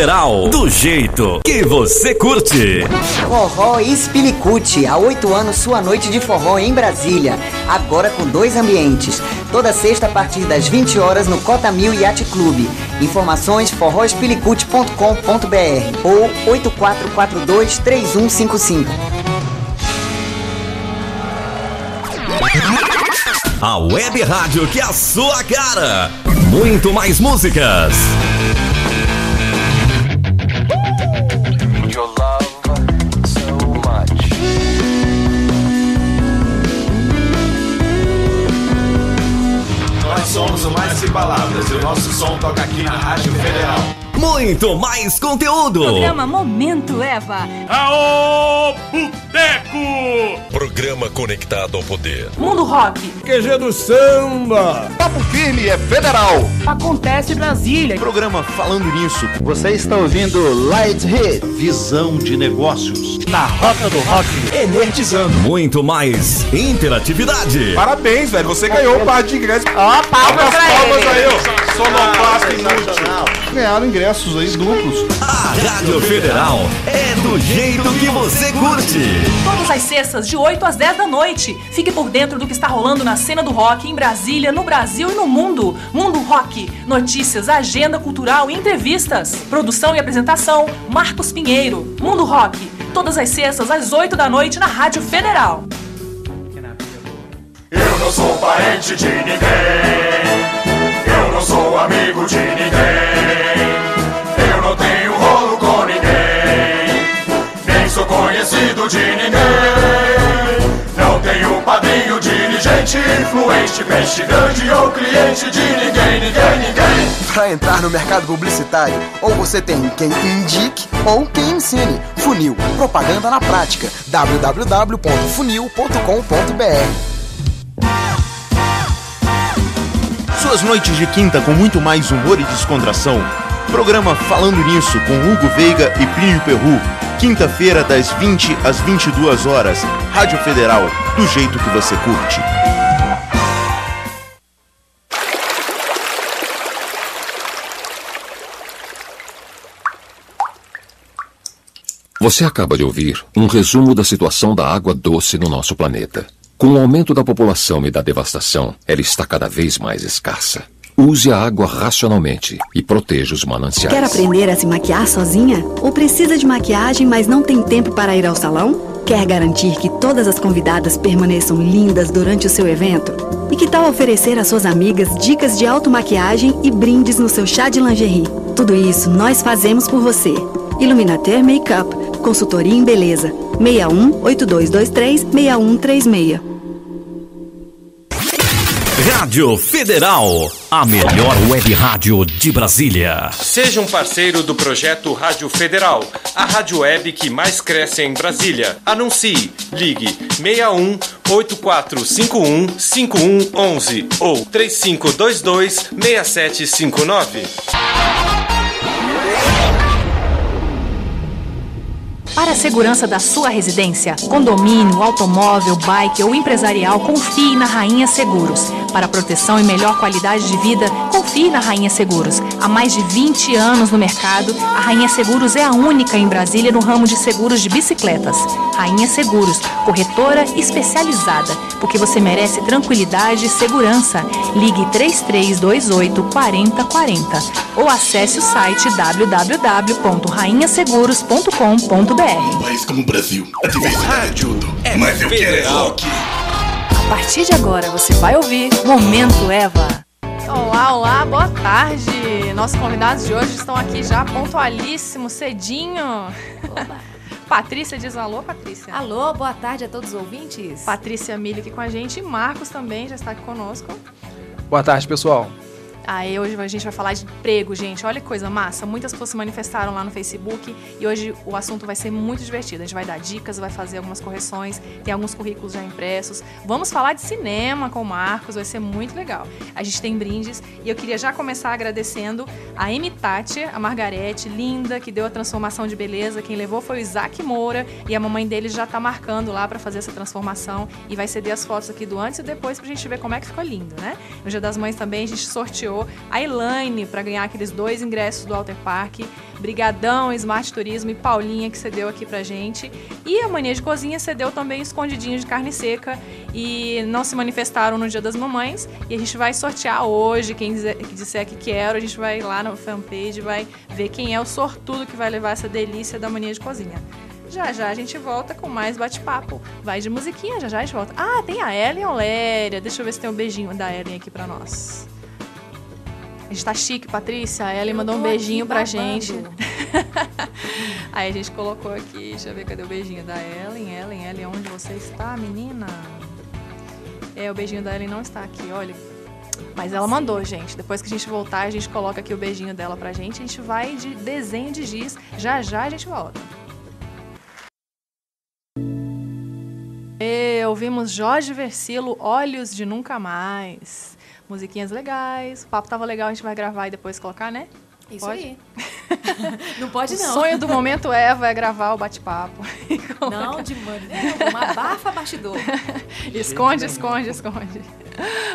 Federal, do jeito que você curte. Forró Espilicute, há oito anos sua noite de forró em Brasília. Agora com dois ambientes. Toda sexta a partir das 20 horas no Cota Mil Yacht Clube. Informações forroespilicute.com.br ou 8442-3155. A web rádio que é a sua cara. Muito mais músicas. Palavras e o nosso som toca aqui na Rádio Federal. Muito mais conteúdo. Programa Momento Eva. Aô, Boteco! Programa conectado ao poder. Mundo Rock. QG do Samba. Papo Firme é federal. Acontece Brasília. Programa Falando Nisso. Você está ouvindo Light Hit. Visão de negócios. Na Rota do Rock. Energizando. Muito mais interatividade. Parabéns, velho. Você ganhou o par de ingressos. Ó, palmas pra palmas ele. aí, ó. Sonoplasta inútil. Ganharam ingressos aí duplos. A Rádio Federal é do jeito que você curte. Todas as sextas, de 8 às 10 da noite. Fique por dentro do que está rolando na cena do rock em Brasília, no Brasil e no mundo. Mundo Rock. Notícias, agenda cultural e entrevistas. Produção e apresentação, Marcos Pinheiro. Mundo Rock. Todas as sextas, às 8 da noite, na Rádio Federal. Eu não sou parente de ninguém. Eu não sou amigo de ninguém. Conhecido de ninguém. Não tenho padrinho, dirigente, influente, peixe grande ou cliente de ninguém, ninguém, ninguém. Para entrar no mercado publicitário, ou você tem quem indique ou quem ensine. Funil, propaganda na prática. www.funil.com.br Suas noites de quinta com muito mais humor e descontração. Programa Falando Nisso com Hugo Veiga e Plínio Perru. Quinta-feira, das 20 às 22 horas. Rádio Federal, do jeito que você curte. Você acaba de ouvir um resumo da situação da água doce no nosso planeta. Com o aumento da população e da devastação, ela está cada vez mais escassa. Use a água racionalmente e proteja os mananciais. Quer aprender a se maquiar sozinha? Ou precisa de maquiagem, mas não tem tempo para ir ao salão? Quer garantir que todas as convidadas permaneçam lindas durante o seu evento? E que tal oferecer às suas amigas dicas de automaquiagem e brindes no seu chá de lingerie? Tudo isso nós fazemos por você. Iluminater Makeup, consultoria em beleza. 61 8223 6136. Rádio Federal, a melhor web rádio de Brasília. Seja um parceiro do projeto Rádio Federal, a rádio web que mais cresce em Brasília. Anuncie. Ligue 61 8451 5111 ou 3522 6759. Para a segurança da sua residência, condomínio, automóvel, bike ou empresarial, confie na Rainha Seguros. Para proteção e melhor qualidade de vida, confie na Rainha Seguros. Há mais de 20 anos no mercado, a Rainha Seguros é a única em Brasília no ramo de seguros de bicicletas. Rainha Seguros, corretora especializada, porque você merece tranquilidade e segurança. Ligue 3328 4040 ou acesse o site www.rainhaseguros.com.br. Um país como o Brasil, a diversidade é tudo. Mas eu quero é rock. A partir de agora você vai ouvir Momento Eva. Olá, olá, boa tarde. Nossos convidados de hoje estão aqui já pontualíssimo, cedinho. Patrícia diz alô, Patrícia. Alô, boa tarde a todos os ouvintes. Patrícia Milho aqui com a gente e Marcos também já está aqui conosco. Boa tarde, pessoal. Aí hoje a gente vai falar de emprego, gente. Olha que coisa massa. Muitas pessoas se manifestaram lá no Facebook e hoje o assunto vai ser muito divertido. A gente vai dar dicas, vai fazer algumas correções, tem alguns currículos já impressos. Vamos falar de cinema com o Marcos, vai ser muito legal. A gente tem brindes e eu queria já começar agradecendo a Emitati, a Margarete, linda, que deu a transformação de beleza. Quem levou foi o Isaac Moura e a mamãe dele já tá marcando lá para fazer essa transformação e vai ceder as fotos aqui do antes e depois pra gente ver como é que ficou lindo, né? No Dia das Mães também a gente sorteou sorteou a Elaine para ganhar aqueles dois ingressos do Alter Park. Brigadão, Smart Turismo e Paulinha que cedeu aqui pra gente. E a Mania de Cozinha cedeu também escondidinho de carne seca e não se manifestaram no Dia das Mamães. E a gente vai sortear hoje, quem disser que quero, a gente vai lá no fanpage, vai ver quem é o sortudo que vai levar essa delícia da Mania de Cozinha. Já já a gente volta com mais bate-papo. Vai de musiquinha, já já a gente volta. Ah, tem a Ellen Oléria. Deixa eu ver se tem um beijinho da Ellen aqui pra nós. A gente tá chique, Patrícia. A Ellen mandou um beijinho pra gente. Aí a gente colocou aqui, deixa eu ver cadê o beijinho da Ellen. Ellen, Ellen, onde você está, menina? É, o beijinho da Ellen não está aqui, olha. Mas ela mandou, gente. Depois que a gente voltar, a gente coloca aqui o beijinho dela pra gente. A gente vai de desenho de giz. Já já a gente volta. E ouvimos Jorge Versilo, Olhos de Nunca Mais. Musiquinhas legais. O papo tava legal, a gente vai gravar e depois colocar, né? Isso Pode? aí. não pode, O não. sonho do momento Eva é gravar o bate-papo. Não, de maneira uma bafa bastidor. esconde, esconde, esconde.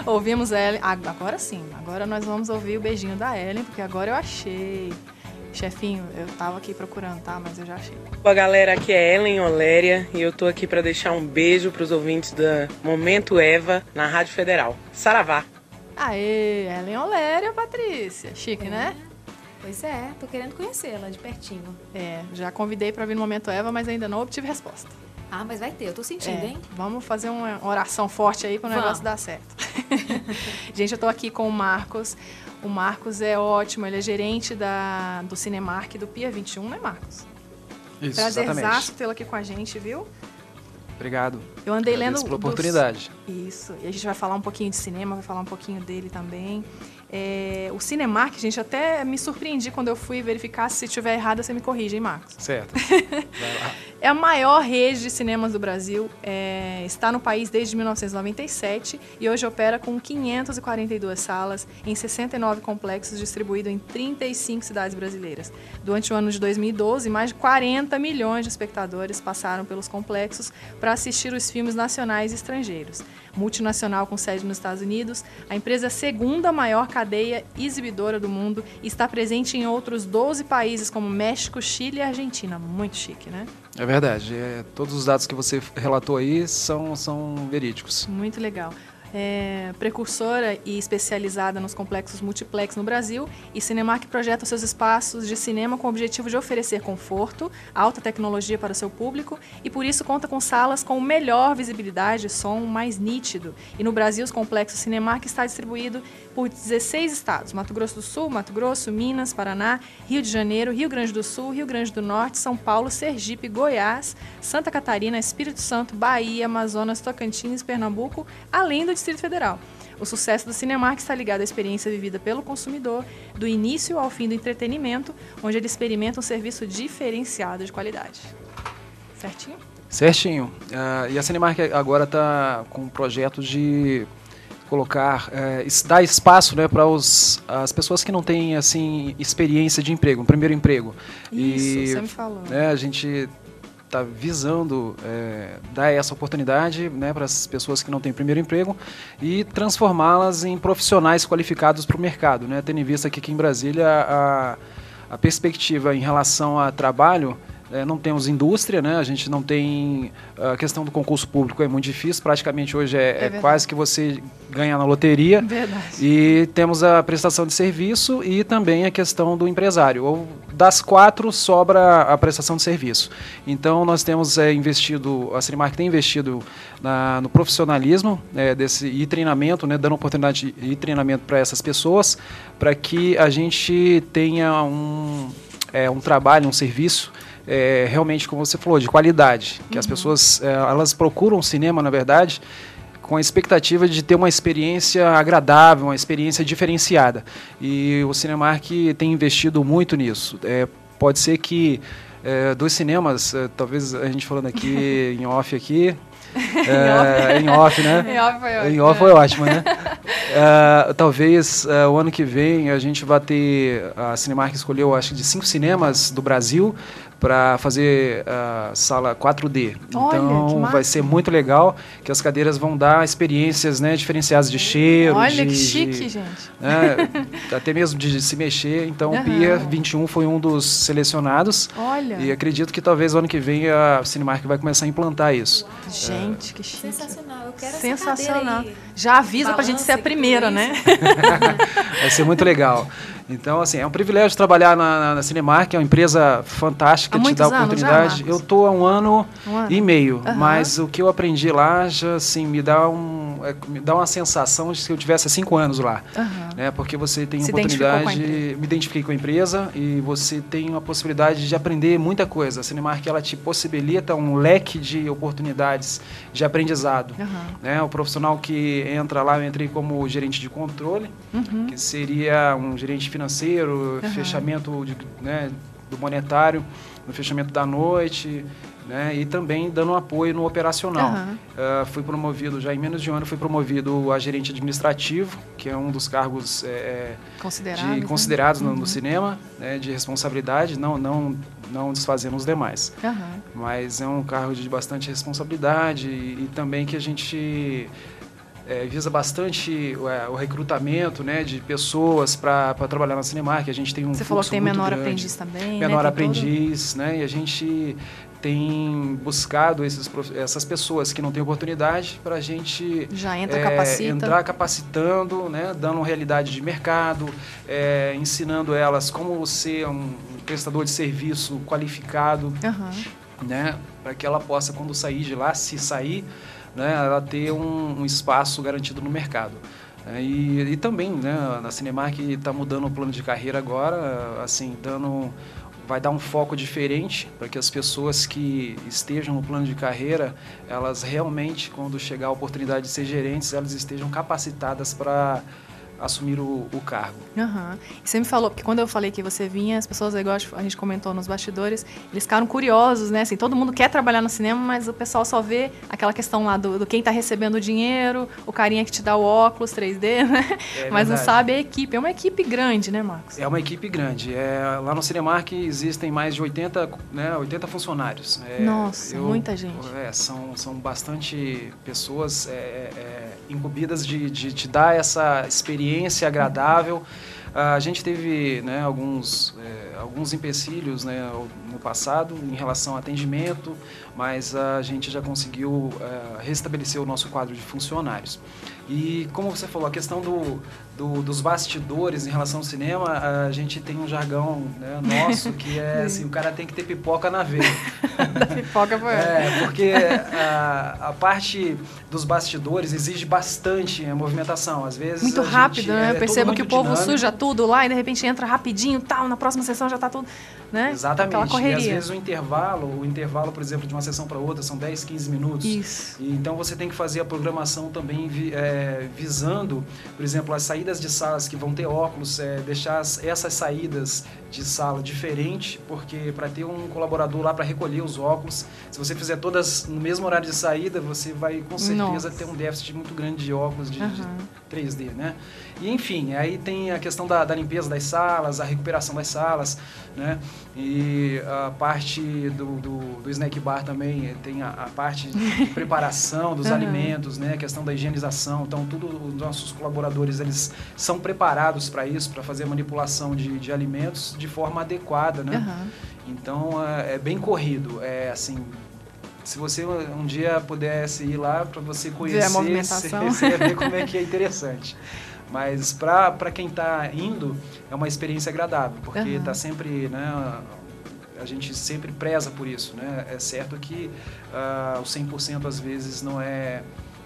Ouvimos Ellen. Ah, Agora sim, agora nós vamos ouvir o beijinho da Ellen, porque agora eu achei. Chefinho, eu tava aqui procurando, tá? Mas eu já achei. Boa galera, aqui é Ellen Oléria e eu tô aqui para deixar um beijo pros ouvintes da Momento Eva na Rádio Federal. Saravá! Aê, Ellen Oléria, Patrícia. Chique, né? Pois é, tô querendo conhecê-la de pertinho. É, já convidei para vir no Momento Eva, mas ainda não obtive resposta. Ah, mas vai ter, eu tô sentindo, É, hein? Vamos fazer uma oração forte aí para o negócio dar certo. Gente, eu tô aqui com o Marcos. O Marcos é ótimo, ele é gerente da, do Cinemark do Pia 21, né, Marcos? Isso, Prazerzaço tê-lo aqui com a gente, viu? Obrigado. Eu andei Agradeço lendo. pela dos- oportunidade. Isso. E a gente vai falar um pouquinho de cinema, vai falar um pouquinho dele também. É, o Cinemark, gente, até me surpreendi quando eu fui verificar. Se estiver errado, você me corrige, hein, Marcos? Certo. É a maior rede de cinemas do Brasil, é, está no país desde 1997 e hoje opera com 542 salas em 69 complexos distribuídos em 35 cidades brasileiras. Durante o ano de 2012, mais de 40 milhões de espectadores passaram pelos complexos para assistir os filmes nacionais e estrangeiros. Multinacional com sede nos Estados Unidos, a empresa é a segunda maior cadeia exibidora do mundo e está presente em outros 12 países como México, Chile e Argentina. Muito chique, né? É verdade. é, todos os dados que você relatou aí são, são verídicos. Muito legal. É, precursora e especializada nos complexos multiplex no Brasil, e Cinemark projeta seus espaços de cinema com o objetivo de oferecer conforto, alta tecnologia para o seu público e por isso conta com salas com melhor visibilidade som mais nítido. E no Brasil, os complexos Cinemark está distribuído por 16 estados: Mato Grosso do Sul, Mato Grosso, Minas, Paraná, Rio de Janeiro, Rio Grande do Sul, Rio Grande do Norte, São Paulo, Sergipe, Goiás, Santa Catarina, Espírito Santo, Bahia, Amazonas, Tocantins, Pernambuco, além do Distrito Federal. O sucesso do Cinemark está ligado à experiência vivida pelo consumidor, do início ao fim do entretenimento, onde ele experimenta um serviço diferenciado de qualidade. Certinho? Certinho. Ah, e a Cinemark agora está com um projeto de colocar, es- dar espaço né, para as pessoas que não têm assim experiência de emprego, um primeiro emprego. Isso, você me falou. né, a gente está visando eh, dar essa oportunidade né, para as pessoas que não têm primeiro emprego e transformá-las em profissionais qualificados para o mercado, né, tendo em vista que aqui em Brasília a, a perspectiva em relação a trabalho é, não temos indústria, né? A gente não tem a questão do concurso público é muito difícil. Praticamente hoje é, é verdade. quase que você ganha na loteria. Verdade. E temos a prestação de serviço e também a questão do empresário. Ou das quatro sobra a prestação de serviço. Então nós temos é, investido, a Cinemark tem investido na- no profissionalismo é, desse e treinamento, né? Dando oportunidade e treinamento para essas pessoas, para que a gente tenha um é, um trabalho, um serviço é, realmente, como você falou, de qualidade. Que as pessoas é, elas procuram o cinema, na verdade, com a expectativa de ter uma experiência agradável, uma experiência diferenciada. E o Cinemark tem investido muito nisso. É, pode ser que é, dos cinemas, é, talvez a gente falando aqui em off aqui, é, em off, né? Em off foi ótimo. Em off foi ótimo, né? É, talvez é, o ano que vem a gente vai ter. A Cinemark escolheu, acho que de cinco cinemas do Brasil para fazer a sala 4D. Olha, que então vai ser muito legal, que as cadeiras vão dar experiências né, diferenciadas de cheiro, Olha de, que chique, de- gente. né, até mesmo de se mexer. Então o Aham. Pia 21 foi um dos selecionados. Olha. E acredito que talvez ano que vem a Cinemark vai começar a implantar isso. Gente, que chique. Sensacional. Eu quero Sensacional. essa cadeira aí. Já avisa pra gente ser a primeira, né? Vai ser muito legal. Então, assim, é um privilégio trabalhar na, na, Cinemark, é uma empresa fantástica, Há te dá já, oportunidade. Marcos? eu tô há um ano, Um ano? e meio, Aham. mas o que eu aprendi lá já assim, me dá um é, me dá uma sensação de que eu tivesse há cinco anos lá. Aham. Né? Porque você tem Se oportunidade, me identifiquei com a empresa e você tem a possibilidade de aprender muita coisa. A Cinemark ela te possibilita um leque de oportunidades de aprendizado. Aham. Né? O profissional que entra lá, eu entrei como gerente de controle, Uhum. que seria um gerente financeiro, Aham. fechamento de, né, do monetário, no fechamento da noite, né, e também dando um apoio no operacional. Aham. Ah, fui promovido, já em menos de um ano, fui promovido a gerente administrativo, que é um dos cargos é, Considerados, de, né? considerados no, no Uhum. cinema, né, de responsabilidade, não, não, não desfazendo os demais. Aham. Mas é um cargo de bastante responsabilidade e, e também que a gente é, visa bastante é, o recrutamento né, de pessoas para trabalhar na Cinemark. A gente tem um Você falou que tem menor grande. aprendiz também, né? Menor Tem aprendiz, né? E a gente tem buscado esses, essas pessoas que não têm oportunidade para a gente Já entra, é, capacita. entrar capacitando, né, dando realidade de mercado, é, ensinando elas como ser um prestador de serviço qualificado, Aham. né, para que ela possa quando sair de lá, se sair, né, ela ter um, um espaço garantido no mercado. É, e, e também, né, na Cinemark está mudando o plano de carreira agora, assim, dando vai dar um foco diferente para que as pessoas que estejam no plano de carreira, elas realmente, quando chegar a oportunidade de ser gerentes, elas estejam capacitadas para assumir o, o cargo. Aham. E você me falou, porque quando eu falei que você vinha, as pessoas, igual a gente comentou nos bastidores, eles ficaram curiosos, né? Assim, todo mundo quer trabalhar no cinema, mas o pessoal só vê aquela questão lá do, do quem tá recebendo o dinheiro, o carinha que te dá o óculos 3D, né? É mas não verdade. sabe a equipe. É uma equipe grande, né, Marcos? É uma equipe grande. É, lá no Cinemark existem mais de 80, né, 80 funcionários. É, Nossa, muita gente. é, são, são bastante pessoas é, é, incumbidas de, de te dar essa experiência agradável. A gente teve né, alguns, é, alguns empecilhos né, no passado em relação ao atendimento, mas a gente já conseguiu é, restabelecer o nosso quadro de funcionários. E como você falou, a questão do, do- dos bastidores em relação ao cinema, a gente tem um jargão né, nosso que é assim, o cara tem que ter pipoca na veia. Pipoca foi. É, porque a, a parte dos bastidores exige bastante a movimentação. Às vezes Muito a gente- rápido, né? é Eu tudo percebo que o povo dinâmico. suja tudo lá e de repente entra rapidinho, tal, na próxima sessão já tá tudo, né? Exatamente. Aquela E às correria. vezes o intervalo, o intervalo, por exemplo, de uma sessão para outra são 10, 15 minutos. Isso. E então você tem que fazer a programação também é, visando, por exemplo, as saídas de salas que vão ter óculos, é, deixar as- essas saídas de sala diferente, porque para ter um colaborador lá para recolher os óculos, se você fizer todas no mesmo horário de saída, você vai com certeza Nossa. ter um déficit muito grande de óculos de, de Aham. 3D, né? E enfim, aí tem a questão da, da limpeza das salas, a recuperação das salas, né? E a parte do, do, do snack bar também tem a, a parte de preparação dos Aham. alimentos, né? A questão da higienização. Então, tudo os nossos colaboradores eles são preparados para isso, para fazer a manipulação de, de alimentos de forma adequada, né? Aham. Então, é, é bem corrido. É assim, se você um dia pudesse ir lá para você conhecer. Você ia ver como é que é interessante. Mas para quem está indo, é uma experiência agradável, porque está sempre, né, a gente sempre preza por isso, né? É certo que ah, o 100% às vezes não é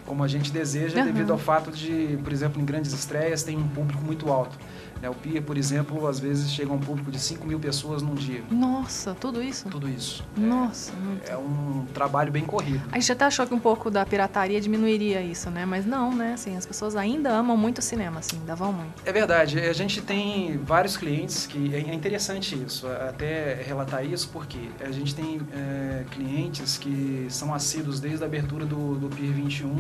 como a gente deseja, Aham. devido ao fato de, por exemplo, em grandes estreias tem um público muito alto. Né? O PIA, por exemplo, às vezes chega a um público de 5 mil pessoas num dia. Nossa, tudo isso? Tudo isso. Nossa, muito. É um trabalho bem corrido. A gente até achou que um pouco da pirataria diminuiria isso, né? Mas não, né? Assim, as pessoas ainda amam muito o cinema, assim, ainda vão muito. É verdade, a gente tem vários clientes que é é interessante isso, até relatar isso, porque a gente tem é, clientes que são assíduos desde a abertura do, do PIR 21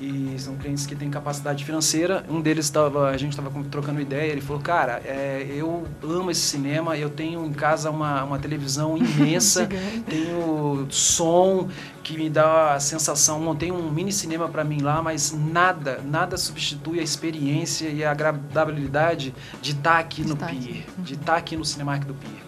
E são clientes que têm capacidade financeira. Um deles estava, a gente estava trocando ideia. Ele falou: Cara, é, eu amo esse cinema. Eu tenho em casa uma, uma televisão imensa, tenho som que me dá a sensação. Montei um mini cinema para mim lá, mas nada, nada substitui a experiência e a agradabilidade de estar aqui De no tá Pier, de estar aqui no Cinemark do Pier.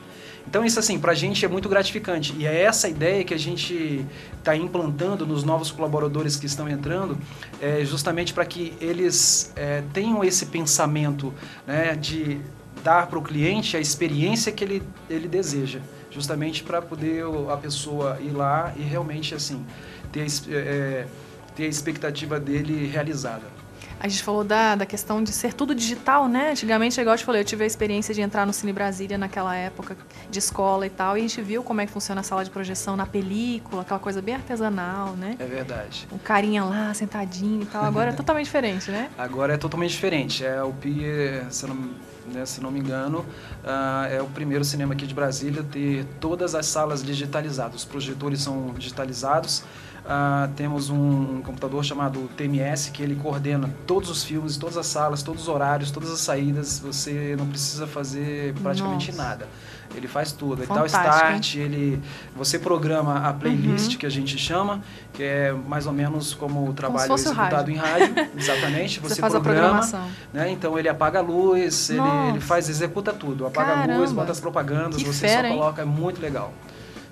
Então isso assim, pra gente é muito gratificante. E é essa ideia que a gente está implantando nos novos colaboradores que estão entrando, é, justamente para que eles é, tenham esse pensamento né, de dar para o cliente a experiência que ele, ele deseja. Justamente para poder a pessoa ir lá e realmente assim ter, a es- é, ter a expectativa dele realizada. A gente falou da, da questão de ser tudo digital, né? Antigamente, igual eu te falei, eu tive a experiência de entrar no Cine Brasília naquela época de escola e tal, e a gente viu como é que funciona a sala de projeção na película, aquela coisa bem artesanal, né? É verdade. O carinha lá, sentadinho e tal. Agora é totalmente diferente, né? Agora é totalmente diferente. É o Pier, se não, né, se não me engano, ah, é o primeiro cinema aqui de Brasília a ter todas as salas digitalizadas. Os projetores são digitalizados. Ah, temos um, computador chamado TMS que ele coordena todos os filmes, todas as salas, todos os horários, todas as saídas. Você não precisa fazer praticamente Nossa. nada. Ele faz tudo. Ele dá o Fantástico, start, ele, você programa a playlist Uhum. que a gente chama, que é mais ou menos como o trabalho fosse o executado rádio. em rádio. Exatamente. Você Você, faz a programa, programação. né? Então ele apaga a luz, ele, ele faz, executa tudo. Apaga a luz, bota as propagandas, Que você fera, só hein? coloca, é muito legal.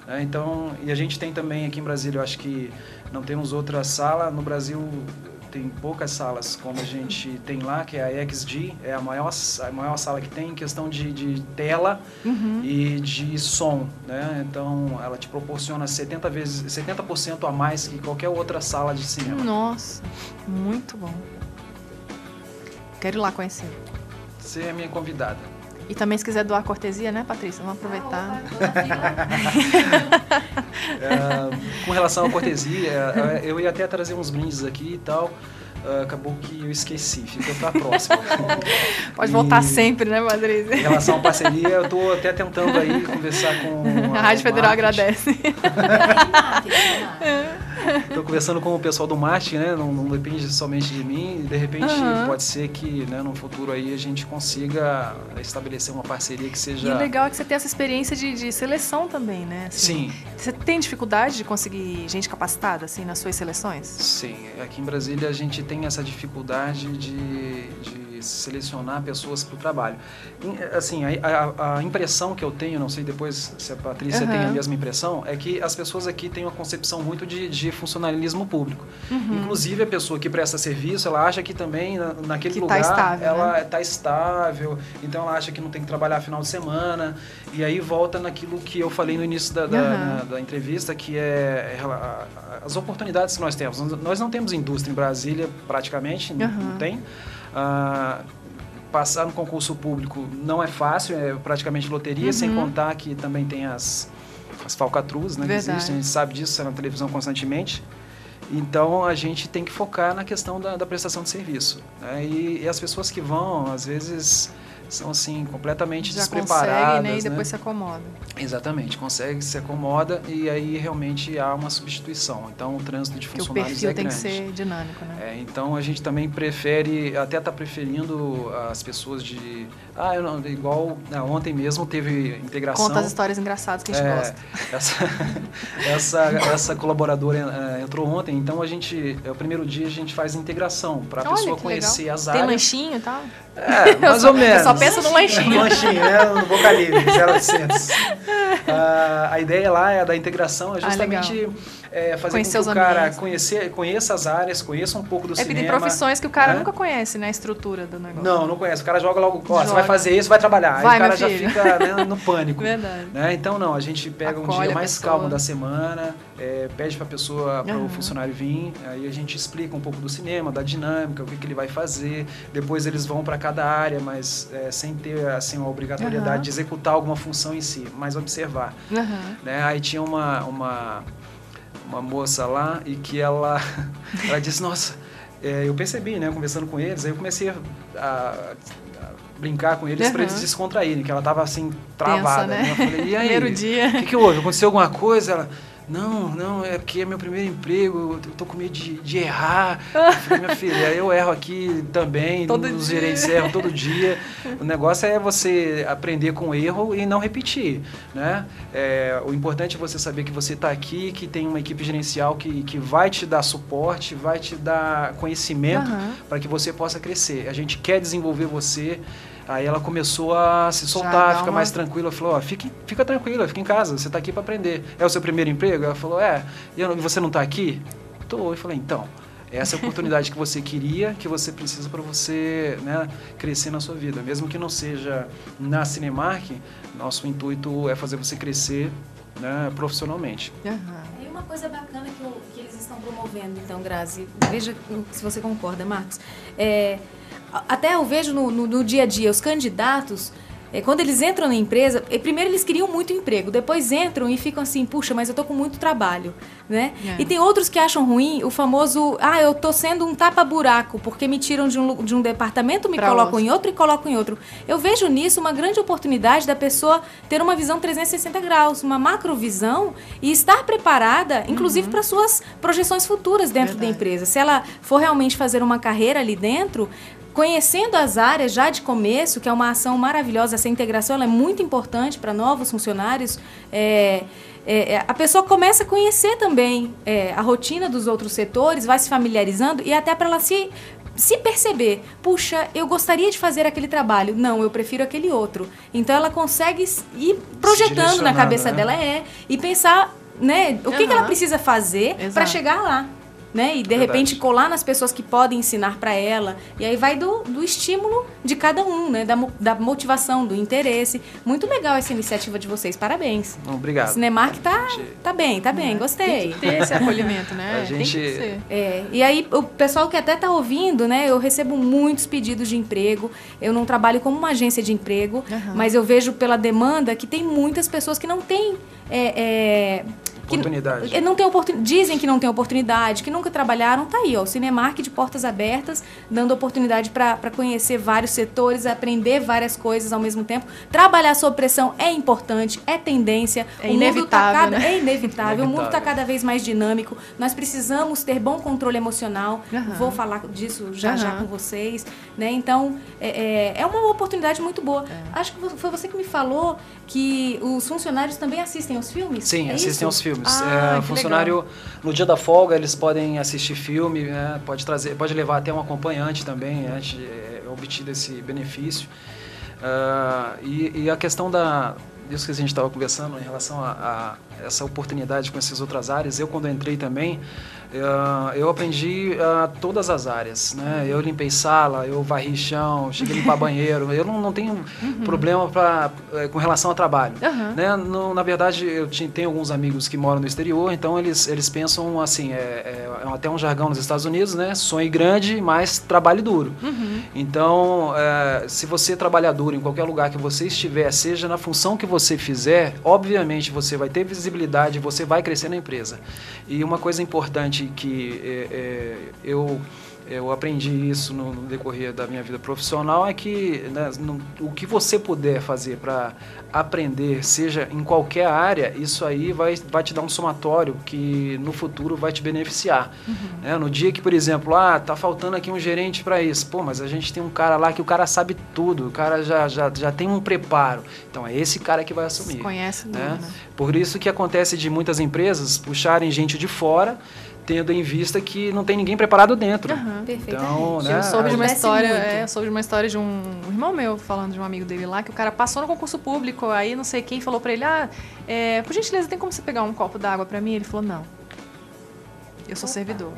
Né? então, e a gente tem também aqui em Brasília, eu acho que não temos outra sala. No Brasil tem poucas salas como a gente tem lá, que é a XG, é a maior, a maior sala que tem em questão de, de tela Uhum. e de som, né? Então ela te proporciona 70 vezes, 70% a mais que qualquer outra sala de cinema. Nossa, muito bom. Quero ir lá conhecer. Você é minha convidada. E também se quiser doar cortesia, né, Patrícia? Vamos aproveitar. É, com relação à cortesia, é, eu ia até trazer uns brindes aqui e tal. é, acabou que eu esqueci, ficou pra próxima. Pode E voltar sempre, né, Patrícia? Em relação à parceria, eu tô até tentando aí conversar com. A Rádio Federal marketing. agradece. Estou conversando com o pessoal do marketing, né? Não, não depende somente de mim. De repente Aham. pode ser que né, no futuro aí a gente consiga estabelecer uma parceria que seja. E o legal é que você tem essa experiência de, de seleção também, né? Assim, Sim. Você tem dificuldade de conseguir gente capacitada, assim, nas suas seleções? Sim, aqui em Brasília a gente tem essa dificuldade de, de selecionar pessoas para o trabalho. Assim, a, a- a impressão que eu tenho, não sei depois se a Patrícia Aham. tem a mesma impressão, é que as pessoas aqui têm uma concepção muito de, de funcionalismo público. Uhum. Inclusive a pessoa que presta serviço, ela acha que também na- naquele Que tá lugar estável, ela né? está estável, então ela acha que não tem que trabalhar final de semana, e aí volta naquilo que eu falei no início da, da, Aham. na- da entrevista, que é a- as oportunidades que nós temos. Nós- não temos indústria em Brasília, praticamente, Aham. não tem. Ah, passar no concurso público não é fácil, é praticamente loteria, sem Uhum. contar que também tem as, as falcatruas, né, que Verdade. existem, a gente sabe disso, sai na televisão constantemente. Então a gente tem que focar na questão da, da prestação de serviço. né? E, e as pessoas que vão, às vezes, são assim completamente Já despreparadas. consegue, né? E né? depois se acomoda. Exatamente, consegue, se acomoda e aí realmente há uma substituição. Então o trânsito de Porque o funcionários perfil é tem grande. que ser dinâmico, né? É, então a gente também prefere, até está preferindo as pessoas de. Ah, eu não, igual ah, ontem mesmo teve integração. Conta as histórias engraçadas que a gente É, gosta. Essa, essa, essa colaboradora eh, entrou ontem, então a gente, é o primeiro dia a gente faz integração para a pessoa conhecer legal. as Tem áreas. lanchinho e tal? É, mais ou menos. Penso no lanchinho. No lanchinho, né? No Boca Livre, 0800. Ah, a ideia lá é da integração é Ah, justamente legal. É, fazer Conhecer com que o cara conhecer, conheça as áreas, conheça um pouco do É cinema. tem profissões que o cara né? nunca conhece, né? A estrutura do negócio. Não, não conhece. O cara joga logo, ó, você vai fazer isso, vai trabalhar. Vai, Aí o cara já filho. fica né, no pânico. Verdade. Né? Então não, a gente pega um dia a mais calmo da semana, é, pede para pessoa, para o Aham. funcionário vir, aí a gente explica um pouco do cinema, da dinâmica, o que, que ele vai fazer. Depois eles vão para cada área, mas é, sem ter assim uma obrigatoriedade Aham. de executar alguma função em si, mas observar. Aham. Né? Aí tinha uma, uma, uma moça lá e que ela, ela disse, nossa, é, eu percebi, né, conversando com eles, aí eu comecei a, a- brincar com eles para Aham. eles descontraírem, que ela tava assim, travada. né? né? Eu falei, e aí? Primeiro dia. O que, que houve? Aconteceu alguma coisa? Ela, Não, não, é porque é meu primeiro emprego, eu tô com medo de, de errar. Eu falei, minha filha, eu erro aqui também, Todo os dia. gerentes erram todo dia. O negócio é você aprender com o erro e não repetir, né? É, o importante é você saber que você está aqui, que tem uma equipe gerencial que, que vai te dar suporte, vai te dar conhecimento Aham. para que você possa crescer. A gente quer desenvolver você. Aí ela começou a se soltar, fica uma- mais tranquila. Falou, ó, fique, fica tranquila, fica em casa, você está aqui para aprender. É o seu primeiro emprego? Ela falou, é. E eu você não está aqui? Tô. Eu falei, então, essa é a oportunidade que você queria, que você precisa para você né, crescer na sua vida. Mesmo que não seja na Cinemark, nosso intuito é fazer você crescer né, profissionalmente. E uma coisa bacana que, o- que eles estão promovendo, então, Grazi, veja se você concorda, Marcos. É, até eu vejo no, no- no dia a dia os candidatos. é, quando eles entram na empresa, é, primeiro eles queriam muito emprego, depois entram e ficam assim, puxa, mas eu tô com muito trabalho, né? É. E tem outros que acham ruim o famoso, ah, eu tô sendo um tapa-buraco, porque me tiram de um, de um departamento, me Pra colocam outro. em outro e colocam em outro. Eu vejo nisso uma grande oportunidade da pessoa ter uma visão 360 graus, uma macrovisão e estar preparada, inclusive para suas projeções futuras dentro da empresa. Se ela for realmente fazer uma carreira ali dentro, conhecendo as áreas já de começo, que é uma ação maravilhosa, essa integração ela é muito importante para novos funcionários. é, é, é, a pessoa começa a conhecer também é, a rotina dos outros setores, vai se familiarizando e até para ela se se perceber, puxa, eu gostaria de fazer aquele trabalho, não, eu prefiro aquele outro. Então ela consegue ir projetando na cabeça né? dela é e pensar, né, o que, que ela precisa fazer para chegar lá. Né? E de Verdade. repente colar nas pessoas que podem ensinar para ela. E aí vai do, do estímulo de cada um, né? Da, da motivação, do interesse. Muito legal essa iniciativa de vocês, parabéns. Obrigado. Cinemark tá, tá bem, tá bem, gostei. Tem que ter esse acolhimento, né? A Tem que gente- ser. É, e aí o pessoal que até tá ouvindo, né? Eu recebo muitos pedidos de emprego. Eu não trabalho como uma agência de emprego, Aham. mas eu vejo pela demanda que tem muitas pessoas que não têm. é, é, Oportunidade. que não tem oportun... Dizem que não tem oportunidade, que nunca trabalharam. Tá aí, ó, o Cinemark de portas abertas, dando oportunidade para conhecer vários setores, aprender várias coisas ao mesmo tempo. Trabalhar sob pressão é importante, é tendência. É o mundo tá inevitável, cada... né? É inevitável. O mundo está cada vez mais dinâmico. Nós precisamos ter bom controle emocional. Aham. Vou falar disso já já Aham. com vocês. Né? Então, é, é- é uma oportunidade muito boa. É. Acho que foi você que me falou que os funcionários também assistem aos filmes? Sim, É assistem isso? aos filmes. Ah, É, funcionário, legal. no dia da folga, eles podem assistir filme, né, pode, trazer, pode levar até um acompanhante também, é, é obtido esse benefício. Ah, e, e a questão da disso que a gente estava conversando em relação a, a essa oportunidade com essas outras áreas, eu quando entrei também, eu aprendi ah, todas as áreas, né? Eu limpei sala, eu varri chão, cheguei a limpar banheiro, eu não, não tenho problema pra, eh, com relação ao trabalho. Aham. Né? No- na verdade, eu tenho alguns amigos que moram no exterior, então eles, eles pensam assim, é, é- é até um jargão nos Estados Unidos, né? Sonho grande, mas trabalho duro. Uhum. Então, é, se você trabalhar duro em qualquer lugar que você estiver, seja na função que você fizer, obviamente você vai ter visibilidade, você vai crescer na empresa. E uma coisa importante que é, é, eu eu aprendi isso no, no decorrer da minha vida profissional é que né, no- o que você puder fazer para aprender, seja em qualquer área, isso aí vai, vai te dar um somatório que no futuro vai te beneficiar. né? No dia que, por exemplo, ah, tá faltando aqui um gerente para isso, pô, mas a gente tem um cara lá que o cara sabe tudo, o cara já, já, já tem um preparo. Então é esse cara que vai assumir. Conhece tudo, né? né? Por isso que acontece de muitas empresas puxarem gente de fora, tendo em vista que não tem ninguém preparado dentro. Então, né, eu soube de uma história, é, eu soube de uma história de um, irmão meu falando de um amigo dele lá que o cara passou no concurso público, aí não sei quem falou pra ele: "Ah, é, por gentileza, tem como você pegar um copo d'água pra mim?" Ele falou: "Não. Eu sou servidor."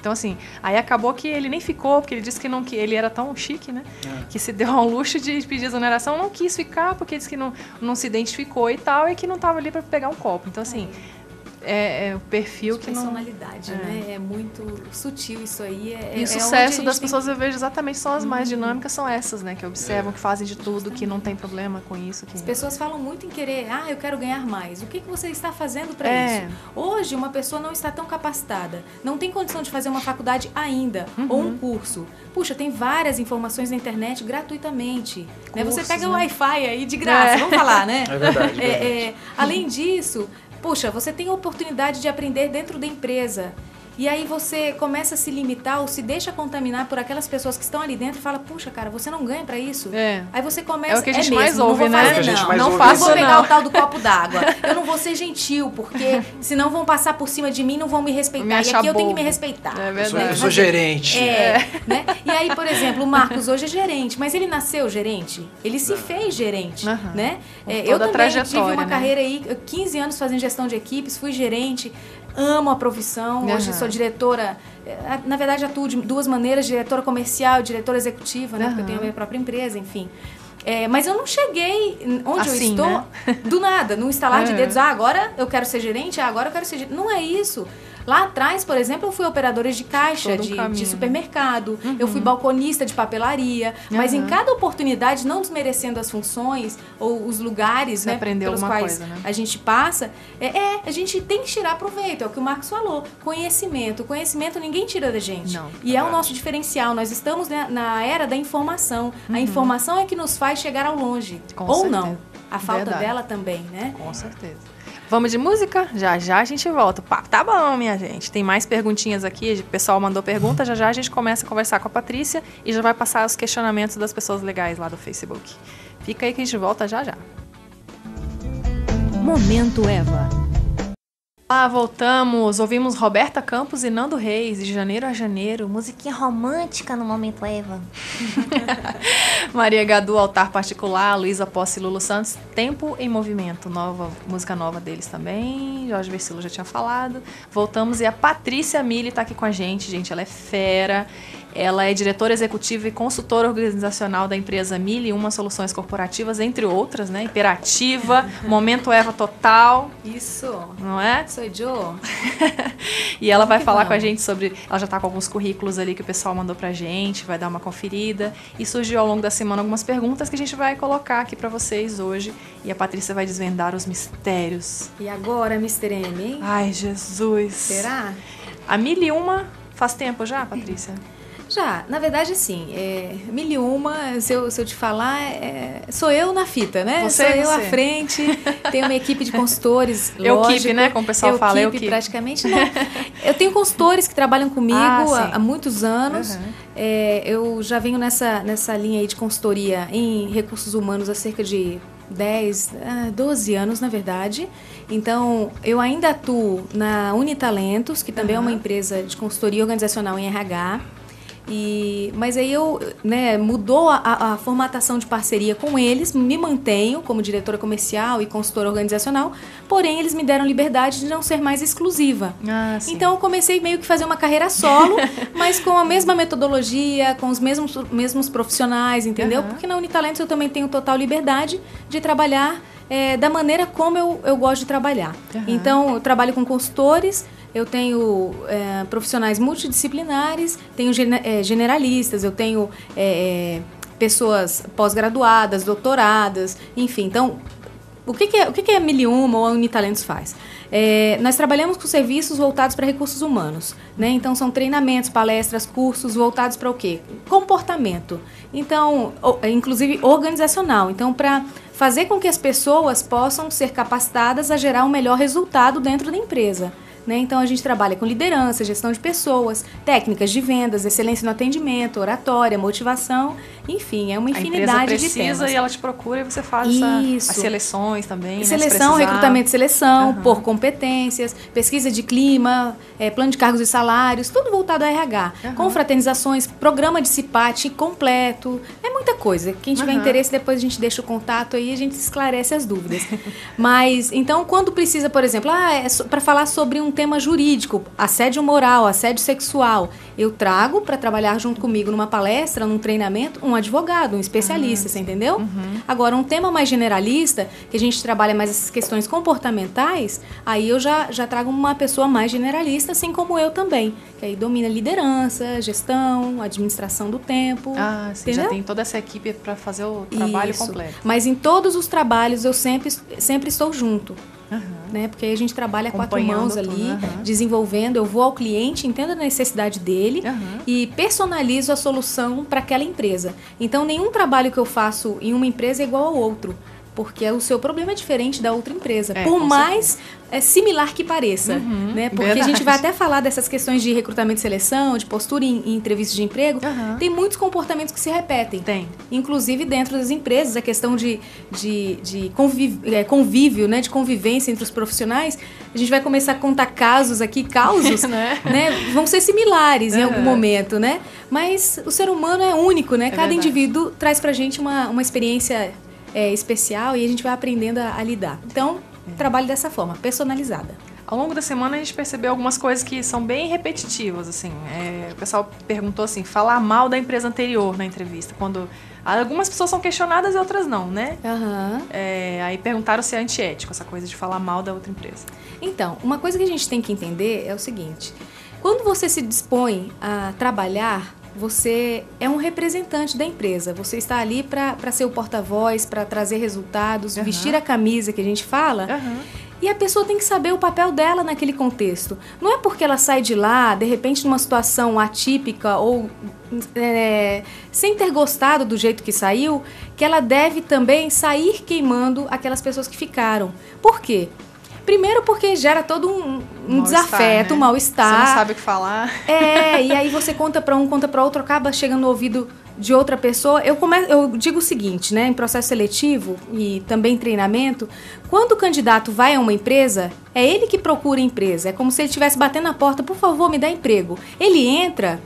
Então assim, aí acabou que ele nem ficou, porque ele disse que não que ele era tão chique, né? É. Que se deu ao luxo de pedir exoneração, não quis ficar porque disse que não, não se identificou e tal e que não tava ali pra pegar um copo. Então assim, é, é o perfil que não Personalidade, É. né? É muito sutil isso aí. É, E é o sucesso das tem pessoas eu vejo exatamente são as mais Uhum. dinâmicas, são essas, né? Que observam, que fazem de tudo, que não tem problema com isso. Que... As pessoas falam muito em querer, ah, eu quero ganhar mais. O que, que você está fazendo para É. isso? Hoje, uma pessoa não está tão capacitada, não tem condição de fazer uma faculdade ainda, ou um curso. Puxa, tem várias informações na internet gratuitamente. né? Você Cursos, pega o né? Wi-Fi aí de graça, É. vamos falar, né? É verdade, É, é, além disso, Puxa, você tem a oportunidade de aprender dentro da empresa. E aí você começa a se limitar ou se deixa contaminar por aquelas pessoas que estão ali dentro e fala, puxa, cara, você não ganha pra isso. É. Aí você começa. É o que a gente mesmo, mais não ouve, vou né? fazer, É o que a gente não. não ouve faço, isso, vou pegar não. o tal do copo d'água. Eu não vou ser gentil, porque senão vão passar por cima de mim, não vão me respeitar. Me e aqui eu tenho que bobo. me respeitar. É Eu sou, verdade. eu sou gerente. É, né? E aí, por exemplo, o Marcos hoje é gerente, mas ele nasceu gerente? Ele se fez gerente, Aham. né? Com É, eu também tive uma né? carreira aí, 15 anos fazendo gestão de equipes, fui gerente, amo a profissão, hoje Aham. sou diretora, é, na verdade atuo de duas maneiras, diretora comercial, diretora executiva, né? Porque eu tenho a minha própria empresa, enfim. É, mas eu não cheguei onde eu Assim, estou né? do nada, num estalar de É. dedos. Ah, agora eu quero ser gerente, ah, agora eu quero ser gerente. Não é isso. Lá atrás, por exemplo, eu fui operadora de caixa, Todo de, de né? supermercado, eu fui balconista de papelaria, mas em cada oportunidade, não desmerecendo as funções ou os lugares Você né, pelos quais coisa, né? a gente passa, é, é, a gente tem que tirar proveito, é o que o Marcos falou. Conhecimento. Conhecimento ninguém tira da gente. Não, e é o nosso diferencial. Nós estamos né, na era da informação. A Uhum. informação é que nos faz chegar ao longe. Com ou certeza. não. A falta Verdade. dela também, né? Com certeza. Vamos de música? Já já a gente volta. O papo tá bom, minha gente. Tem mais perguntinhas aqui. O pessoal mandou pergunta. Já já a gente começa a conversar com a Patrícia e já vai passar os questionamentos das pessoas legais lá do Facebook. Fica aí que a gente volta já já. Momento Eva. Ah, voltamos. Ouvimos Roberta Campos e Nando Reis, de janeiro a janeiro. Musiquinha romântica no Momento Eva. Maria Gadu, Altar Particular, Luísa Posse e Lulu Santos, Tempo em Movimento, nova música nova deles também. Jorge Versilo já tinha falado. Voltamos e a Patrícia Mille tá aqui com a gente, gente. Ela é fera. Ela é diretora executiva e consultora organizacional da empresa Mil e Uma Soluções Corporativas, entre outras, né? Imperativa, Momento Eva Total, Isso. não é? Sou Joe. E ela vai falar com a gente sobre. Ela já tá com alguns currículos ali que o pessoal mandou pra gente, vai dar uma conferida. E surgiu ao longo da semana algumas perguntas que a gente vai colocar aqui pra vocês hoje. E a Patrícia vai desvendar os mistérios. E agora, Mr. M, hein? Ai, Jesus. Será? A mil e uma faz tempo já, Patrícia? Já, na verdade, assim, é, mil e uma, se eu, se eu te falar, é, sou eu na fita, né? Você, sou eu você. à frente, tenho uma equipe de consultores, Euquipe, lógico. né? Como o pessoal fala, Euquipe, euquipe. praticamente, não. Eu tenho consultores que trabalham comigo Ah, há, sim. há muitos anos. Uhum. É, eu já venho nessa, nessa linha aí de consultoria em recursos humanos há cerca de 10, ah, 12 anos, na verdade. Então, eu ainda atuo na Unitalentos, que também é uma empresa de consultoria organizacional em RH. E, mas aí eu, né, mudou a, a- formatação de parceria com eles, me mantenho como diretora comercial e consultora organizacional, porém eles me deram liberdade de não ser mais exclusiva. Ah. Então eu comecei meio que fazer uma carreira solo, mas com a mesma metodologia, com os mesmos, mesmos profissionais, entendeu? Aham. Porque na Unitalentos eu também tenho total liberdade de trabalhar eh, da maneira como eu, eu gosto de trabalhar. Aham. Então eu trabalho com consultores, eu tenho eh, profissionais multidisciplinares, tenho eh, generalistas, eu tenho eh, eh, pessoas pós-graduadas, doutoradas, enfim. Então, o que, que é, o que, que a Miliuma ou a Unitalentos faz? É, nós trabalhamos com serviços voltados para recursos humanos, né? Então são treinamentos, palestras, cursos voltados para o quê? Comportamento. Então, inclusive organizacional. Então, para fazer com que as pessoas possam ser capacitadas a gerar um melhor resultado dentro da empresa. Né? Então a gente trabalha com liderança, gestão de pessoas, técnicas de vendas, excelência no atendimento, oratória, motivação, enfim, é uma A infinidade de precisa temas. e ela te procura e você faz Isso. as seleções também. né, se Seleção, precisar. recrutamento e seleção, por competências, pesquisa de clima, eh, plano de cargos e salários, tudo voltado ao RH. Com fraternizações, programa de CIPAT completo, é muita coisa. Quem tiver Aham. interesse, depois a gente deixa o contato aí e a gente esclarece as dúvidas. Mas, então, quando precisa, por exemplo, ah, é para falar sobre um tema jurídico, assédio moral, assédio sexual, eu trago para trabalhar junto comigo numa palestra, num treinamento, um advogado, um especialista, você entendeu? Agora, um tema mais generalista, que a gente trabalha mais essas questões comportamentais, aí eu já, já trago uma pessoa mais generalista, assim como eu também, que aí domina liderança, gestão, administração do tempo. Ah, sim, entendeu? já tem toda essa equipe para fazer o trabalho Isso. completo. Mas em todos os trabalhos eu sempre, sempre estou junto. Né? Porque aí a gente trabalha quatro mãos ali, aham. desenvolvendo. Eu vou ao cliente, entendo a necessidade dele e personalizo a solução para aquela empresa. Então, nenhum trabalho que eu faço em uma empresa é igual ao outro. Porque o seu problema é diferente da outra empresa. É, por mais é, similar que pareça. Uhum, né? Porque a verdade. gente vai até falar dessas questões de recrutamento e seleção, de postura em, em entrevistas de emprego. Tem muitos comportamentos que se repetem. Tem. Inclusive dentro das empresas, a questão de, de, de convívio, é, convívio, né? De convivência entre os profissionais. A gente vai começar a contar casos aqui, causos, Né? né? Vão ser similares em algum Uhum. momento, né? Mas o ser humano é único, né? Cada verdade. indivíduo traz pra gente uma, uma experiência é, especial e a gente vai aprendendo a, a lidar. Então, É. trabalho dessa forma, personalizada. Ao longo da semana a gente percebeu algumas coisas que são bem repetitivas, assim. É, o pessoal perguntou assim, falar mal da empresa anterior na entrevista, quando algumas pessoas são questionadas e outras não, né? É, aí perguntaram se é antiético essa coisa de falar mal da outra empresa. Então, uma coisa que a gente tem que entender é o seguinte: quando você se dispõe a trabalhar, você é um representante da empresa. Você está ali para ser o porta-voz, para trazer resultados, Aham. vestir a camisa que a gente fala. E a pessoa tem que saber o papel dela naquele contexto. Não é porque ela sai de lá, de repente, numa situação atípica ou é, sem ter gostado do jeito que saiu, que ela deve também sair queimando aquelas pessoas que ficaram. Por quê? Primeiro porque gera todo um, um Mal-estar, desafeto, né? um mal-estar. Você não sabe o que falar. É, e aí você conta pra um, conta pra outro, acaba chegando no ouvido de outra pessoa. Eu, come, eu digo o seguinte, né? Em processo seletivo e também treinamento, quando o candidato vai a uma empresa, é ele que procura a empresa. É como se ele estivesse batendo na porta, por favor, me dá emprego. Ele entra.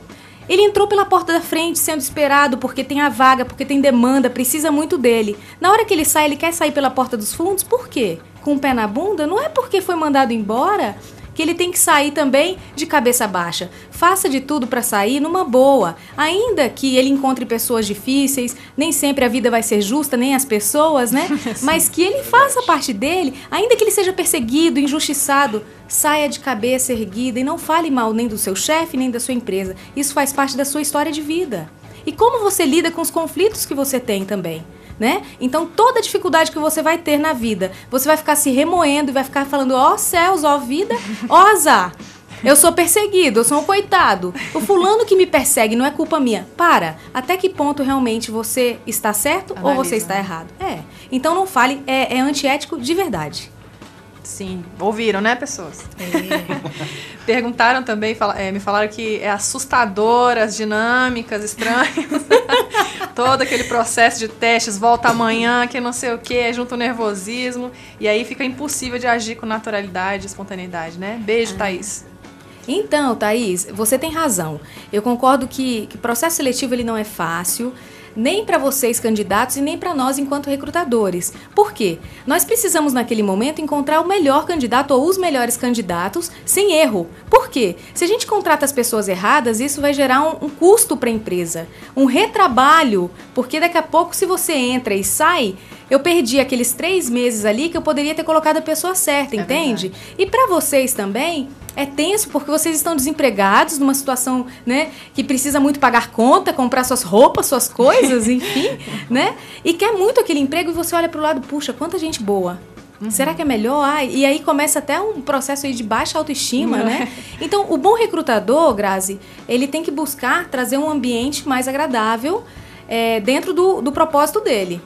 Ele entrou pela porta da frente sendo esperado porque tem a vaga, porque tem demanda, precisa muito dele. Na hora que ele sai, ele quer sair pela porta dos fundos, por quê? Com o pé na bunda? Não é porque foi mandado embora que ele tem que sair também de cabeça baixa. Faça de tudo para sair numa boa. Ainda que ele encontre pessoas difíceis, nem sempre a vida vai ser justa, nem as pessoas, né? Mas que ele faça parte dele, ainda que ele seja perseguido, injustiçado, saia de cabeça erguida e não fale mal nem do seu chefe, nem da sua empresa. Isso faz parte da sua história de vida. E como você lida com os conflitos que você tem também né? Então toda dificuldade que você vai ter na vida, você vai ficar se remoendo e vai ficar falando, ó céus, ó vida, ó azar. Eu sou perseguido, eu sou um coitado. O fulano que me persegue não é culpa minha. Para. Até que ponto realmente você está certo ou Analisa. você está errado? É. Então não fale, é, é antiético de verdade. Sim, ouviram, né, pessoas? Perguntaram também, fala- é, me falaram que é assustador as dinâmicas estranhas. Todo aquele processo de testes, volta amanhã, que não sei o que, junta o nervosismo. E aí fica impossível de agir com naturalidade e espontaneidade, né? Beijo, Thaís. Então, Thaís, você tem razão. Eu concordo que o processo seletivo ele não é fácil, nem para vocês candidatos e nem para nós enquanto recrutadores. Por quê? Nós precisamos naquele momento encontrar o melhor candidato ou os melhores candidatos sem erro. Por quê? Se a gente contrata as pessoas erradas, isso vai gerar um, um custo para a empresa, um retrabalho, porque daqui a pouco se você entra e sai, eu perdi aqueles três meses ali que eu poderia ter colocado a pessoa certa, entende? E para vocês também é tenso porque vocês estão desempregados numa situação, né, que precisa muito pagar conta, comprar suas roupas, suas coisas, enfim, né? E quer muito aquele emprego e você olha pro lado, puxa, quanta gente boa. Será que é melhor? Ah, e aí começa até um processo de baixa autoestima, né? Então, o bom recrutador, Grazi, ele tem que buscar trazer um ambiente mais agradável é, dentro do, do propósito dele.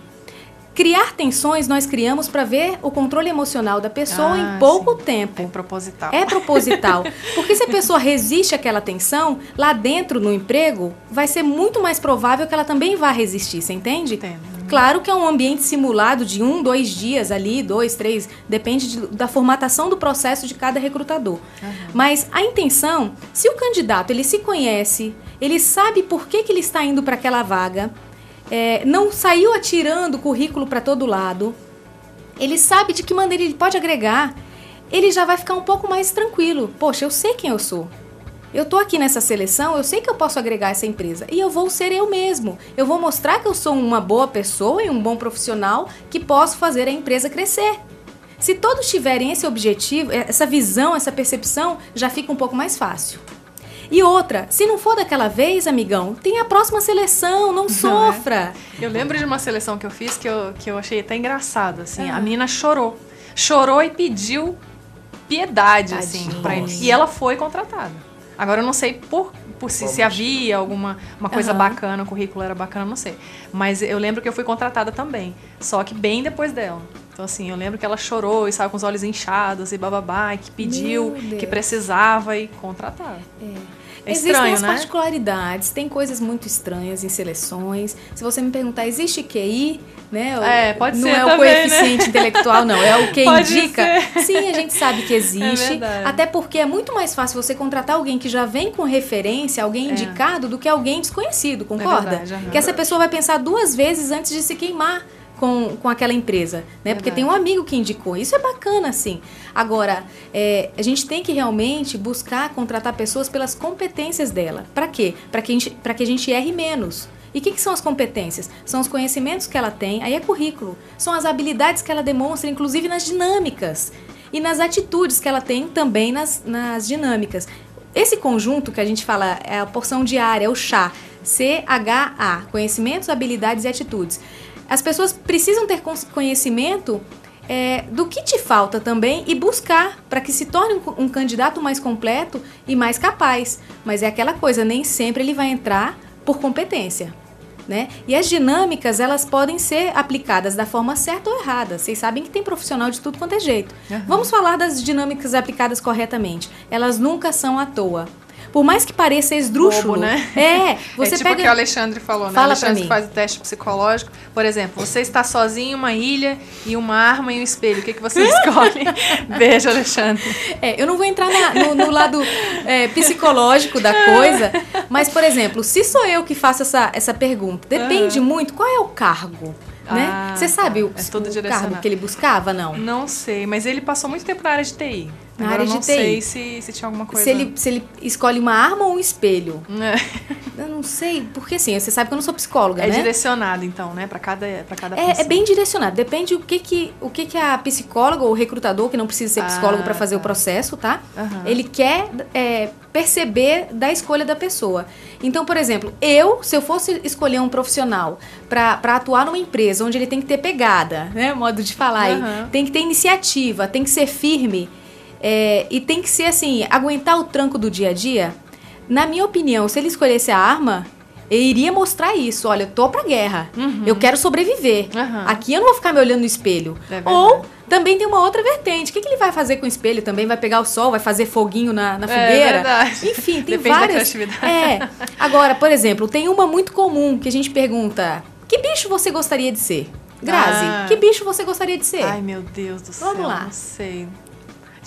Criar tensões nós criamos para ver o controle emocional da pessoa Ah, em pouco tempo. É proposital. É proposital. Porque se a pessoa resiste àquela tensão, lá dentro no emprego, vai ser muito mais provável que ela também vá resistir, você entende? Claro que é um ambiente simulado de um, dois dias ali, dois, três, depende de- da formatação do processo de cada recrutador. Mas a intenção, se o candidato ele se conhece, ele sabe por que, que ele está indo para aquela vaga, é, não saiu atirando currículo para todo lado, ele sabe de que maneira ele pode agregar, ele já vai ficar um pouco mais tranquilo. Poxa, eu sei quem eu sou. Eu tô aqui nessa seleção, eu sei que eu posso agregar essa empresa e eu vou ser eu mesmo. Eu vou mostrar que eu sou uma boa pessoa e um bom profissional que posso fazer a empresa crescer. Se todos tiverem esse objetivo, essa visão, essa percepção, já fica um pouco mais fácil. E outra, se não for daquela vez, amigão, tem a próxima seleção, não sofra. Eu lembro de uma seleção que eu fiz que eu, que eu achei até engraçado, assim. Ah. A menina chorou. Chorou e pediu piedade, assim, pra ele. E ela foi contratada. Agora eu não sei por, por se, se havia alguma uma coisa Aham. bacana, o currículo era bacana, não sei. Mas eu lembro que eu fui contratada também, só que bem depois dela. Então, assim, eu lembro que ela chorou e saiu com os olhos inchados e bababá, e que pediu, que precisava e contrataram. É Existem estranho, as né? particularidades, tem coisas muito estranhas em seleções. Se você me perguntar, existe QI, né? O- É, pode não ser é o também, né? coeficiente intelectual, não. É o que Pode indica. ser. Sim, a gente sabe que existe. É verdade. até porque é muito mais fácil você contratar alguém que já vem com referência, alguém É. indicado, do que alguém desconhecido, concorda? verdade, aham. que essa pessoa vai pensar duas vezes antes de se queimar. Com, com aquela empresa, né? Porque tem um amigo que indicou. Isso é bacana, sim. Agora, é, a gente tem que realmente buscar contratar pessoas pelas competências dela. Para quê? Para que, a gente- que a gente erre menos. E o que, que são as competências? São os conhecimentos que ela tem, aí é currículo. São as habilidades que ela demonstra, inclusive nas dinâmicas. E nas atitudes que ela tem também nas, nas dinâmicas. Esse conjunto que a gente fala é a porção diária, é o chá. C-H-A. Conhecimentos, habilidades e atitudes. As pessoas precisam ter conhecimento é, do que te falta também e buscar para que se torne um, um candidato mais completo e mais capaz. Mas é aquela coisa, nem sempre ele vai entrar por competência. Né? E as dinâmicas, elas podem ser aplicadas da forma certa ou errada. Vocês sabem que tem profissional de tudo quanto é jeito. Vamos falar das dinâmicas aplicadas corretamente. Elas nunca são à toa. Por mais que pareça esdrúxulo, Bobo, né? é, você é tipo pega... o que o Alexandre falou, né? Fala Alexandre faz o teste psicológico. Por exemplo, você está sozinho em uma ilha e uma arma e um espelho. O que, que você escolhe? Beijo, Alexandre. É, eu não vou entrar na- no, no lado é, psicológico da coisa, mas, por exemplo, se sou eu que faço essa, essa pergunta, depende muito qual é o cargo. Né? Ah, Você sabe o, é o cargo que ele buscava, não? Não sei, mas ele passou muito tempo na área de TI. Na Agora área eu de não TI. sei se, se tinha alguma coisa. Se ele, se ele escolhe uma arma ou um espelho? É, Eu não sei, porque assim, você sabe que eu não sou psicóloga, é né? direcionado, então, né? Pra cada, pra cada É, é função. bem direcionado. Depende o que que, o que que a psicóloga ou o recrutador, que não precisa ser Ah, psicólogo para fazer o processo, tá? Aham. Ele quer é, perceber da escolha da pessoa. Então, por exemplo, eu, se eu fosse escolher um profissional para atuar numa empresa onde ele tem que ter pegada, né? Modo de falar aí, Aham. tem que ter iniciativa, tem que ser firme é, e tem que ser assim, aguentar o tranco do dia a dia. Na minha opinião, se ele escolhesse a arma, ele iria mostrar isso. Olha, eu tô pra guerra. Eu quero sobreviver. Aqui eu não vou ficar me olhando no espelho. É. Ou também tem uma outra vertente. O que, que ele vai fazer com o espelho? Também vai pegar o sol, vai fazer foguinho na, na É fogueira? verdade. Enfim, tem Depende várias. É. Agora, por exemplo, tem uma muito comum que a gente pergunta: que bicho você gostaria de ser? Grazi, Ah. que bicho você gostaria de ser? Ai, meu Deus do céu. Vamos lá. Não sei.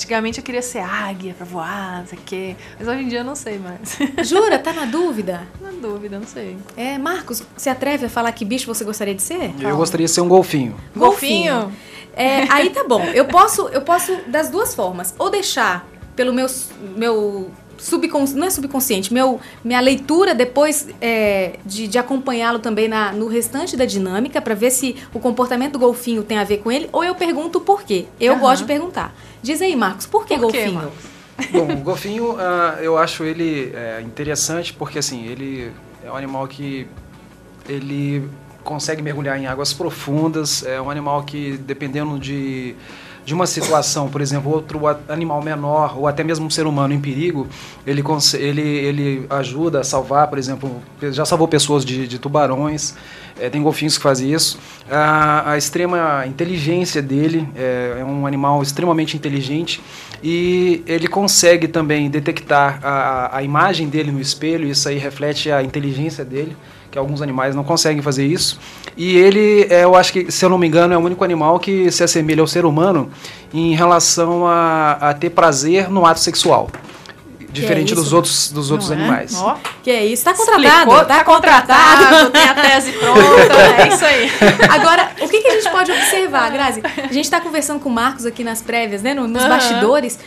Antigamente eu queria ser águia pra voar, não sei o quê. Mas hoje em dia eu não sei mais. Jura? Tá na dúvida? Na dúvida, não sei. É, Marcos, se atreve a falar que bicho você gostaria de ser? Eu gostaria de ser um golfinho. Golfinho? É, aí tá bom. Eu posso, eu posso das duas formas. Ou deixar pelo meu, meu subconsciente, não é subconsciente, meu, minha leitura depois é, de, de acompanhá-lo também na, no restante da dinâmica para ver se o comportamento do golfinho tem a ver com ele, ou eu pergunto por quê. Eu Aham. gosto de perguntar. Diz aí, Marcos, por que Por quê, golfinho? Marcos? Bom, o golfinho, ah, eu acho ele é, interessante porque assim, ele é um animal que ele consegue mergulhar em águas profundas, é um animal que dependendo de de uma situação, por exemplo, outro animal menor ou até mesmo um ser humano em perigo, ele, ele, ele ajuda a salvar, por exemplo, já salvou pessoas de, de tubarões, é, tem golfinhos que fazem isso. A, a extrema inteligência dele, é, é um animal extremamente inteligente e ele consegue também detectar a, a imagem dele no espelho, isso aí reflete a inteligência dele, que alguns animais não conseguem fazer isso. E ele, é, eu acho que, se eu não me engano, é o único animal que se assemelha ao ser humano em relação a, a ter prazer no ato sexual. Diferente isso? dos outros, dos outros Não é? animais. Ó, que é isso? Tá contratado? Explicou, tá contratado. contratado, tem a tese pronta, é isso aí. Agora, o que, que a gente pode observar, Grazi? A gente está conversando com o Marcos aqui nas prévias, né, no- nos Aham. bastidores.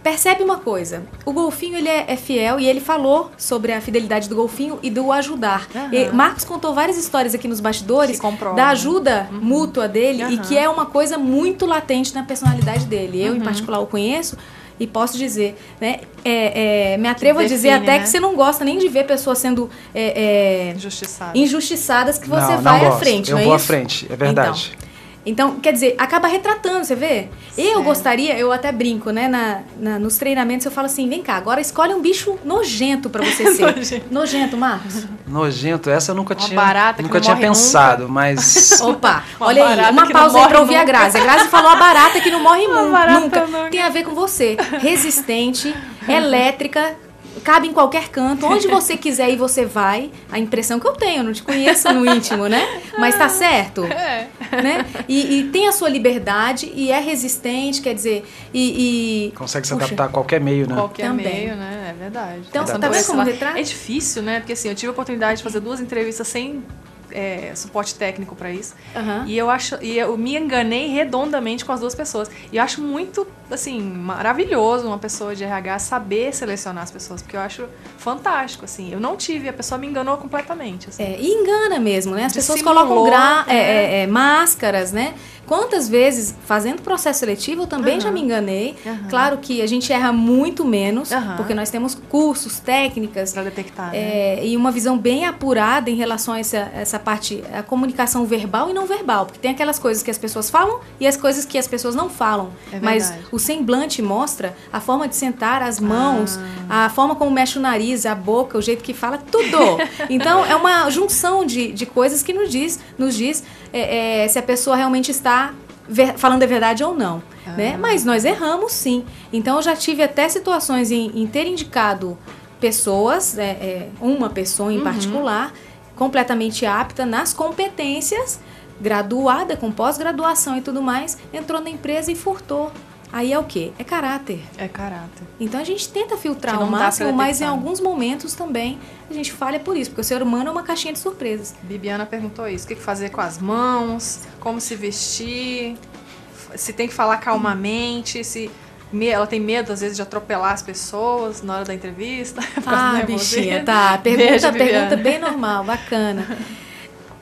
Percebe uma coisa, o golfinho ele é, é fiel e ele falou sobre a fidelidade do golfinho e do o ajudar. E Marcos contou várias histórias aqui nos bastidores da ajuda mútua dele e Aham. que é uma coisa muito latente na personalidade dele. Eu, em Uhum. particular, o conheço e posso dizer, né? é, é, me atrevo a dizer define, até né? que você não gosta nem de ver pessoas sendo é, é, Injustiçado. injustiçadas que você Não, não vai à gosto. frente, Eu não é vou à frente, é verdade. Então, Então, quer dizer, acaba retratando, você vê? Eu gostaria, eu até brinco, né? Na, na- nos treinamentos eu falo assim: vem cá, agora escolhe um bicho nojento pra você ser. Nojento. nojento, Marcos. Nojento, essa eu nunca tinha, barata que nunca não tinha pensado, mas Opa, Uma olha aí, uma não pausa aí pra ouvir a nunca. Grazi. A Grazi falou a barata que não morre nunca. nunca. Tem a ver com você. Resistente, elétrica, cabe em qualquer canto. Onde você quiser ir, você vai. A impressão que eu tenho, eu não te conheço no íntimo, né? Mas tá certo. É. Né? E, e tem a sua liberdade e é resistente, quer dizer, e. e- consegue se Puxa, adaptar a qualquer meio, né? Qualquer Também. meio, né? É verdade. Então, Essa tá vendo como retrata? É difícil, né? Porque assim, eu tive a oportunidade de fazer duas entrevistas sem é, suporte técnico pra isso. Aham. E eu acho, e eu me enganei redondamente com as duas pessoas. E eu acho muito, assim, maravilhoso uma pessoa de RH saber selecionar as pessoas, porque eu acho fantástico, assim. Eu não tive, a pessoa me enganou completamente. Assim. É, e engana mesmo, né? As pessoas Dissimulou, colocam gra- é, né? é, é, máscaras, né? Quantas vezes, fazendo processo seletivo, eu também Aham. já me enganei. Aham. Claro que a gente erra muito menos, Aham. porque nós temos cursos, técnicas. Pra detectar, né? é, e uma visão bem apurada em relação a essa, essa parte, a comunicação verbal e não verbal. Porque tem aquelas coisas que as pessoas falam e as coisas que as pessoas não falam. É Mas verdade. O semblante mostra a forma de sentar, as mãos, a forma como mexe o nariz, a boca, o jeito que fala, tudo. Então é uma junção de, de coisas que nos diz, nos diz é, é, se a pessoa realmente está ver- falando a verdade ou não. Né? Mas nós erramos sim. Então eu já tive até situações em, em ter indicado pessoas, é, é, uma pessoa em Uhum. particular, completamente apta nas competências, graduada, com pós-graduação e tudo mais, entrou na empresa e furtou. Aí é o quê? É caráter. É caráter. Então a gente tenta filtrar pra máximo, mas em alguns momentos também a gente falha por isso, porque o ser humano é uma caixinha de surpresas. Bibiana perguntou isso. O que fazer com as mãos? Como se vestir? Se tem que falar calmamente? Se ela tem medo, às vezes, de atropelar as pessoas na hora da entrevista? do Ah, bichinha, tá. Pergunta, Beijo, pergunta bem normal, bacana.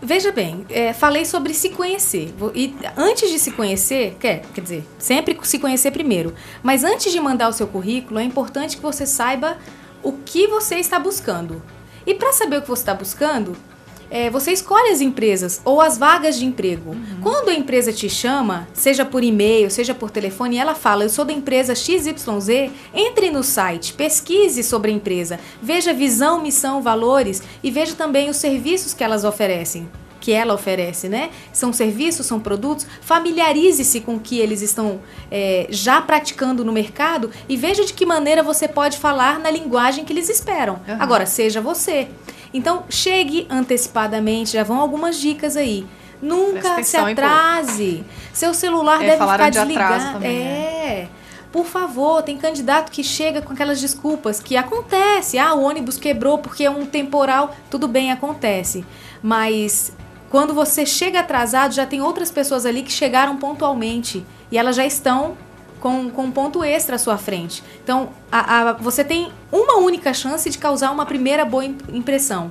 Veja bem, é, falei sobre se conhecer. E antes de se conhecer, quer, quer dizer, sempre se conhecer primeiro. Mas antes de mandar o seu currículo, é importante que você saiba o que você está buscando. E para saber o que você está buscando, é, você escolhe as empresas ou as vagas de emprego. Quando a empresa te chama, seja por e-mail, seja por telefone, e ela fala: Eu sou da empresa XYZ, entre no site, pesquise sobre a empresa, veja visão, missão, valores e veja também os serviços que elas oferecem. Que ela oferece, né? São serviços, são produtos. Familiarize-se com o que eles estão é, já praticando no mercado e veja de que maneira você pode falar na linguagem que eles esperam. Aham. Agora, seja você. Então, chegue antecipadamente, já vão algumas dicas aí. Nunca se atrase. Seu celular É, deve ficar de desligado. também, é. Por favor, tem candidato que chega com aquelas desculpas que acontece. Ah, o ônibus quebrou porque é um temporal. Tudo bem, acontece. Mas quando você chega atrasado, já tem outras pessoas ali que chegaram pontualmente e elas já estão com, com um ponto extra à sua frente. Então, a- a- você tem uma única chance de causar uma primeira boa im- impressão.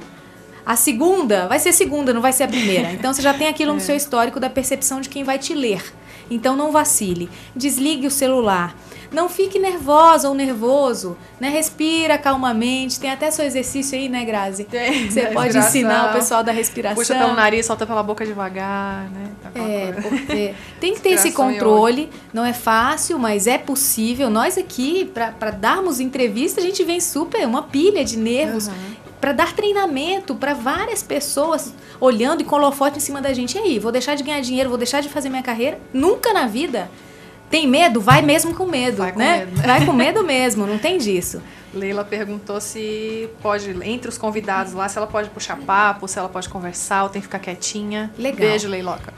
A segunda vai ser a segunda, não vai ser a primeira. Então você já tem aquilo no É. seu histórico da percepção de quem vai te ler. Então não vacile. Desligue o celular. Não fique nervosa ou nervoso, né? Respira calmamente. Tem até seu exercício aí, né, Grazi? Tem, Você pode respiração. ensinar o pessoal da respiração. Puxa pelo nariz, solta pela boca devagar, né? Aquela É, coisa. porque tem que ter esse controle. Não é fácil, mas é possível. Nós aqui, para darmos entrevista, a gente vem super, uma pilha de nervos. Para dar treinamento para várias pessoas olhando e com holofote em cima da gente. E aí, vou deixar de ganhar dinheiro, vou deixar de fazer minha carreira? Nunca na vida. Tem medo? Vai mesmo com medo, Vai com né? medo, né? Vai com medo mesmo, não tem disso. Leila perguntou se pode, entre os convidados lá, se ela pode puxar papo, se ela pode conversar ou tem que ficar quietinha. Legal. Beijo, Leiloca.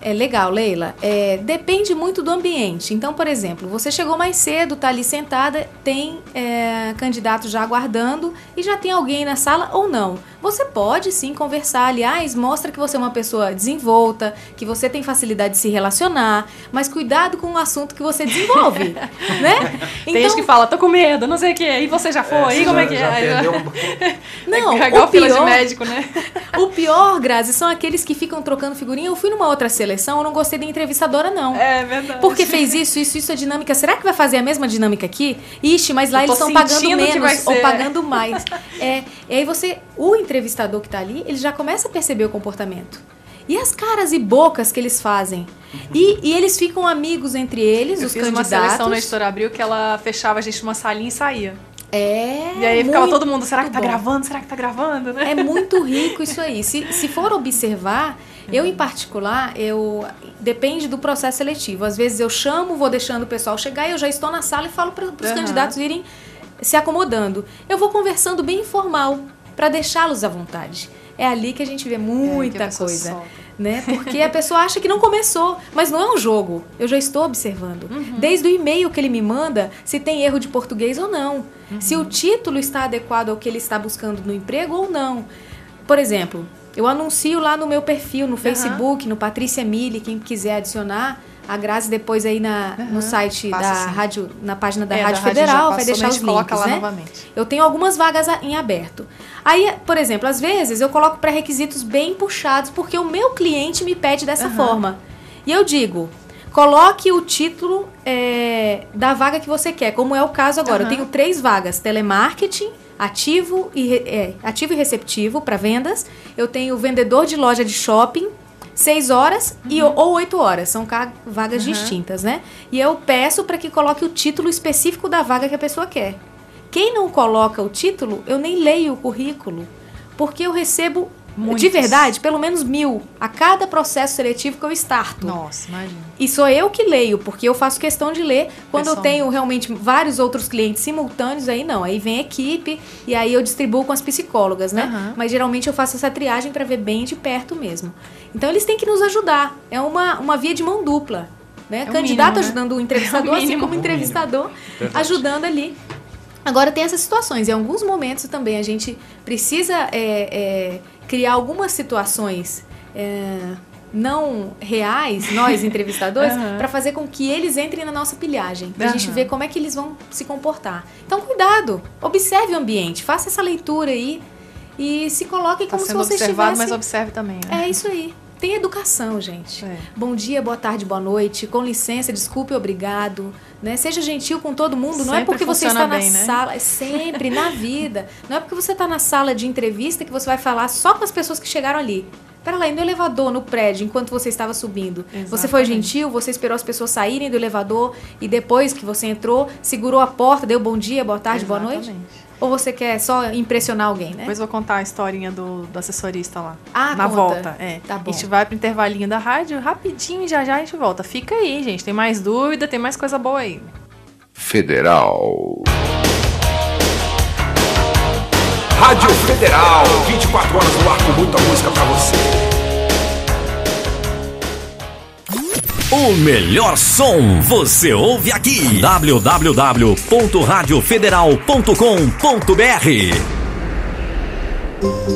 É legal, Leila. É, depende muito do ambiente. Então, por exemplo, você chegou mais cedo, tá ali sentada, tem é, candidato já aguardando e já tem alguém na sala ou não. Você pode sim conversar, aliás, mostra que você é uma pessoa desenvolta, que você tem facilidade de se relacionar, mas cuidado com o assunto que você desenvolve, né? Tem gente que fala, tô com medo, não sei o quê, e você já foi, É, e como é já- que já é? um- Não, é igual o fila de pior- médico, né? O pior, Grazi, são aqueles que ficam trocando figurinha. Eu fui numa outra seleção, eu não gostei da entrevistadora, não. É verdade. Porque fez isso, isso, isso, a dinâmica. Será que vai fazer a mesma dinâmica aqui? Ixi, mas lá eles estão pagando que menos ou pagando mais. É, e aí você, o entrevistador que tá ali, ele já começa a perceber o comportamento. E as caras e bocas que eles fazem. E, e eles ficam amigos entre eles, Eu os fiz uma candidatos. seleção na Editora Abril que ela fechava a gente numa salinha e saía. É. E aí ficava muito todo mundo, será que tá bom. gravando? Será que tá gravando, né? É muito rico isso aí. Se, se for observar, eu em particular, eu depende do processo seletivo. Às vezes eu chamo, vou deixando o pessoal chegar e eu já estou na sala e falo para os Aham. candidatos irem se acomodando. Eu vou conversando bem informal para deixá-los à vontade. É ali que a gente vê muita a pessoa coisa. solta. Né? Porque a pessoa acha que não começou, mas não é um jogo. Eu já estou observando. Desde o e-mail que ele me manda, se tem erro de português ou não. Se o título está adequado ao que ele está buscando no emprego ou não. Por exemplo, eu anuncio lá no meu perfil, no Facebook, no Patrícia Mille, quem quiser adicionar. A Grazi depois aí na, no site da sim. rádio, na página da É, da Rádio rádio já Federal, vai passou, deixar os links, lá né? novamente. Eu tenho algumas vagas em aberto. Aí, por exemplo, às vezes eu coloco pré-requisitos bem puxados porque o meu cliente me pede dessa Aham. forma. E eu digo, coloque o título é, da vaga que você quer, como é o caso agora. Eu Aham. tenho três vagas: telemarketing, ativo e, é, ativo e receptivo para vendas. Eu tenho vendedor de loja de shopping. Seis horas e, ou oito horas, são vagas Uhum. distintas, né? E eu peço para que coloque o título específico da vaga que a pessoa quer. Quem não coloca o título, eu nem leio o currículo, porque eu recebo, de Muitos. verdade, pelo menos mil a cada processo seletivo que eu starto. Nossa, imagina. E sou eu que leio, porque eu faço questão de ler. Quando eu tenho realmente vários outros clientes simultâneos, aí não. Aí vem a equipe e aí eu distribuo com as psicólogas, né? Aham. Mas geralmente eu faço essa triagem para ver bem de perto mesmo. Então eles têm que nos ajudar. É uma, uma via de mão dupla. Né? É Candidato mínimo, né? ajudando o entrevistador, É o assim como o entrevistador ajudando ali. Agora tem essas situações. Em alguns momentos também a gente precisa é, é, criar algumas situações é, não reais, nós entrevistadores, Aham. para fazer com que eles entrem na nossa pilhagem. Pra gente Aham. ver como é que eles vão se comportar. Então cuidado, observe o ambiente, faça essa leitura aí e se coloque Tá como se você observado, estivesse... mas observe também, né? É isso aí. Tem educação, gente. É. Bom dia, boa tarde, boa noite. Com licença, desculpe, obrigado. Né? Seja gentil com todo mundo. Não é Sempre porque você está na bem, né? sala, é sempre na vida. Não é porque você está na sala de entrevista que você vai falar só com as pessoas que chegaram ali. Pera lá, e no elevador, no prédio, enquanto você estava subindo. Você foi Exatamente. gentil, você esperou as pessoas saírem do elevador e depois que você entrou, segurou a porta, deu bom dia, boa tarde, boa noite? Ou você quer só impressionar alguém, né? Depois eu vou contar a historinha do, do assessorista lá. Ah, Na conta. volta, é. Tá bom. A gente vai pro intervalinho da rádio rapidinho e já já a gente volta. Fica aí, gente. Tem mais dúvida, tem mais coisa boa aí. Federal. Rádio Federal, 24 horas no ar com muita música pra você. O melhor som você ouve aqui. www.radiofederal.com.br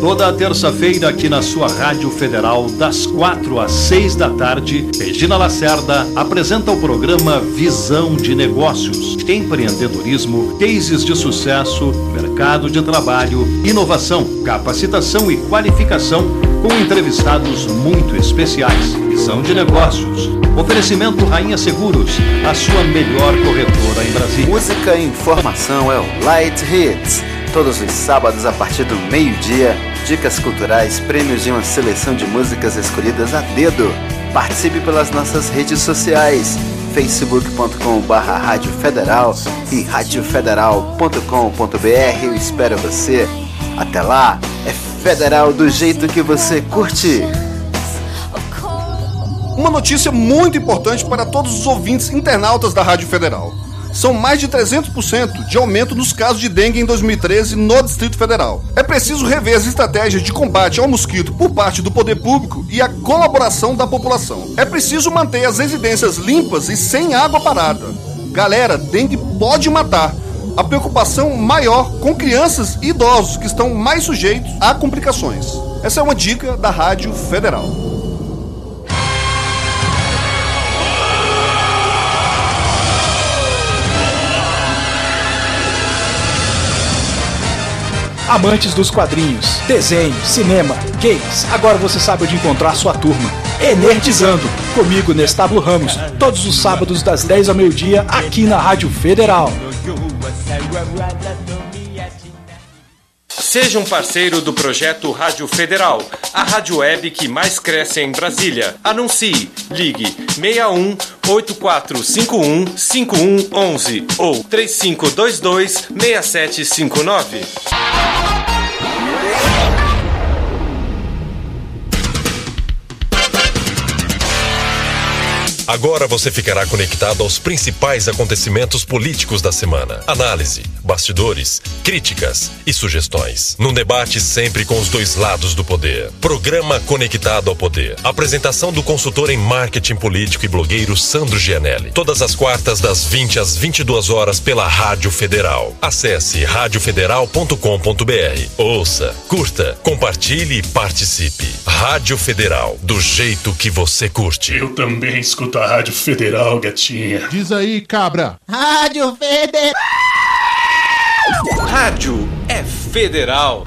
Toda terça-feira aqui na sua Rádio Federal, das 4 às 6 da tarde, Regina Lacerda apresenta o programa Visão de Negócios, empreendedorismo, cases de sucesso, mercado de trabalho, inovação, capacitação e qualificação com entrevistados muito especiais. Visão de Negócios. Oferecimento Rainha Seguros, a sua melhor corretora em Brasília. Música e informação é o Light Hits. Todos os sábados a partir do meio-dia, dicas culturais, prêmios de uma seleção de músicas escolhidas a dedo. Participe pelas nossas redes sociais, facebook.com.br Rádio Federal e radiofederal.com.br. Eu espero você. Até lá, é federal do jeito que você curte. Uma notícia muito importante para todos os ouvintes internautas da Rádio Federal. São mais de 300% de aumento nos casos de dengue em 2013 no Distrito Federal. É preciso rever as estratégias de combate ao mosquito por parte do poder público e a colaboração da população. É preciso manter as residências limpas e sem água parada. Galera, dengue pode matar. A preocupação maior com crianças e idosos que estão mais sujeitos a complicações. Essa é uma dica da Rádio Federal. Amantes dos quadrinhos, desenho, cinema, games, agora você sabe onde encontrar sua turma. Energizando, comigo Nestábulo Ramos, todos os sábados das 10 ao meio-dia, aqui na Rádio Federal. Seja um parceiro do projeto Rádio Federal, a rádio web que mais cresce em Brasília. Anuncie. Ligue 61 8451 5111 ou 3522 6759. Agora você ficará conectado aos principais acontecimentos políticos da semana. Análise, bastidores, críticas e sugestões. Num debate sempre com os dois lados do poder. Programa Conectado ao Poder. Apresentação do consultor em marketing político e blogueiro Sandro Gianelli. Todas as quartas das 20 às 22 horas pela Rádio Federal. Acesse radiofederal.com.br. Ouça, curta, compartilhe e participe. Rádio Federal, do jeito que você curte. Eu também escuto a Rádio Federal, gatinha. Diz aí, cabra. Rádio Federal. Rádio é federal.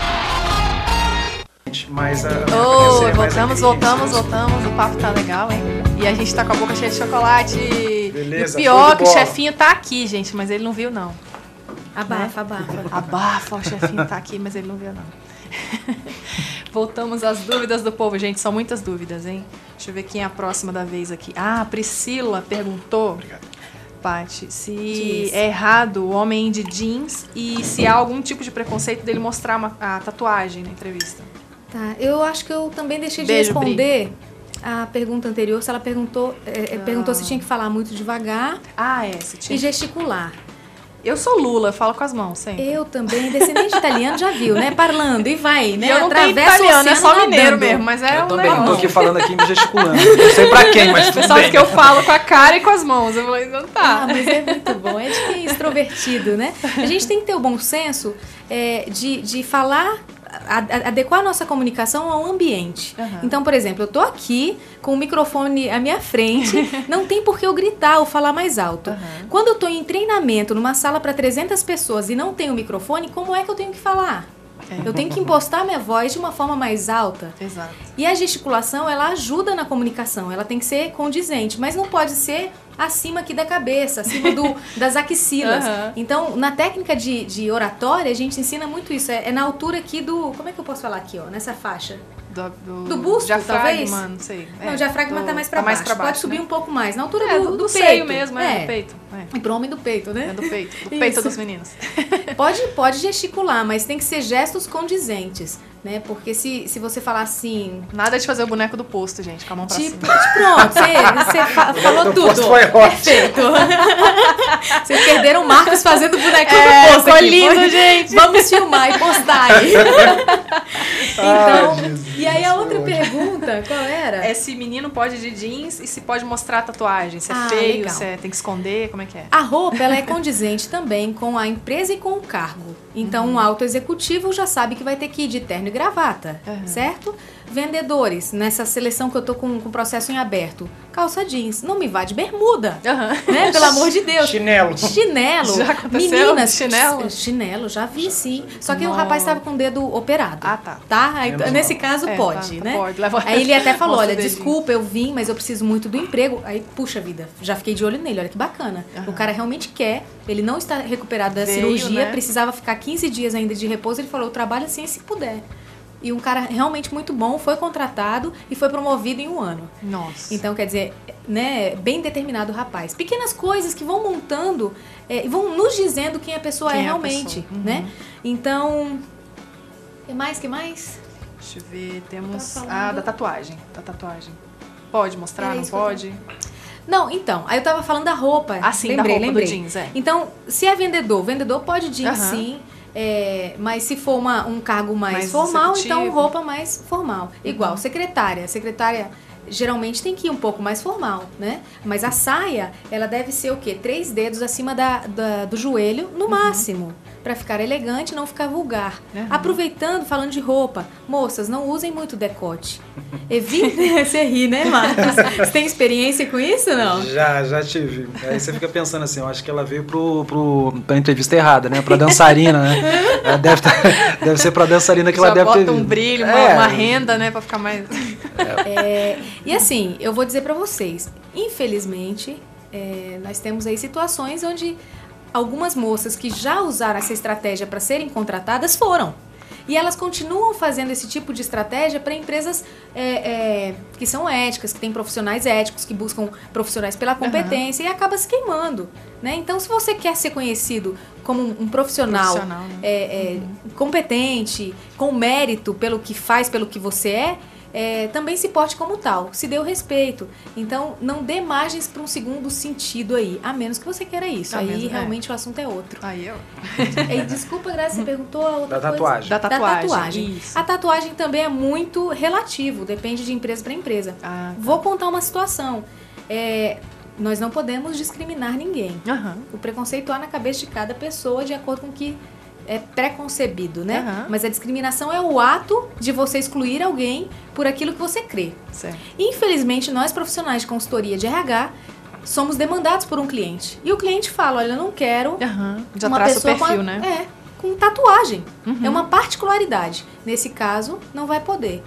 Mas a. Ô, voltamos, voltamos, voltamos. O papo tá legal, hein? E a gente tá com a boca cheia de chocolate. Beleza, e o pior é que o chefinho tá aqui, gente, mas ele não viu, não. Abafa, abafa. Abafa, o chefinho tá aqui, mas ele não viu, não. Voltamos às dúvidas do povo, gente. São muitas dúvidas, hein? Deixa eu ver quem é a próxima da vez aqui. Ah, a Priscila perguntou. Obrigado. Paty, se Diz. é errado o homem de jeans e se há algum tipo de preconceito dele mostrar uma- a tatuagem na entrevista. Tá, eu acho que eu também deixei de Beijo, responder a pergunta anterior, se ela perguntou, é, é, perguntou se tinha que falar muito devagar ah, é, se tinha e gesticular. Eu sou Lula, eu falo com as mãos sempre. Eu também, descendente italiano, já viu, né? Parlando e vai, né? Eu não tenho Atravessa o italiano, é só mineiro nadando. mesmo, mas é Eu um também não tô aqui falando aqui me gesticulando. Não sei pra quem, mas tudo Pessoal bem. diz que eu falo com a cara e com as mãos. Eu falei, não tá. Ah, mas é muito bom. É de quem é extrovertido, né? A gente tem que ter o bom senso é, de, de falar, adequar a nossa comunicação ao ambiente. Então, por exemplo, eu tô aqui com o microfone à minha frente, não tem por que eu gritar ou falar mais alto. Quando eu tô em treinamento numa sala para 300 pessoas e não tenho microfone, como é que eu tenho que falar? Eu tenho que impostar minha voz de uma forma mais alta. Exato. E a gesticulação, ela ajuda na comunicação, ela tem que ser condizente, mas não pode ser acima aqui da cabeça, acima do, das axilas. Aham. Então, na técnica de, de oratória, a gente ensina muito isso. É, é na altura aqui do. Como é que eu posso falar aqui, ó? Nessa faixa. Do, do, Do busto, diafragma, talvez? não sei. não, É, o diafragma do- tá mais pra tá baixo. baixo, Pode subir né? um pouco mais. Na altura É, do, do- do, peito. seio mesmo, é, do peito, é. E pro homem do peito, né? É do peito. Do peito dos meninos. Pode, pode gesticular, mas tem que ser gestos condizentes, né? Porque se, se você falar assim. Nada de fazer o boneco do posto, gente, com a mão pra Tipo, cima. pronto, você, você fa- falou do tudo. posto foi ótimo. Perfeito. Vocês perderam o Marcos fazendo boneco É, do posto aqui. lindo, Foi- gente. Vamos filmar e postar aí. então, Ai, e aí a outra pergunta, qual era? É se menino pode ir de jeans e se pode mostrar a tatuagem. Se é Ah, feio, legal. se é- tem que esconder, como é que é? A roupa ela é condizente também com a empresa e com o cargo. Então, um alto executivo já sabe que vai ter que ir de terno gravata, certo? Vendedores, nessa seleção que eu tô com o processo em aberto, calça jeans, não me vá de bermuda, né? Pelo amor de Deus. Chinelo. Chinelo. Já aconteceu? Meninas, Chinelo? Chinelo, já vi sim. Só que o Nossa. rapaz estava com o dedo operado. Ah, tá. Tá? Aí, nesse mal. caso É, pode, tá, né? pode, leva- Aí ele até falou, olha, o desculpa, eu vim, mas eu preciso muito do emprego. Aí, puxa vida, já fiquei de olho nele, olha que bacana. O cara realmente quer, ele não está recuperado da Veio, cirurgia, né? precisava ficar 15 dias ainda de repouso. Ele falou, eu trabalho assim se puder. E um cara realmente muito bom, foi contratado e foi promovido em um ano. Nossa. Então, quer dizer, né, bem determinado o rapaz. Pequenas coisas que vão montando é, e vão nos dizendo quem a pessoa Quem é é a realmente, pessoa. Uhum. né? Então, que mais, que mais? Deixa eu ver, temos. Falando? Ah, da tatuagem. Da tatuagem. Pode mostrar, Era não eu pode? Não, então, aí eu tava falando da roupa. Ah, sim, da lembrei, roupa do lembrei. jeans, é. Então, se é vendedor, vendedor pode jeans Aham. sim. É, mas se for uma- um cargo mais, Mais formal, executivo. então roupa mais formal. Igual, Uhum. secretária. Secretária geralmente tem que ir um pouco mais formal, né? Mas a saia, ela deve ser o quê? Três dedos acima da, da- do joelho, Uhum. no máximo. Pra ficar elegante e não ficar vulgar. Uhum. Aproveitando, falando de roupa. Moças, não usem muito decote. Evite. Você ri, né, Marcos? Você tem experiência com isso não? Já, já tive. Aí você fica pensando assim, eu acho que ela veio pro, pro, pra entrevista errada, né? Pra dançarina, né? Ela deve, tá- deve ser pra dançarina que Já ela deve ter bota um vindo. brilho, uma, É. uma renda, né, pra ficar mais. É, e assim, eu vou dizer pra vocês, infelizmente, é, nós temos aí situações onde algumas moças que já usaram essa estratégia para serem contratadas foram. E elas continuam fazendo esse tipo de estratégia para empresas é, é, que são éticas, que têm profissionais éticos, que buscam profissionais pela competência e acaba se queimando. Né? Então, se você quer ser conhecido como um, profissional, Profissional, né? é, é, competente, com mérito pelo que faz, pelo que você é, é, também se porte como tal, se dê o respeito. Então, não dê margens para um segundo sentido aí, a menos que você queira isso. A aí menos- é. realmente o assunto é outro. Aí eu. E, desculpa, Graça, você perguntou a outra Da coisa? tatuagem. Da tatuagem, tatuagem. isso. A tatuagem também é muito relativo, depende de empresa para empresa. Ah, tá. Vou contar uma situação. É, nós não podemos discriminar ninguém. O preconceito há na cabeça de cada pessoa de acordo com o que é preconcebido, né? Aham. Mas a discriminação é o ato de você excluir alguém por aquilo que você crê. Certo. Infelizmente, nós profissionais de consultoria de RH somos demandados por um cliente. E o cliente fala, olha, eu não quero Já uma traça o pessoa com a- perfil, né? É, com tatuagem. Uhum. É uma particularidade. Nesse caso, não vai poder.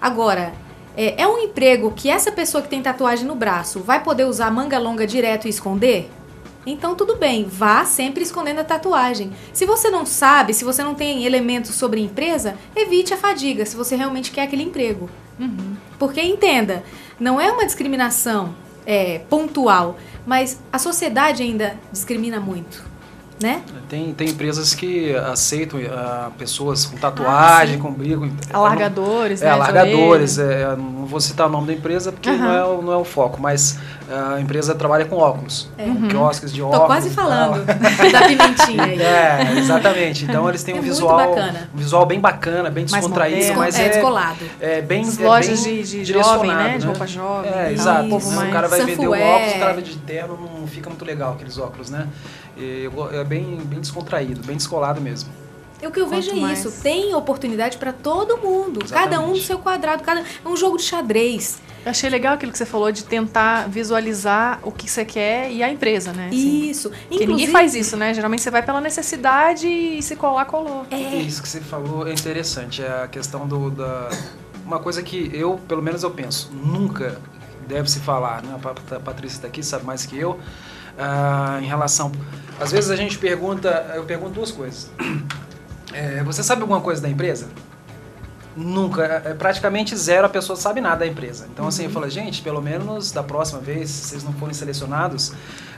Agora, é, é um emprego que essa pessoa que tem tatuagem no braço vai poder usar manga longa direto e esconder? Então tudo bem, vá sempre escondendo a tatuagem. Se você não sabe, se você não tem elementos sobre a empresa, evite a fadiga se você realmente quer aquele emprego. Porque entenda, não é uma discriminação é, pontual, mas a sociedade ainda discrimina muito, né? Tem, tem empresas que aceitam ah, pessoas com tatuagem, sim. com brilho. Alargadores, é, né, de alargadores. É, não vou citar o nome da empresa porque Aham. não, é, o- não é o foco, mas ah, a empresa trabalha com óculos. É. Com Uhum. quiosques de Tô óculos. quase e tal. falando da pimentinha aí. É, exatamente. Então eles têm É um visual, um visual bem bacana, bem descontraído, mas É, é, descolado. É bem As é lojas bem de- de direcionado, jovem, né? De roupa jovem. É, Isso. exato. Povo O mais- cara vai vender o Sanfué. óculos, o cara vai de terno, não fica muito legal aqueles óculos, né? E é bem, bem descontraído, bem descolado mesmo. O que eu vejo Quanto é mais- isso. Tem oportunidade para todo mundo. Cada um no seu quadrado. Cada... É um jogo de xadrez. Eu achei legal aquilo que você falou de tentar visualizar o que você quer e a empresa, né? Assim, Isso. Porque ninguém Inclusive- faz isso, né? Geralmente você vai pela necessidade e se colar, colou. É. Isso que você falou é interessante, é a questão do da uma coisa que eu, pelo menos eu penso, nunca deve se falar, né? A Pat- a Patrícia está aqui, sabe mais que eu, ah, em relação. Às vezes a gente pergunta, eu pergunto duas coisas. É, você sabe alguma coisa da empresa? Nunca, é é praticamente zero a pessoa sabe nada da empresa. Então, assim, eu Uhum. falo, gente, pelo menos da próxima vez, se vocês não forem selecionados,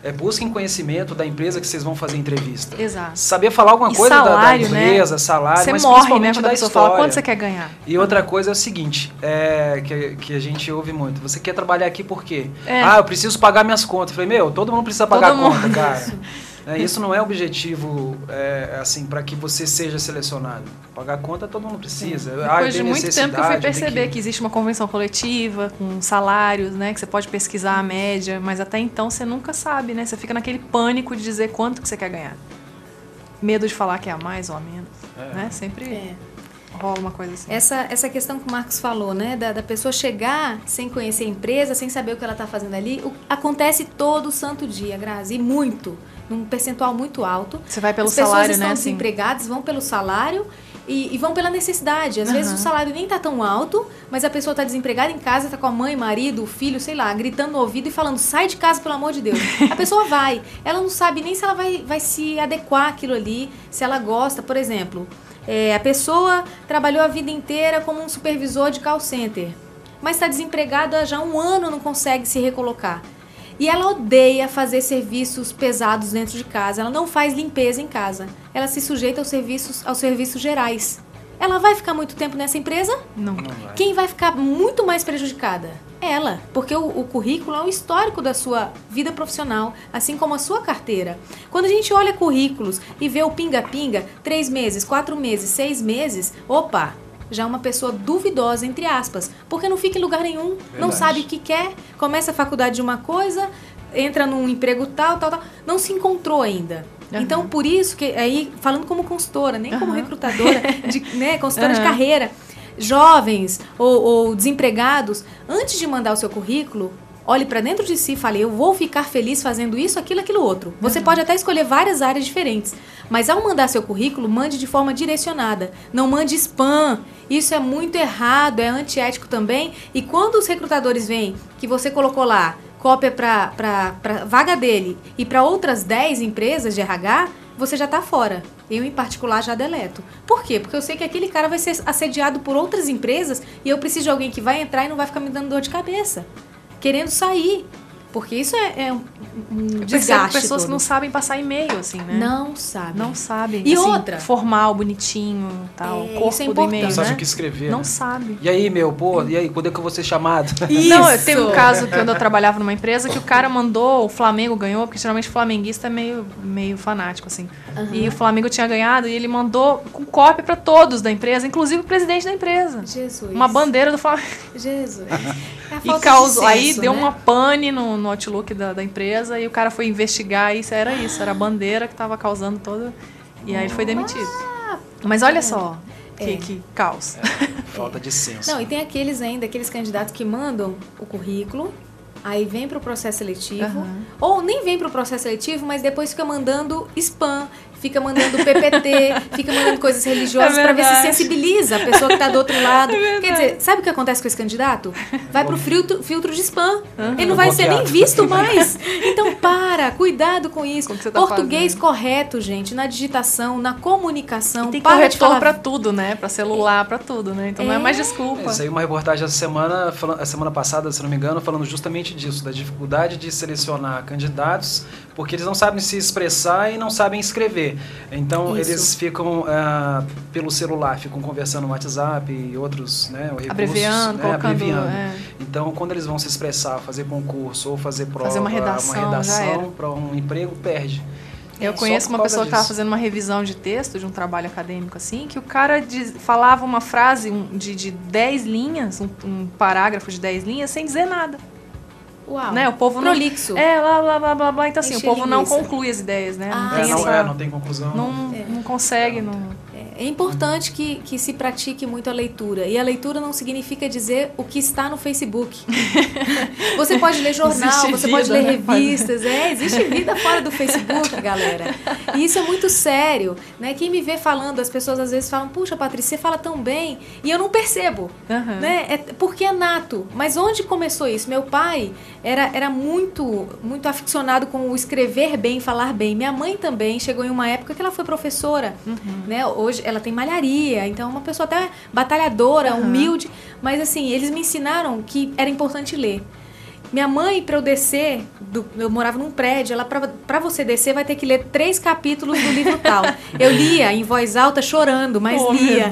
é, busquem conhecimento da empresa que vocês vão fazer entrevista. Exato. Saber falar alguma E coisa da- salário, da, né? empresa, salário, Você mas morre, né? principalmente da pessoa história. fala quanto você quer ganhar. E outra coisa é o seguinte, é, que, que a gente ouve muito. Você quer trabalhar aqui por quê? É. Ah, eu preciso pagar minhas contas. Eu falei, meu, todo mundo precisa pagar Todo a conta, mundo. cara. É, isso não é objetivo, é, assim, para que você seja selecionado. Pagar conta todo mundo precisa. Ah, Depois de tem muito tempo que eu fui perceber que... existe uma convenção coletiva com salários, né? Que você pode pesquisar a média, mas até então você nunca sabe, né? Você fica naquele pânico de dizer quanto que você quer ganhar. Medo de falar que é a mais ou a menos, É. né? Sempre rola uma coisa assim. Essa, essa questão que o Marcos falou, né? Da, da pessoa chegar sem conhecer a empresa, sem saber o que ela está fazendo ali, o- acontece todo santo dia, Grazi, e muito. Num percentual muito alto. Você vai pelo As pessoas salário, estão né, assim. desempregadas, vão pelo salário e, e vão pela necessidade. Às vezes Aham. o salário nem tá tão alto, mas a pessoa tá desempregada em casa, tá com a mãe, marido, o filho, sei lá, gritando no ouvido e falando, sai de casa, pelo amor de Deus. A pessoa vai. Ela não sabe nem se ela vai, vai se adequar àquilo ali, se ela gosta. Por exemplo, é, a pessoa trabalhou a vida inteira como um supervisor de call center, mas está desempregada já há um ano, não consegue se recolocar. E ela odeia fazer serviços pesados dentro de casa. Ela não faz limpeza em casa. Ela se sujeita aos serviços, aos serviços gerais. Ela vai ficar muito tempo nessa empresa? Não. Quem vai ficar muito mais prejudicada? Ela. Porque o, o currículo é o histórico da sua vida profissional, assim como a sua carteira. Quando a gente olha currículos e vê o pinga-pinga, três meses, quatro meses, seis meses, opa, já é uma pessoa duvidosa, entre aspas, porque não fica em lugar nenhum, não Verdade. sabe o que quer, começa a faculdade de uma coisa, entra num emprego tal, tal, tal, não se encontrou ainda. Aham. Então, por isso que aí, falando como consultora, nem como Aham. recrutadora, de, né, consultora de Aham. carreira, jovens ou, ou desempregados, antes de mandar o seu currículo, olhe para dentro de si e fale: eu vou ficar feliz fazendo isso, aquilo, aquilo outro. Você pode até escolher várias áreas diferentes, mas ao mandar seu currículo, mande de forma direcionada. Não mande spam. Isso é muito errado, é antiético também. E quando os recrutadores veem que você colocou lá cópia para vaga dele e para outras 10 empresas de RH, você já está fora. Eu, em particular, já deleto. Por quê? Porque eu sei que aquele cara vai ser assediado por outras empresas e eu preciso de alguém que vai entrar e não vai ficar me dando dor de cabeça. Querendo sair. Porque isso é, é um, um Eu desgaste. pessoas que todo. não sabem passar e-mail, assim, né? Não sabem. Não sabem. E assim, outra? Formal, bonitinho, tal. É, corpo isso é do e-mail, Não né? sabe o que escrever. Não né? sabe. E aí, meu, pô, e aí, quando é que eu vou ser chamado? Não, eu tenho um caso que quando eu trabalhava numa empresa que o cara mandou, o Flamengo ganhou, porque geralmente o flamenguista é meio, meio fanático, assim. Aham. E o Flamengo tinha ganhado e ele mandou com cópia pra todos da empresa, inclusive o presidente da empresa. Jesus. Uma bandeira do Flamengo. Jesus. É E falta de causou, aí deu né? uma pane no, no Outlook da, da empresa e o cara foi investigar e isso era isso, era a bandeira que tava causando todo. E aí ele foi demitido. Mas olha só, que, É. que caos. Falta de senso. Não, e tem aqueles ainda, aqueles candidatos que mandam o currículo, aí vem pro processo seletivo, Aham. ou nem vem pro processo seletivo, mas depois fica mandando spam, fica mandando PPT, fica mandando coisas religiosas É pra ver se sensibiliza a pessoa que tá do outro lado. É. Quer dizer, sabe o que acontece com esse candidato? Vai pro filtro, filtro de spam. Ele não vai ser nem visto mais. Então para, cuidado com isso. você tá Português correto, gente, na digitação, na comunicação. Tem para de corretor falar pra tudo, né? Pra celular, pra tudo, né? Então não é mais desculpa. É, Saiu uma reportagem essa semana, a semana passada, se não me engano, falando justamente disso, da dificuldade de selecionar candidatos, porque eles não sabem se expressar e não sabem escrever. Então Isso. eles ficam ah, pelo celular, ficam conversando no WhatsApp e outros, né, recursos, Abreviando, né, colocando, abreviando. é. Então quando eles vão se expressar, fazer concurso ou fazer prova, Fazer uma redação, redação para um emprego, perde. Eu É, conheço uma pessoa que estava disso. fazendo uma revisão de texto de um trabalho acadêmico assim, que o cara diz- falava uma frase de, de 10 linhas, um, um parágrafo de 10 linhas, sem dizer nada. Uau. Né? O povo Prolixo. não. É, blá, blá, blá, blá, blá. Então, assim, Encher o povo não conclui as ideias, né? Ah, não É, tem não, essa. é, não tem conclusão. Não, não consegue, não. É importante que, que se pratique muito a leitura. E a leitura não significa dizer o que está no Facebook. Você pode ler jornal, Existe você pode vida, ler né? revistas. É, existe vida fora do Facebook, galera. E isso é muito sério. Né? Quem me vê falando, as pessoas às vezes falam, puxa, Patrícia, você fala tão bem. E eu não percebo. Aham. Né? É porque é nato. Mas onde começou isso? Meu pai era, era muito, muito aficionado com o escrever bem, falar bem. Minha mãe também chegou em uma época que ela foi professora. Né? Hoje ela tem malharia, então é uma pessoa até batalhadora, Aham. humilde. Mas assim, eles me ensinaram que era importante ler. Minha mãe, pra eu descer, do- eu morava num prédio, ela, pra, pra você descer, vai ter que ler três capítulos do livro tal. Eu lia em voz alta, chorando, mas Oh, lia.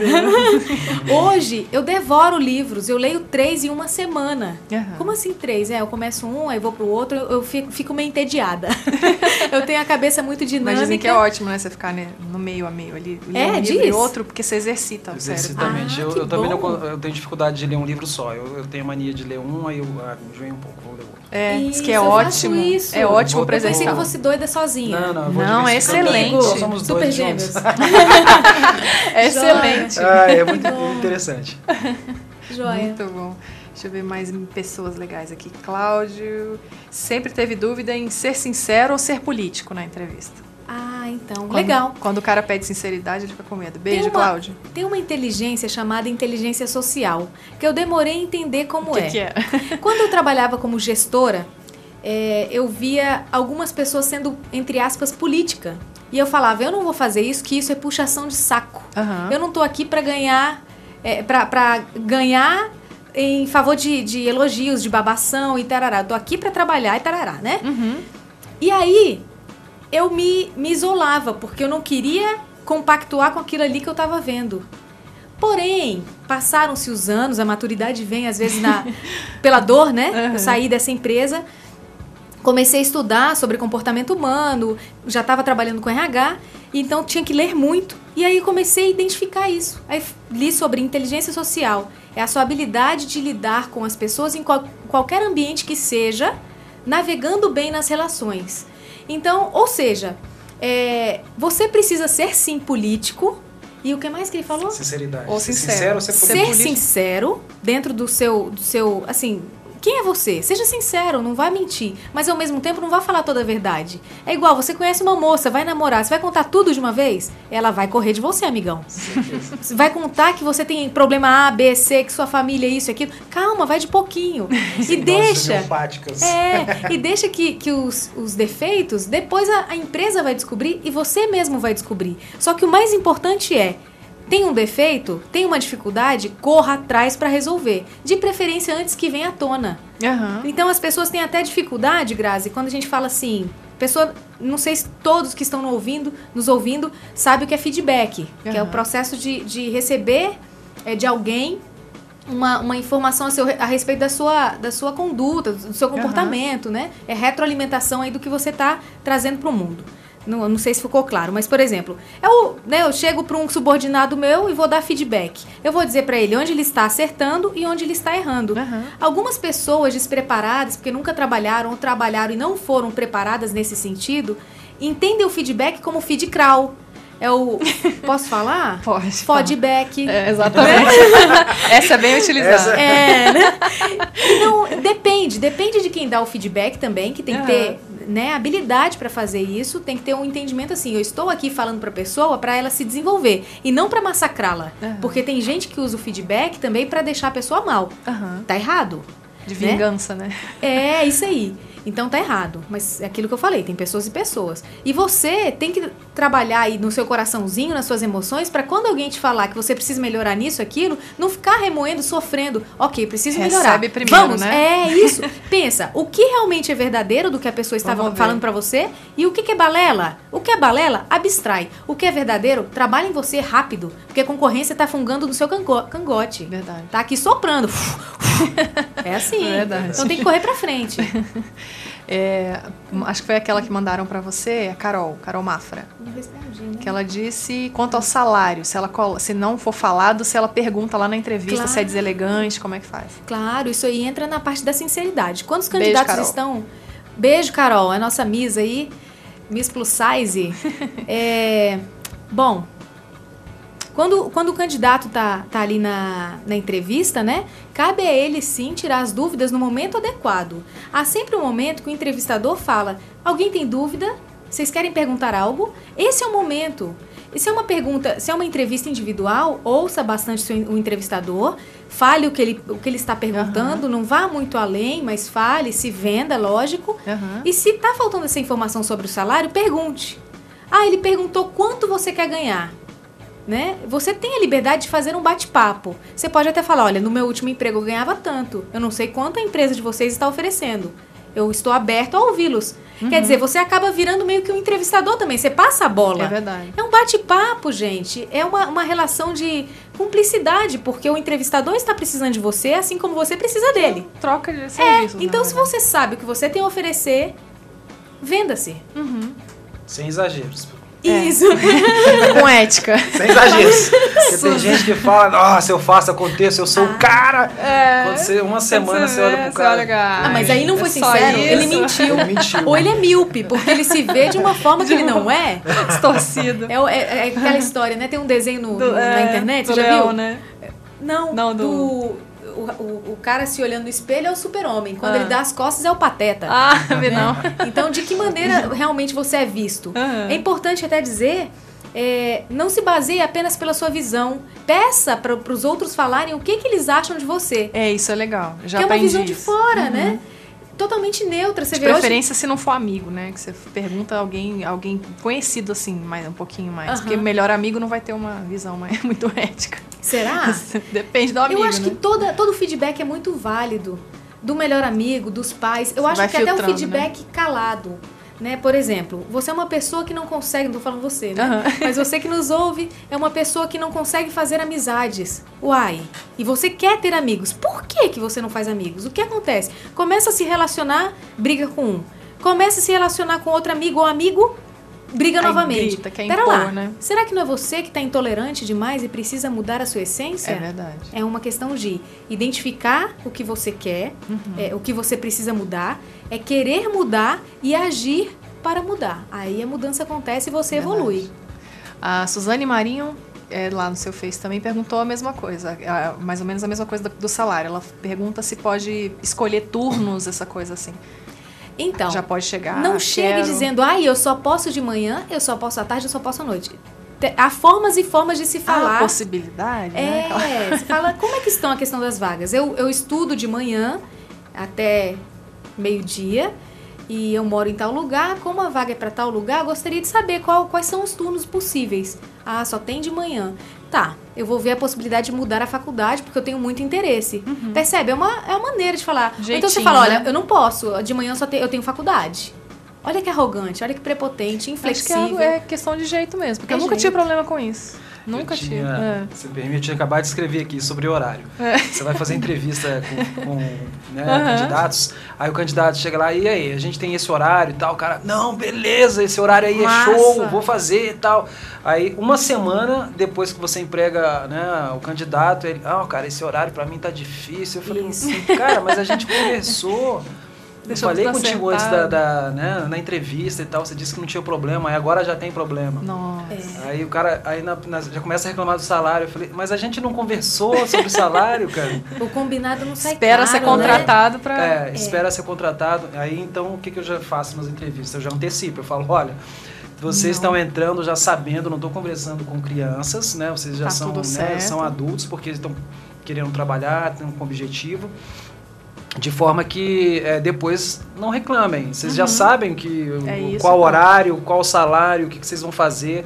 Hoje, eu devoro livros, eu leio três em uma semana. Aham. Como assim três? É, eu começo um, aí vou pro outro, eu, eu fico, fico meio entediada. eu tenho a cabeça muito dinâmica. Mas dizem que é ótimo, né? Você ficar né, no meio a meio ali. É, um livro e outro, porque você exercita o cérebro. Exatamente. Ah, eu, eu também não, eu tenho dificuldade de ler um livro só. Eu, eu tenho mania de ler um, aí eu ah, enjoei um pouco, É, diz que Isso, é ótimo. isso. É ótimo Vou- pra Eu pensei que fosse doida sozinha. Não, não, Não, é excelente. Nós somos Super dois gêmeos. É excelente. Ah, é muito interessante. Joia. Muito bom. Deixa eu ver mais pessoas legais aqui. Cláudio sempre teve dúvida em ser sincero ou ser político na entrevista. Ah, então. Quando- Legal. Quando o cara pede sinceridade, ele fica com medo. Beijo, Cláudio. Tem uma inteligência chamada inteligência social, que eu demorei a entender como Que é. que é? Quando eu trabalhava como gestora, é, eu via algumas pessoas sendo, entre aspas, política. E eu falava, eu não vou fazer isso, que isso é puxação de saco. Aham. Eu não tô aqui para ganhar, é, pra, pra ganhar em favor de, de elogios, de babação e tarará. Eu tô aqui para trabalhar e tarará, né? Uhum. E aí, eu me, me isolava, porque eu não queria compactuar com aquilo ali que eu estava vendo. Porém, passaram-se os anos, a maturidade vem às vezes na, pela dor, né? Uhum. Eu saí dessa empresa, comecei a estudar sobre comportamento humano, já estava trabalhando com RH, então tinha que ler muito. E aí comecei a identificar isso. Aí li sobre inteligência social. É a sua habilidade de lidar com as pessoas em qual- qualquer ambiente que seja, navegando bem nas relações. Então, ou seja, é, você precisa ser sim político. E o que mais que ele falou? Sinceridade. Ou ser sincero. sincero ser ser político. sincero dentro do seu, do seu, assim, Quem é você? Seja sincero, não vai mentir, mas ao mesmo tempo não vai falar toda a verdade. É igual, você conhece uma moça, vai namorar, você vai contar tudo de uma vez? Ela vai correr de você, amigão. Vai contar que você tem problema A, B, C, que sua família é isso e aquilo. Calma, vai de pouquinho. e deixa. É, e deixa que, que os, os defeitos, depois a, a empresa vai descobrir e você mesmo vai descobrir. Só que o mais importante é. Tem um defeito, tem uma dificuldade, corra atrás para resolver. De preferência antes que venha à tona. Então as pessoas têm até dificuldade, Grazi, quando a gente fala assim, pessoa, não sei se todos que estão no ouvindo, nos ouvindo sabem o que é feedback, que é o processo de, de receber é, de alguém uma, uma informação a, seu, a respeito da sua, da sua conduta, do seu comportamento, né? É retroalimentação aí do que você está trazendo para o mundo. Não, não sei se ficou claro, mas por exemplo, eu, né, eu chego para um subordinado meu e vou dar feedback. Eu vou dizer para ele onde ele está acertando e onde ele está errando. Algumas pessoas despreparadas, porque nunca trabalharam ou trabalharam e não foram preparadas nesse sentido, entendem o feedback como feed crawl. É o. Posso falar? Pode. Feedback. É, exatamente. Essa é bem utilizada. Essa- É, né? Então, depende. Depende de quem dá o feedback também, que tem que ter né, habilidade para fazer isso, tem que ter um entendimento assim. Eu estou aqui falando para a pessoa para ela se desenvolver e não para massacrá-la. Porque tem gente que usa o feedback também para deixar a pessoa mal. Tá errado. De né? vingança, né? É, isso aí. Então tá errado. Mas é aquilo que eu falei, tem pessoas e pessoas. E você tem que trabalhar aí no seu coraçãozinho, nas suas emoções, para quando alguém te falar que você precisa melhorar nisso, aquilo, não ficar remoendo, sofrendo. Ok, preciso melhorar. Recebe primeiro, Vamos, né? é isso. Pensa, o que realmente é verdadeiro do que a pessoa estava falando para você e o que que é balela? O que é balela, abstrai. O que é verdadeiro, trabalha em você rápido, porque a concorrência tá fungando no seu cango- cangote. Verdade. Tá aqui soprando. É assim. Verdade. Então tem que correr pra frente. É, acho que foi aquela que mandaram pra você, a Carol, Carol Mafra. Né? Que ela disse quanto ao salário, se ela se não for falado, se ela pergunta lá na entrevista Claro. se é deselegante, como é que faz? Claro, isso aí entra na parte da sinceridade. Quando os Beijo, candidatos Carol. estão. Beijo, Carol, é a nossa Miss aí, Miss Plus Size. é... Bom, quando, quando o candidato tá, tá ali na, na entrevista, né? Cabe a ele sim tirar as dúvidas no momento adequado. Há sempre um momento que o entrevistador fala: alguém tem dúvida? Vocês querem perguntar algo? Esse é o momento. E se é uma pergunta, se é uma entrevista individual, ouça bastante o entrevistador, fale o que ele, o que ele está perguntando, não vá muito além, mas fale, se venda, lógico. E se está faltando essa informação sobre o salário, pergunte. Ah, ele perguntou quanto você quer ganhar. Né? Você tem a liberdade de fazer um bate-papo. Você pode até falar, olha, no meu último emprego eu ganhava tanto. Eu não sei quanto a empresa de vocês está oferecendo. Eu estou aberto a ouvi-los. Quer dizer, você acaba virando meio que um entrevistador também. Você passa a bola. É verdade. É um bate-papo, gente. É uma, uma relação de cumplicidade, porque o entrevistador está precisando de você, assim como você precisa dele. Troca de É, serviços. então na se você sabe o que você tem a oferecer, venda-se. Sem exageros. Isso. Com ética. Sem exageros. Porque tem gente que fala, nossa, eu faço, aconteço, eu sou o cara. Quando você, uma semana você, olha pro cara. Ah, mas aí não foi É sincero, isso. ele mentiu. Ele mentiu. Ou ele é míope, porque ele se vê de uma forma que ele não é. Distorcido. É, é- é aquela história, né? Tem um desenho no- Do- no- na é, internet, do você já viu? né? Não, Não, do... do- O, o- o cara se olhando no espelho é o super-homem. Quando Ah. ele dá as costas é o pateta. Ah, né? não. Então, de que maneira realmente você é visto? Aham. É importante até dizer... é, não se baseie apenas pela sua visão. Peça para os outros falarem o que, que eles acham de você. É, isso é legal. Já que é uma visão de isso. fora, Uhum. né? Totalmente neutra. Você De vê hoje- preferência se não for amigo, né? Que você pergunta a alguém, alguém conhecido assim, mais, um pouquinho mais. Aham. Porque melhor amigo não vai ter uma visão mais, muito ética. Será? Depende do amigo, Eu acho né? que toda, todo feedback é muito válido. Do melhor amigo, dos pais. Eu Você acho que até o filtrando, feedback calado. Né? Por exemplo, você é uma pessoa que não consegue, não tô falando você, né? Aham. Mas você que nos ouve é uma pessoa que não consegue fazer amizades. Uai. E você quer ter amigos. Por que, que você não faz amigos? O que acontece? Começa a se relacionar, briga com um. Começa a se relacionar com outro amigo ou amigo, briga Aí novamente. grita, quer Pera impor, lá. né? Será que não é você que está intolerante demais e precisa mudar a sua essência? É verdade. É uma questão de identificar o que você quer, Uhum. é, o que você precisa mudar, é querer mudar e agir para mudar. Aí a mudança acontece e você Verdade. evolui. A Suzane Marinho é, lá no seu Face também perguntou a mesma coisa, a- mais ou menos a mesma coisa do, do salário. Ela pergunta se pode escolher turnos, essa coisa assim. Então, Já pode chegar. não chegue quero- dizendo, ai, eu só posso de manhã, eu só posso à tarde, eu só posso à noite. Te- Há formas e formas de se falar. Ah, possibilidade, né? É, você fala, como é que estão a questão das vagas? Eu, eu estudo de manhã até meio-dia e eu moro em tal lugar, como a vaga é para tal lugar, gostaria de saber qual- quais são os turnos possíveis. Ah, só tem de manhã. Tá, eu vou ver a possibilidade de mudar a faculdade, porque eu tenho muito interesse. Percebe? É uma, é uma maneira de falar. Ou então você Jeitinho, fala, olha, né? eu não posso, de manhã eu só te- eu tenho faculdade. Olha que arrogante, olha que prepotente, Acho que inflexível. é, é questão de jeito mesmo, porque É eu nunca jeito. tive problema com isso. Nunca Eu tive. tinha, É. Você permite acabar de escrever aqui sobre horário. É. Você vai fazer entrevista com, com, né, candidatos, aí o candidato chega lá, e aí, a gente tem esse horário e tal, o cara, não, beleza, esse horário aí Massa. é show, vou fazer e tal. Aí, uma semana depois que você emprega né, o candidato, ele, ah, cara, esse horário pra mim tá difícil. Eu falei, "Hum, cara, mas a gente conversou. Eu Deixou falei contigo antes da, da, né, na entrevista e tal, você disse que não tinha problema, aí agora já tem problema. Nossa. Aí o cara aí na- na- já começa a reclamar do salário. Eu falei, mas a gente não conversou sobre salário, cara. O combinado não sai Espera caro, ser né? contratado pra. É, espera ser contratado. Aí então o que, que eu já faço nas entrevistas? Eu já antecipo, eu falo, olha, vocês estão entrando já sabendo, não estou conversando com crianças, né? Vocês já Tá são, né, são adultos porque eles estão querendo trabalhar, estão com objetivo. De forma que é, depois não reclamem. Vocês já Uhum. sabem que o- É isso, qual horário, qual salário, o que, que vocês vão fazer.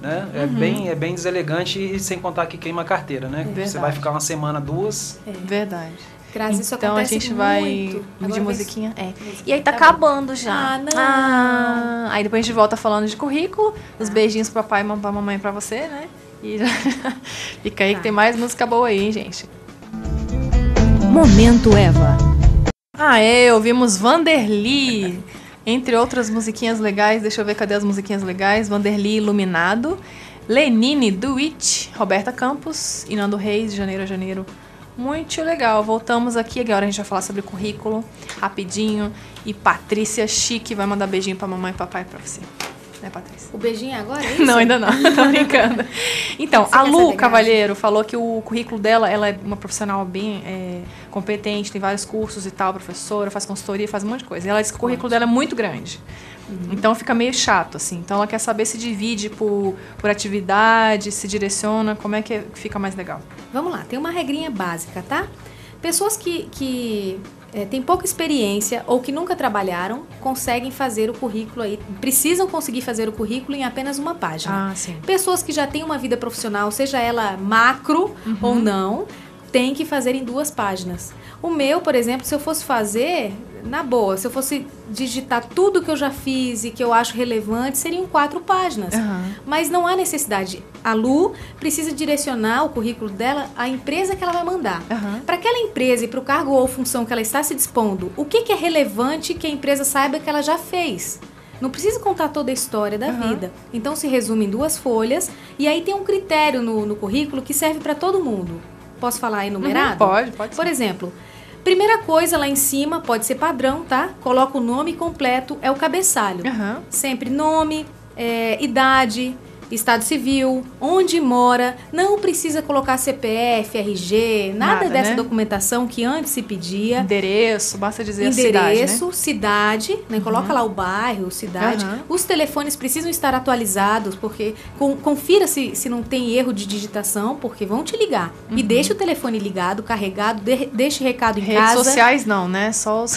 Né? É, Uhum. bem, é bem deselegante e sem contar que queima a carteira, né? Você Verdade. vai ficar uma semana, duas. Verdade. Grazi, isso então a gente vai muito. de Agora musiquinha. É. E aí tá Tá bom. acabando já. Ah, não. Ah, aí depois a gente volta falando de currículo, os beijinhos pro papai e pra mamãe pra você, né? E já... fica aí que tem mais música boa aí, hein, gente. Momento Eva. Ah, é, ouvimos Vanderly, entre outras musiquinhas legais. Deixa eu ver cadê as musiquinhas legais. Vanderly Iluminado, Lenine Do It, Roberta Campos e Nando Reis, janeiro a janeiro. Muito legal. Voltamos aqui agora. A gente vai falar sobre currículo rapidinho. E Patrícia Chique vai mandar beijinho pra mamãe e papai pra você. Né, Patrícia? O beijinho é agora, é isso? Não, ainda não. Tô brincando. Então, Você a quer Lu Cavalheiro falou que o currículo dela, ela é uma profissional bem é, competente, tem vários cursos e tal, professora, faz consultoria, faz um monte de coisa. E ela disse que o currículo dela é muito grande. Então fica meio chato, assim. Então ela quer saber se divide por, por atividade, se direciona, como é que fica mais legal. Vamos lá, tem uma regrinha básica, tá? Pessoas que, que é, têm pouca experiência ou que nunca trabalharam conseguem fazer o currículo aí, precisam conseguir fazer o currículo em apenas uma página. Ah, sim. Pessoas que já têm uma vida profissional, seja ela macro ou não, tem que fazer em duas páginas. O meu, por exemplo, se eu fosse fazer, na boa, se eu fosse digitar tudo que eu já fiz e que eu acho relevante, seriam quatro páginas. Mas não há necessidade. A Lu precisa direcionar o currículo dela à empresa que ela vai mandar. Para aquela empresa e para o cargo ou função que ela está se dispondo, o que, que é relevante que a empresa saiba que ela já fez? Não precisa contar toda a história da vida. Então se resume em duas folhas e aí tem um critério no, no currículo que serve para todo mundo. Posso falar enumerado? Uhum, pode, pode Por exemplo, primeira coisa lá em cima, pode ser padrão, tá? Coloca o nome completo, é o cabeçalho. Sempre nome, é, idade, estado civil, onde mora. Não precisa colocar CPF, RG, nada, Nada, dessa né? documentação que antes se pedia. Endereço, basta dizer Endereço, a cidade, né? cidade, né? Coloca lá o bairro, cidade. Aham. Os telefones precisam estar atualizados, porque con- confira se, se não tem erro de digitação, porque vão te ligar. E Uhum. deixa o telefone ligado, carregado, de, deixe recado em Redes casa. sociais não, né? Só os...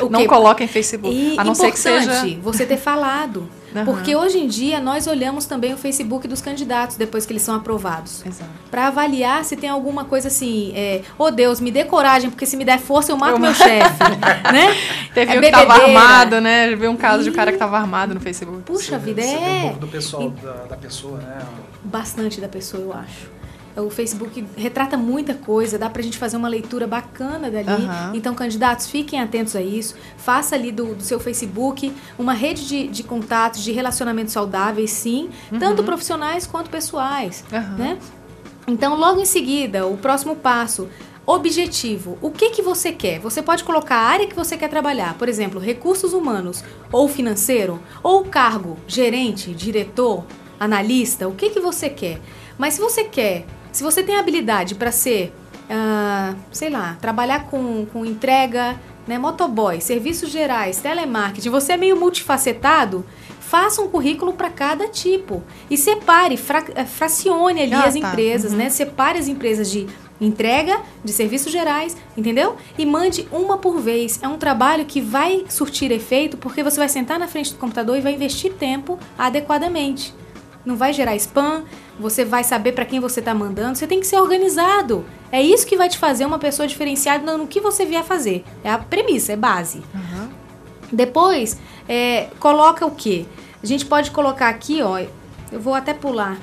O não coloquem Facebook. E a não ser que importante seja... você ter falado. Aham. Porque hoje em dia nós olhamos também o Facebook dos candidatos depois que eles são aprovados. Exato. Pra avaliar se tem alguma coisa assim, é, oh Deus, me dê coragem, porque se me der força eu mato Eu meu chefe, né? Teve É um que tava armado, né? Vi um caso de um cara que tava armado no Facebook. Puxa vida, Você tem um é pouco do pessoal, da, da pessoa, né? bastante da pessoa, eu acho. O Facebook retrata muita coisa, dá pra gente fazer uma leitura bacana dali. Aham. Então, candidatos, fiquem atentos a isso. Faça ali do, do seu Facebook uma rede de, de contatos, de relacionamentos saudáveis, sim, tanto profissionais quanto pessoais. Aham. Né? Então, logo em seguida, o próximo passo. Objetivo. O que, que você quer? Você pode colocar a área que você quer trabalhar, por exemplo, recursos humanos ou financeiro, ou cargo, gerente, diretor, analista, o que, que você quer? Mas se você quer, se você tem habilidade para ser, ah, sei lá, trabalhar com, com entrega, né, motoboy, serviços gerais, telemarketing, você é meio multifacetado, faça um currículo para cada tipo e separe, fra, eh, fracione ali Ah, as tá. empresas, Uhum. né? Separe as empresas de entrega, de serviços gerais, entendeu? E mande uma por vez. É um trabalho que vai surtir efeito porque você vai sentar na frente do computador e vai investir tempo adequadamente. Não vai gerar spam, você vai saber para quem você está mandando, você tem que ser organizado. É isso que vai te fazer uma pessoa diferenciada no que você vier fazer. É a premissa, é base. Depois, é, coloca o quê? A gente pode colocar aqui, ó, eu vou até pular.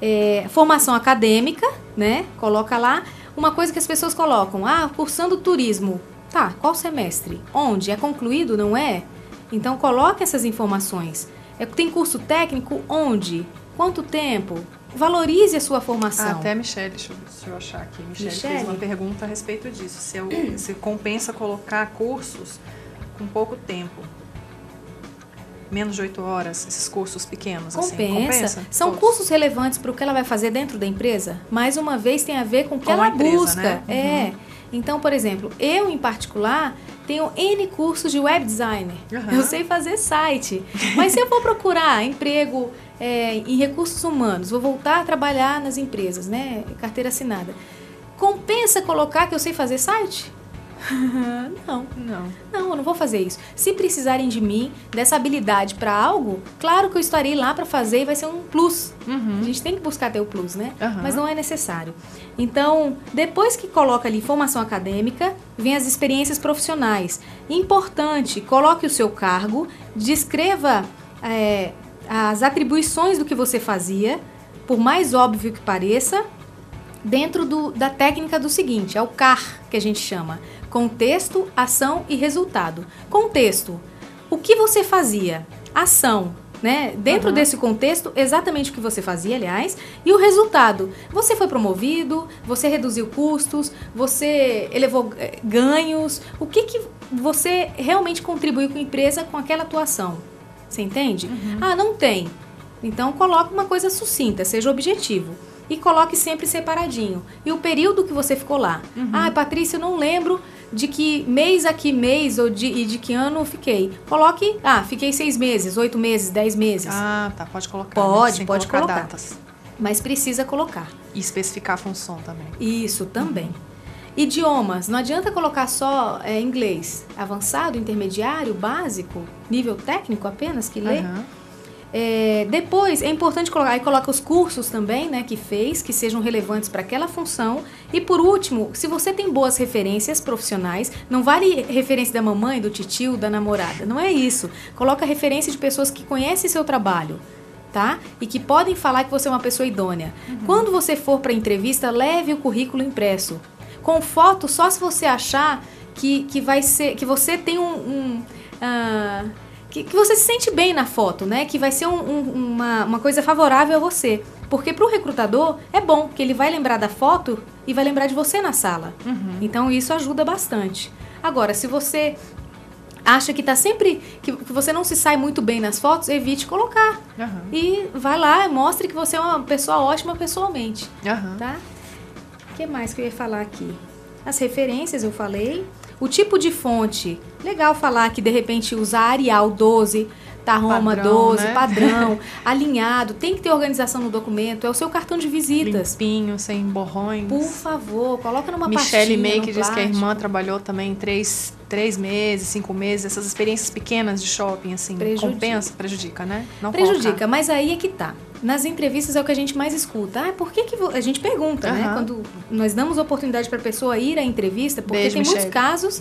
É, formação acadêmica, né? Coloca lá. Uma coisa que as pessoas colocam, ah, cursando turismo. Tá, qual semestre? Onde? É concluído, não é? Então coloque essas informações. É, tem curso técnico? Onde? Quanto tempo? Valorize a sua formação. Ah, até Michelle, deixa eu, deixa eu achar aqui. Michelle, Michelle? fez uma pergunta a respeito disso. Se, eu- se compensa colocar cursos com pouco tempo. Menos de oito horas, esses cursos pequenos, assim. Compensa. São Todos. cursos relevantes para o que ela vai fazer dentro da empresa. Mais uma vez, tem a ver com o que Com ela empresa, busca. né? É. Então, por exemplo, eu em particular tenho N cursos de web designer. Aham. Eu sei fazer site. Mas se eu for procurar emprego é, em recursos humanos, vou voltar a trabalhar nas empresas, né? Carteira assinada. Compensa colocar que eu sei fazer site? não. Não. Não, eu não vou fazer isso. Se precisarem de mim, dessa habilidade para algo, claro que eu estarei lá para fazer e vai ser um plus. A gente tem que buscar ter o plus, né? Aham. Mas não é necessário. Então, depois que coloca ali formação acadêmica, vem as experiências profissionais. Importante, coloque o seu cargo, descreva é, as atribuições do que você fazia, por mais óbvio que pareça, dentro do- da técnica do seguinte, é o CAR que a gente chama: contexto, ação e resultado. Contexto: o que você fazia? Ação. Né? Dentro Aham. desse contexto, exatamente o que você fazia, aliás, e o resultado. Você foi promovido, você reduziu custos, você elevou eh, ganhos. O que, que você realmente contribuiu com a empresa com aquela atuação? Você entende? Ah, não tem. Então coloque uma coisa sucinta, seja objetivo. E coloque sempre separadinho. E o período que você ficou lá. Ah, Patrícia, eu não lembro de que mês a que mês ou de, e de que ano eu fiquei. Coloque, ah, fiquei seis meses, oito meses, dez meses. Ah, tá. Pode colocar. Pode, né? Sem pode colocar colocar. datas. Mas precisa colocar. E especificar a função também. Isso também. Idiomas, não adianta colocar só é, inglês avançado, intermediário, básico, nível técnico apenas que lê. Aham. É, depois é importante colocar, aí coloca os cursos também, né, que fez, que sejam relevantes para aquela função. E por último, se você tem boas referências profissionais, não vale referência da mamãe, do titio, da namorada, não é isso. Coloca referência de pessoas que conhecem seu trabalho, tá? E que podem falar que você é uma pessoa idônea. Quando você for para entrevista, leve o currículo impresso. Com foto, só se você achar que, que vai ser, que você tem um, um, ah, que, que você se sente bem na foto, né? Que vai ser um- um- uma, uma coisa favorável a você. Porque para o recrutador é bom, que ele vai lembrar da foto e vai lembrar de você na sala. Então isso ajuda bastante. Agora, se você acha que tá sempre. Que, que você não se sai muito bem nas fotos, evite colocar. Aham. E vai lá, mostre que você é uma pessoa ótima pessoalmente. Aham. Tá? O que mais que eu ia falar aqui? As referências eu falei. O tipo de fonte. Legal falar que de repente usar Arial 12, Tarroma Padrão, 12, né? padrão, alinhado. Tem que ter organização no documento. É o seu cartão de visitas. Limpinho, sem borrões. Por favor, coloca numa Michelle pastinha, May, num que diz que a irmã trabalhou também três, três meses, cinco meses, essas experiências pequenas de shopping, assim, Prejudica. compensa, prejudica, né? Não Prejudica, colocar. mas aí é que tá. Nas entrevistas é o que a gente mais escuta. Ah, por que, que a gente pergunta, né? Aham. Quando nós damos oportunidade para a pessoa ir à entrevista, porque Beijo, tem muitos Michele. casos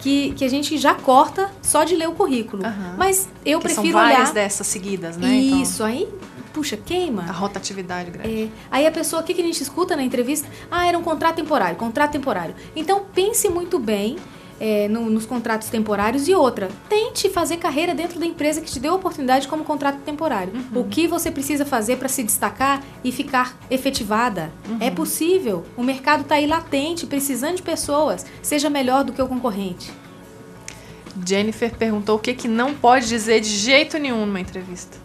que, que a gente já corta só de ler o currículo. Mas eu Que prefiro são várias olhar. dessas seguidas, né? Então, Isso, aí, puxa, queima. a rotatividade grande. É, aí a pessoa, o que, que a gente escuta na entrevista? Ah, era um contrato temporário, contrato temporário. Então pense muito bem é, no- nos contratos temporários e outra, tente fazer carreira dentro da empresa que te deu a oportunidade como contrato temporário. O que você precisa fazer para se destacar e ficar efetivada? É possível. O mercado está aí latente, precisando de pessoas. Seja melhor do que o concorrente. Jennifer perguntou o que, que não pode dizer de jeito nenhum numa entrevista.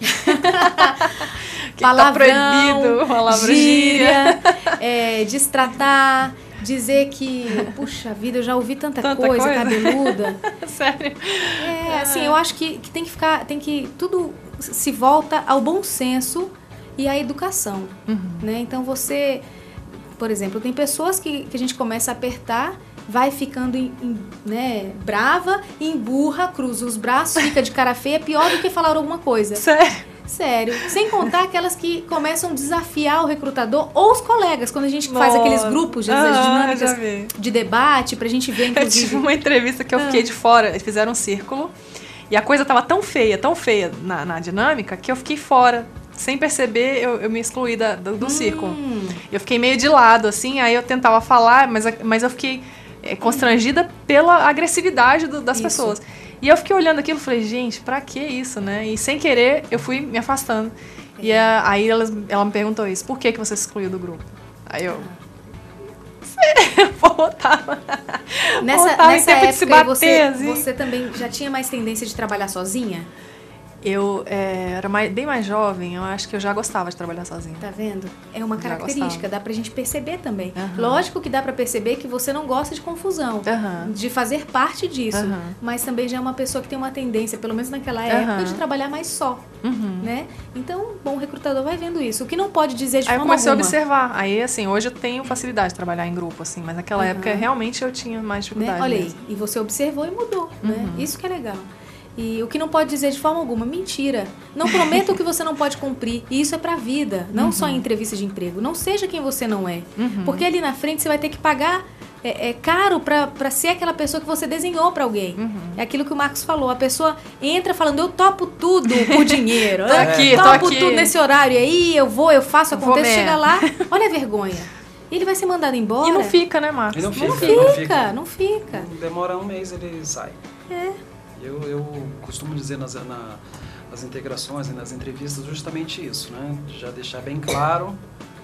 palavrão, proibido, palavra gíria, é, destratar, dizer que, puxa vida, eu já ouvi tanta, Tanta coisa, coisa. cabeluda. Sério. É, assim, eu acho que, que tem que ficar, tem que, tudo se volta ao bom senso e à educação, né? Então você, por exemplo, tem pessoas que, que a gente começa a apertar, vai ficando em- em, né, brava, emburra, cruza os braços, fica de cara feia, pior do que falar alguma coisa. Sério? Sério. Sem contar aquelas que começam a desafiar o recrutador ou os colegas, quando a gente faz aqueles Nossa. grupos, de, Ah, dinâmicas de debate, pra gente ver, Eu inclusive. tive uma entrevista que eu fiquei de fora, eles fizeram um círculo, e a coisa tava tão feia, tão feia na, na dinâmica, que eu fiquei fora. Sem perceber, eu, eu me excluí da- do, do círculo. Eu fiquei meio de lado, assim, aí eu tentava falar, mas, mas eu fiquei é, constrangida pela agressividade do- das Isso. pessoas. E eu fiquei olhando aquilo e falei, gente, pra que isso, né? E sem querer, eu fui me afastando. E a- aí elas, ela me perguntou isso, por que, que você se excluiu do grupo? Aí eu... Vou. Nessa, Voltar nessa tempo época, de se bater, você, assim. você também já tinha mais tendência de trabalhar sozinha? Eu é, era mais- bem mais jovem, eu acho que eu já gostava de trabalhar sozinha. Tá vendo? É uma característica, dá pra gente perceber também. Aham. Lógico que dá pra perceber que você não gosta de confusão, Aham. de fazer parte disso, Aham. mas também já é uma pessoa que tem uma tendência, pelo menos naquela época, de trabalhar mais só, Uhum. né? Então, bom, o recrutador vai vendo isso. O que não pode dizer de Aí eu forma comecei a alguma. observar. Aí, assim, hoje eu tenho facilidade de trabalhar em grupo, assim, mas naquela época realmente eu tinha mais né? dificuldade. Olha aí, e você observou e mudou, né? Uhum. Isso que é legal. E o que não pode dizer de forma alguma, mentira. Não prometa o que você não pode cumprir. E isso é pra vida, não Uhum. só em entrevista de emprego. Não seja quem você não é. Uhum. Porque ali na frente você vai ter que pagar é, é caro pra pra ser aquela pessoa que você desenhou pra alguém. Uhum. É aquilo que o Marcos falou. A pessoa entra falando, eu topo tudo por dinheiro. Tô Eu aqui, tô topo aqui. tudo nesse horário. E aí eu vou, eu faço, acontece, chega lá, olha a vergonha. E ele vai ser mandado embora. E não fica, né, Marcos? E não Não fica, não fica, não fica. Demora um mês ele sai. É. Eu, eu costumo dizer nas, na- nas integrações e nas entrevistas justamente isso, né? Já deixar bem claro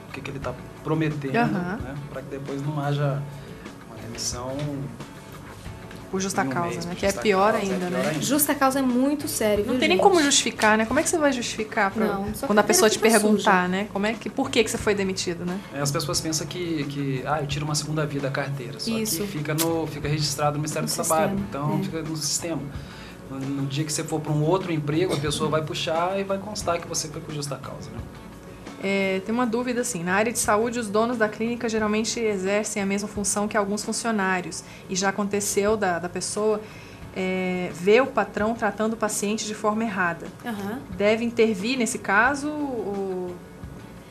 o que, que ele está prometendo, Aham. né? Para que depois não haja uma demissão Por justa um causa, mês, né? Que é pior causa, é ainda, pior né? ainda. Justa causa é muito sério, Não viu, tem nem gente? como justificar, né? Como é que você vai justificar pra, Não, quando a pessoa te perguntar, suja. né? Como é que, por que, que você foi demitido, né? É, As pessoas pensam que, que ah, eu tiro uma segunda via da carteira, só Isso. que fica, no, fica registrado no Ministério No do Trabalho, sistema, então é. fica no sistema. No, no dia que você for para um outro emprego, a pessoa vai puxar e vai constar que você foi por justa causa. Né? É, tem uma dúvida assim, na área de saúde os donos da clínica geralmente exercem a mesma função que alguns funcionários e já aconteceu da, da pessoa é, ver o patrão tratando o paciente de forma errada. Aham. Deve intervir nesse caso ou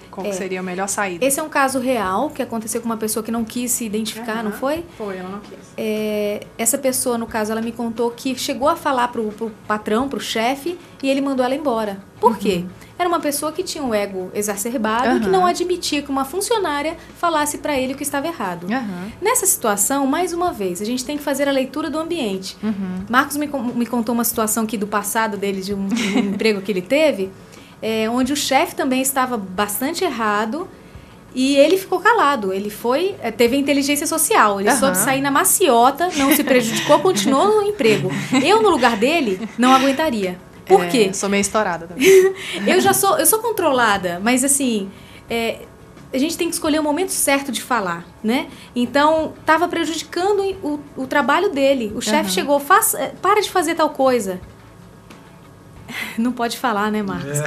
qual É. seria a melhor saída? Esse é um caso real que aconteceu com uma pessoa que não quis se identificar, não foi? Foi, ela não quis. É, essa pessoa, no caso, ela me contou que chegou a falar pro, pro patrão, pro chefe, e ele mandou ela embora. Por quê? Era uma pessoa que tinha um ego exacerbado e que não admitia que uma funcionária falasse pra ele o que estava errado. Nessa situação, mais uma vez, a gente tem que fazer a leitura do ambiente. Uhum. Marcos me, me contou uma situação aqui do passado dele, de um, de um emprego que ele teve, é, onde o chefe também estava bastante errado e ele ficou calado. Ele foi, é, teve inteligência social. Ele Aham. soube sair na maciota, não se prejudicou, continuou no emprego. Eu, no lugar dele, não aguentaria. Por É, quê? Sou meio estourada também. eu já sou, eu sou controlada, mas assim, é, a gente tem que escolher o momento certo de falar, né? Então, tava prejudicando o, o trabalho dele. O chefe chegou, "Faça- é, para de fazer tal coisa. Não pode falar, né, Marcos?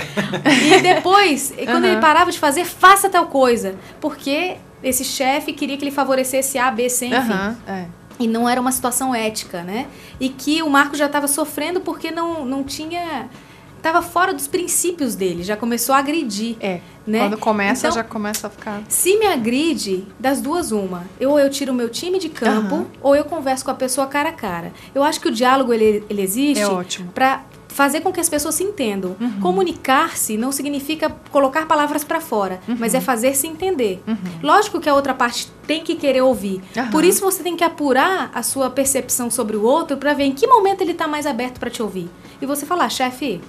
E depois, e quando Aham. ele parava de fazer, faça tal coisa. Porque esse chefe queria que ele favorecesse A, B, C, enfim. Aham, é. E não era uma situação ética, né? E que o Marco já estava sofrendo porque não, não tinha. Estava fora dos princípios dele, já começou a agredir. É. Né? Quando começa, Então, já começa a ficar. Se me agride, das duas, uma. Ou eu tiro o meu time de campo, Aham. ou eu converso com a pessoa cara a cara. Eu acho que o diálogo ele, ele existe É ótimo. para fazer com que as pessoas se entendam. Uhum. Comunicar-se não significa colocar palavras para fora, Uhum. mas é fazer se entender. Lógico que a outra parte tem que querer ouvir. Por isso você tem que apurar a sua percepção sobre o outro para ver em que momento ele está mais aberto para te ouvir. E você falar, chefe,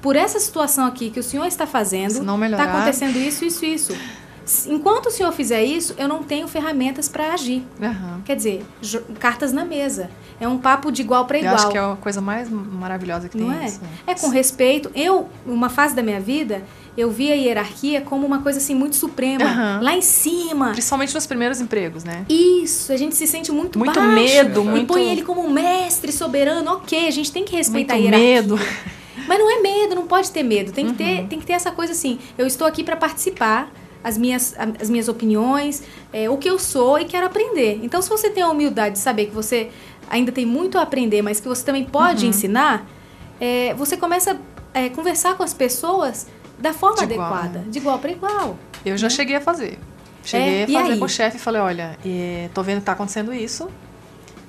por essa situação aqui que o senhor está fazendo, está acontecendo isso, isso, isso. Enquanto o senhor fizer isso, eu não tenho ferramentas para agir. Quer dizer, cartas na mesa. É um papo de igual para Eu igual. acho que é a coisa mais maravilhosa que tem. Não é? isso. É com respeito. Eu, uma fase da minha vida, eu via a hierarquia como uma coisa assim muito suprema, Aham. lá em cima. Principalmente nos primeiros empregos, né? Isso, a gente se sente muito Muito baixo. medo, E muito- põe ele como um mestre soberano. Ok, a gente tem que respeitar Muito a hierarquia. medo. Mas não é medo, não pode ter medo. Tem que, Uhum. ter, tem que ter essa coisa assim. Eu estou aqui para participar, as minhas, as minhas opiniões, é, o que eu sou e quero aprender. Então, se você tem a humildade de saber que você ainda tem muito a aprender, mas que você também pode Uhum. ensinar, é, você começa a conversar com as pessoas da forma De igual, adequada, né? de igual para igual. Eu já cheguei a fazer. Cheguei É, a fazer com o chefe e falei, olha, eh, tô vendo que tá acontecendo isso,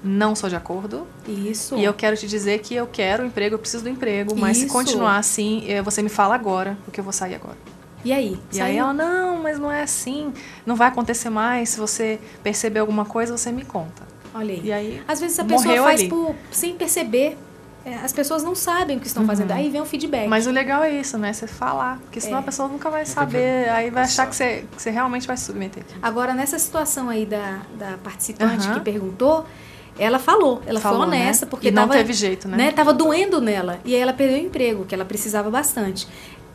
não sou de acordo. Isso. E eu quero te dizer que eu quero o emprego, eu preciso do emprego, mas se Isso. continuar assim, eh, você me fala agora, porque eu vou sair agora. E aí? E aí Saiu? ela, não, mas não é assim, não vai acontecer mais, se você perceber alguma coisa, você me conta. Olha aí. E aí, Às vezes a pessoa faz por, sem perceber. É, As pessoas não sabem o que estão fazendo. Aí vem o feedback. Mas o legal é isso, né? Você falar, porque senão É. a pessoa nunca vai saber, aí vai achar que você, que você realmente vai se submeter. Agora, nessa situação aí da, da participante Aham. que perguntou, ela falou, ela Falou, foi honesta, né? porque E não tava, teve jeito, né? Tava doendo nela. E aí ela perdeu o emprego, que ela precisava bastante.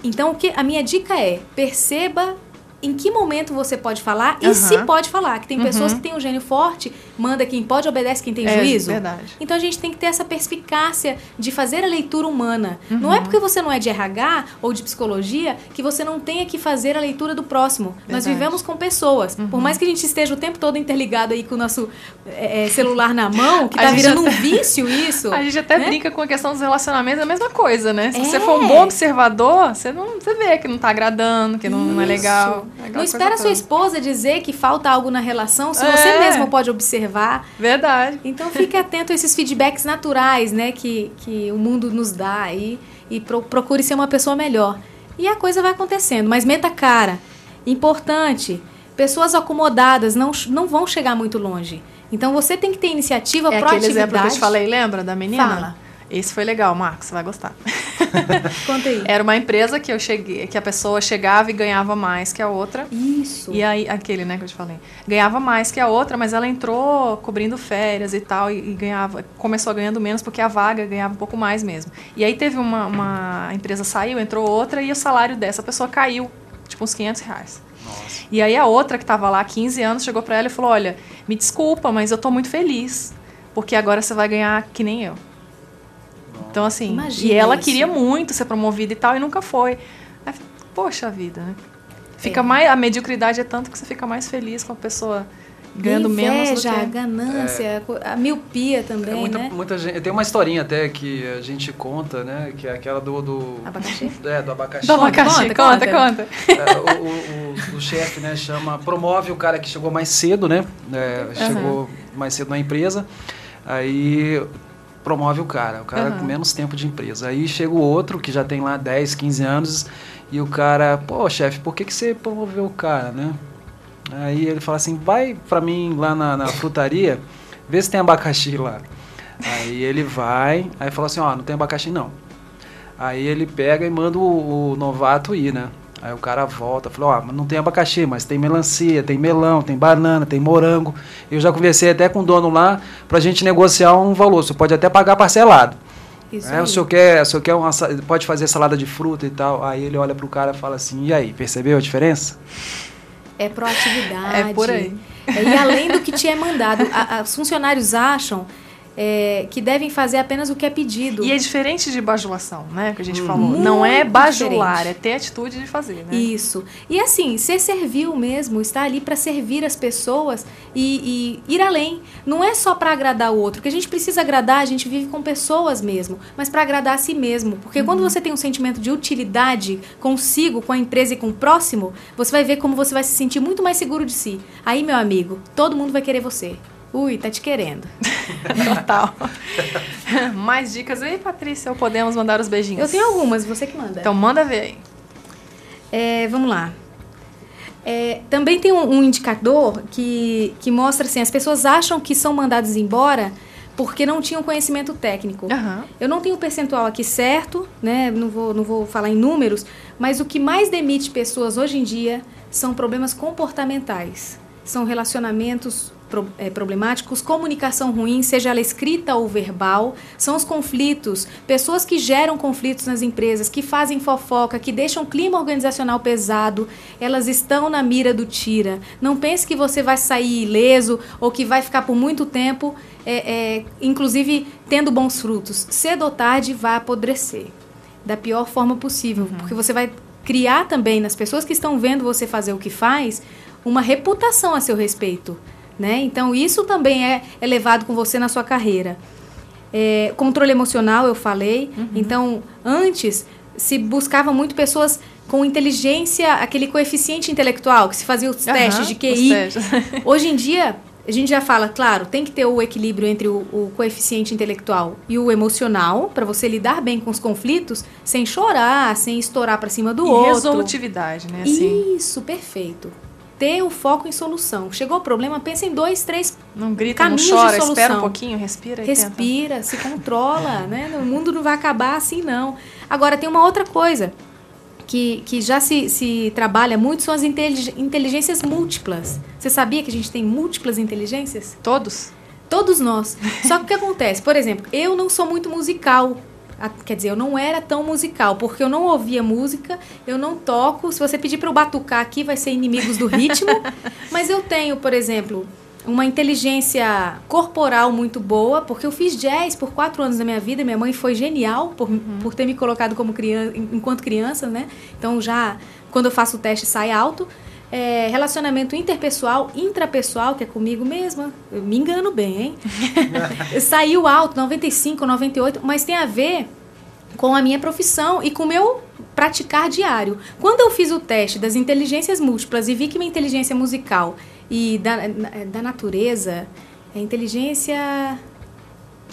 Então, o que, a minha dica é, perceba em que momento você pode falar e se pode falar. Que tem pessoas Uhum. que têm um gênio forte, manda quem pode, obedece quem tem É, juízo. verdade. Então a gente tem que ter essa perspicácia de fazer a leitura humana. Não Uhum. é porque você não é de RH ou de psicologia que você não tenha que fazer a leitura do próximo. Nós Verdade. vivemos com pessoas. Uhum. Por mais que a gente esteja o tempo todo interligado aí com o nosso é, é, celular na mão, que A tá virando até- um vício isso. A gente até né? brinca com a questão dos relacionamentos, é a mesma coisa, né? Se você É. for um bom observador, você não você vê que não tá agradando, que não, não é legal. É Não espera a sua toda. esposa dizer que falta algo na relação, se É. você mesmo pode observar. Verdade. Então fique atento a esses feedbacks naturais, né, que, que o mundo nos dá aí e pro- procure ser uma pessoa melhor. E a coisa vai acontecendo, mas meta cara. Importante, pessoas acomodadas não, não vão chegar muito longe. Então você tem que ter iniciativa, É aquele proatividade. exemplo que eu te falei, lembra da menina? Fala. Esse foi legal, Marcos, você vai gostar. Conta aí. Era uma empresa que eu cheguei, que a pessoa chegava e ganhava mais que a outra. Isso. E aí, aquele, né, que eu te falei. Ganhava mais que a outra, mas ela entrou cobrindo férias e tal, e, e ganhava, começou ganhando menos porque a vaga ganhava um pouco mais mesmo. E aí teve uma, uma empresa saiu, entrou outra, e o salário dessa pessoa caiu, tipo uns 500 reais. E aí a outra que estava lá há 15 anos chegou para ela e falou: Olha, me desculpa, mas eu tô muito feliz, porque agora você vai ganhar que nem eu. Então, assim, Imagina e ela isso. queria muito ser promovida e tal, e nunca foi. Aí, poxa vida, né? Fica mais, a mediocridade é tanto que você fica mais feliz com a pessoa ganhando a menos do inveja, que... a ganância, a miopia também, É muita, né? muita gente, tem uma historinha até que a gente conta, né? Que é aquela do. do Abacaxi? É, do abacaxi. Do abacaxi, conta, conta. É, o, o- o- o chefe, né, chama, promove o cara que chegou mais cedo, né? é, Uhum. Chegou mais cedo na empresa. Aí promove o cara, o cara Uhum. com menos tempo de empresa. Aí chega o outro que já tem lá 10, 15 anos e o cara, pô, chefe, por que, que você promoveu o cara, né? Aí ele fala assim, vai pra mim lá na, na frutaria, vê se tem abacaxi lá. Aí ele vai, aí fala assim, ó, não tem abacaxi não. Aí ele pega e manda o, o novato ir, né? Aí o cara volta, falou, ó, mas não tem abacaxi, mas tem melancia, tem melão, tem banana, tem morango. Eu já conversei até com o dono lá pra gente negociar um valor. Você pode até pagar parcelado. Isso É, aí. o senhor quer, o senhor quer uma, pode fazer salada de fruta e tal. Aí ele olha pro cara e fala assim, e aí, percebeu a diferença? É proatividade. É por aí. É, e além do que te é mandado, a- a- os funcionários acham é, que devem fazer apenas o que é pedido. E é diferente de bajulação, né? Que a gente Hum. falou. Não é Muito bajular, diferente. é ter atitude de fazer, né? Isso. E assim, ser servil mesmo, estar ali para servir as pessoas e, e ir além. Não é só para agradar o outro, que a gente precisa agradar, a gente vive com pessoas mesmo, mas para agradar a si mesmo. Porque quando Uhum. você tem um sentimento de utilidade consigo, com a empresa e com o próximo, você vai ver como você vai se sentir muito mais seguro de si. Aí, meu amigo, todo mundo vai querer você. Ui, tá te querendo. Total. Mais dicas aí, Patrícia? Ou podemos mandar os beijinhos? Eu tenho algumas, você que manda. Então manda ver aí. É, vamos lá. É, também tem um, um indicador que, que mostra assim, as pessoas acham que são mandadas embora porque não tinham conhecimento técnico. Eu não tenho o percentual aqui certo, né? Não vou, não vou falar em números, mas o que mais demite pessoas hoje em dia são problemas comportamentais. São relacionamentos problemáticos, comunicação ruim, seja ela escrita ou verbal, são os conflitos, pessoas que geram conflitos nas empresas, que fazem fofoca, que deixam o clima organizacional pesado, elas estão na mira do tira. Não pense que você vai sair ileso ou que vai ficar por muito tempo, é, é, inclusive tendo bons frutos. Cedo ou tarde vai apodrecer da pior forma possível, porque você vai criar também nas pessoas que estão vendo você fazer o que faz uma reputação a seu respeito, né? Então isso também é, é levado com você na sua carreira. É, controle emocional, eu falei. Então antes se buscava muito pessoas com inteligência, aquele coeficiente intelectual que se fazia os Aham, testes de QI. testes. Hoje em dia a gente já fala, claro, tem que ter o equilíbrio entre o, o coeficiente intelectual e o emocional para você lidar bem com os conflitos sem chorar, sem estourar para cima do E outro. resolutividade, né? Assim. Isso, perfeito. Ter o foco em solução. Chegou o problema, pensa em dois, três Não grita, não caminhos chora, de solução. espera um pouquinho, respira e tenta. Respira, se controla, né? O mundo não vai acabar assim, não. Agora, tem uma outra coisa que, que já se, se trabalha muito, são as intelig- inteligências múltiplas. Você sabia que a gente tem múltiplas inteligências? Todos? Todos nós. Só que o que acontece? Por exemplo, eu não sou muito musical. Quer dizer, eu não era tão musical, porque eu não ouvia música, eu não toco. Se você pedir para eu batucar aqui, vai ser inimigos do ritmo. Mas eu tenho, por exemplo, uma inteligência corporal muito boa, porque eu fiz jazz por quatro anos da minha vida. Minha mãe foi genial por, por ter me colocado como criança, enquanto criança, né? Então já, quando eu faço o teste, sai alto. É, relacionamento interpessoal, intrapessoal, que é comigo mesma. Eu me engano bem, hein? Saiu alto, 95, 98, mas tem a ver com a minha profissão e com o meu praticar diário. Quando eu fiz o teste das inteligências múltiplas e vi que minha inteligência musical e da, da natureza, a inteligência.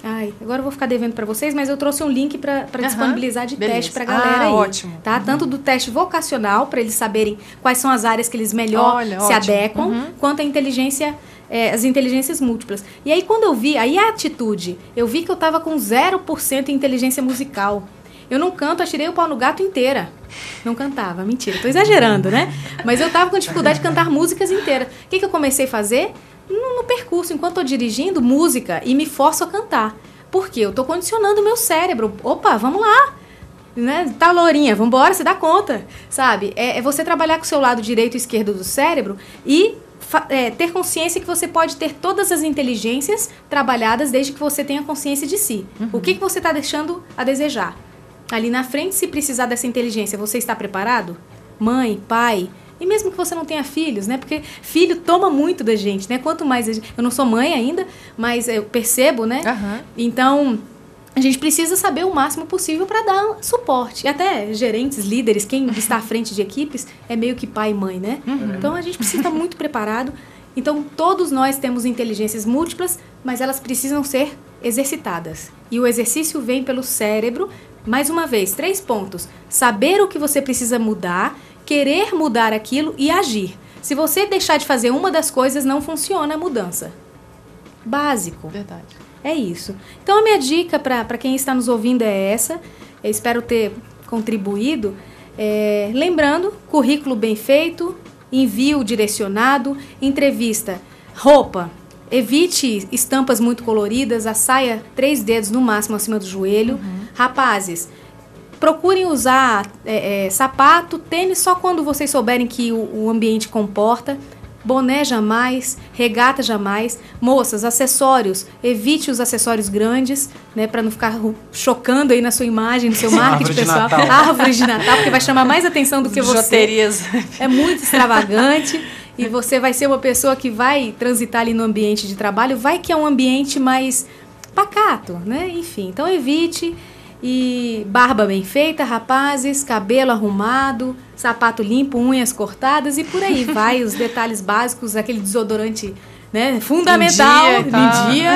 Ai, agora eu vou ficar devendo para vocês, mas eu trouxe um link para Aham, disponibilizar de beleza. teste para galera Ah, aí. ótimo. Tá? Tanto do teste vocacional, para eles saberem quais são as áreas que eles melhor Olha, se ótimo. adequam, Uhum. quanto a inteligência, é, as inteligências múltiplas. E aí quando eu vi, aí a atitude, eu vi que eu tava com 0% em inteligência musical. Eu não canto, atirei o pau no gato inteira. Não cantava, mentira, tô exagerando, né? Mas eu tava com dificuldade de cantar músicas inteiras. O que, que eu comecei a fazer? No, no percurso, enquanto tô dirigindo, música e me forço a cantar. Por quê? Eu tô condicionando o meu cérebro. Opa, vamos lá! né? Tá lourinha, vambora, você dá conta, sabe? É, é você trabalhar com o seu lado direito e esquerdo do cérebro e é, ter consciência que você pode ter todas as inteligências trabalhadas desde que você tenha consciência de si. O que, que você está deixando a desejar? Ali na frente, se precisar dessa inteligência, você está preparado? Mãe, pai, e mesmo que você não tenha filhos, né? Porque filho toma muito da gente, né? Quanto mais gente... Eu não sou mãe ainda, mas eu percebo, né? Então, a gente precisa saber o máximo possível para dar suporte. E até gerentes, líderes, quem está à frente de equipes é meio que pai e mãe, né? Então a gente precisa estar muito preparado. Então todos nós temos inteligências múltiplas, mas elas precisam ser exercitadas. E o exercício vem pelo cérebro. Mais uma vez, três pontos: saber o que você precisa mudar, querer mudar aquilo e agir. Se você deixar de fazer uma das coisas, não funciona a mudança. Básico. Verdade. É isso. Então a minha dica para quem está nos ouvindo é essa. Eu espero ter contribuído. É, lembrando, currículo bem feito, envio direcionado, entrevista, roupa. Evite estampas muito coloridas, a saia três dedos no máximo acima do joelho. Rapazes, procurem usar é, é, sapato, tênis só quando vocês souberem que o, o ambiente comporta. Boné jamais, regata jamais. Moças, acessórios, evite os acessórios grandes, né, para não ficar chocando aí na sua imagem, no seu marketing Árvore de pessoal. Natal. Árvore de Natal, porque vai chamar mais atenção do que você. Bijuterias. É muito extravagante e você vai ser uma pessoa que vai transitar ali no ambiente de trabalho, vai que é um ambiente mais pacato, né? Enfim, então evite e barba bem feita, rapazes, cabelo arrumado, sapato limpo, unhas cortadas e por aí vai os detalhes básicos, aquele desodorante né, fundamental, Em dia e em dia,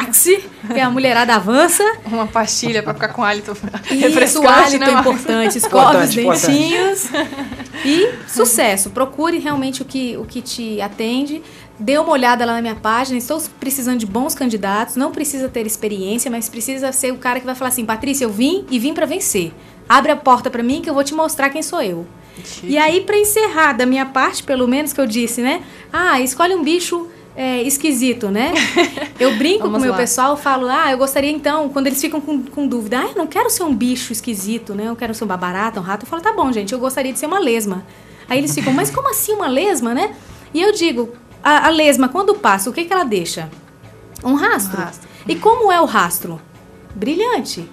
Axe, que a mulherada avança. Uma pastilha para ficar com hálito Isso, o refrescante, hálito né, é importante, escove os importante. dentinhos. E sucesso. Procure realmente o que, o que te atende. Dê uma olhada lá na minha página. Estou precisando de bons candidatos. Não precisa ter experiência, mas precisa ser o cara que vai falar assim: Patrícia, eu vim e vim para vencer. Abre a porta para mim que eu vou te mostrar quem sou eu. E aí, pra encerrar, da minha parte, pelo menos que eu disse, né? Ah, escolhe um bicho é, esquisito, né? Eu brinco com o meu lá. pessoal, falo, ah, eu gostaria então, quando eles ficam com, com dúvida, ah, eu não quero ser um bicho esquisito, né? Eu quero ser uma barata, um rato. Eu falo, tá bom, gente, eu gostaria de ser uma lesma. Aí eles ficam, mas como assim uma lesma, né? E eu digo, a, a lesma, quando passa, o que, que ela deixa? Um rastro. E como é o rastro? Brilhante.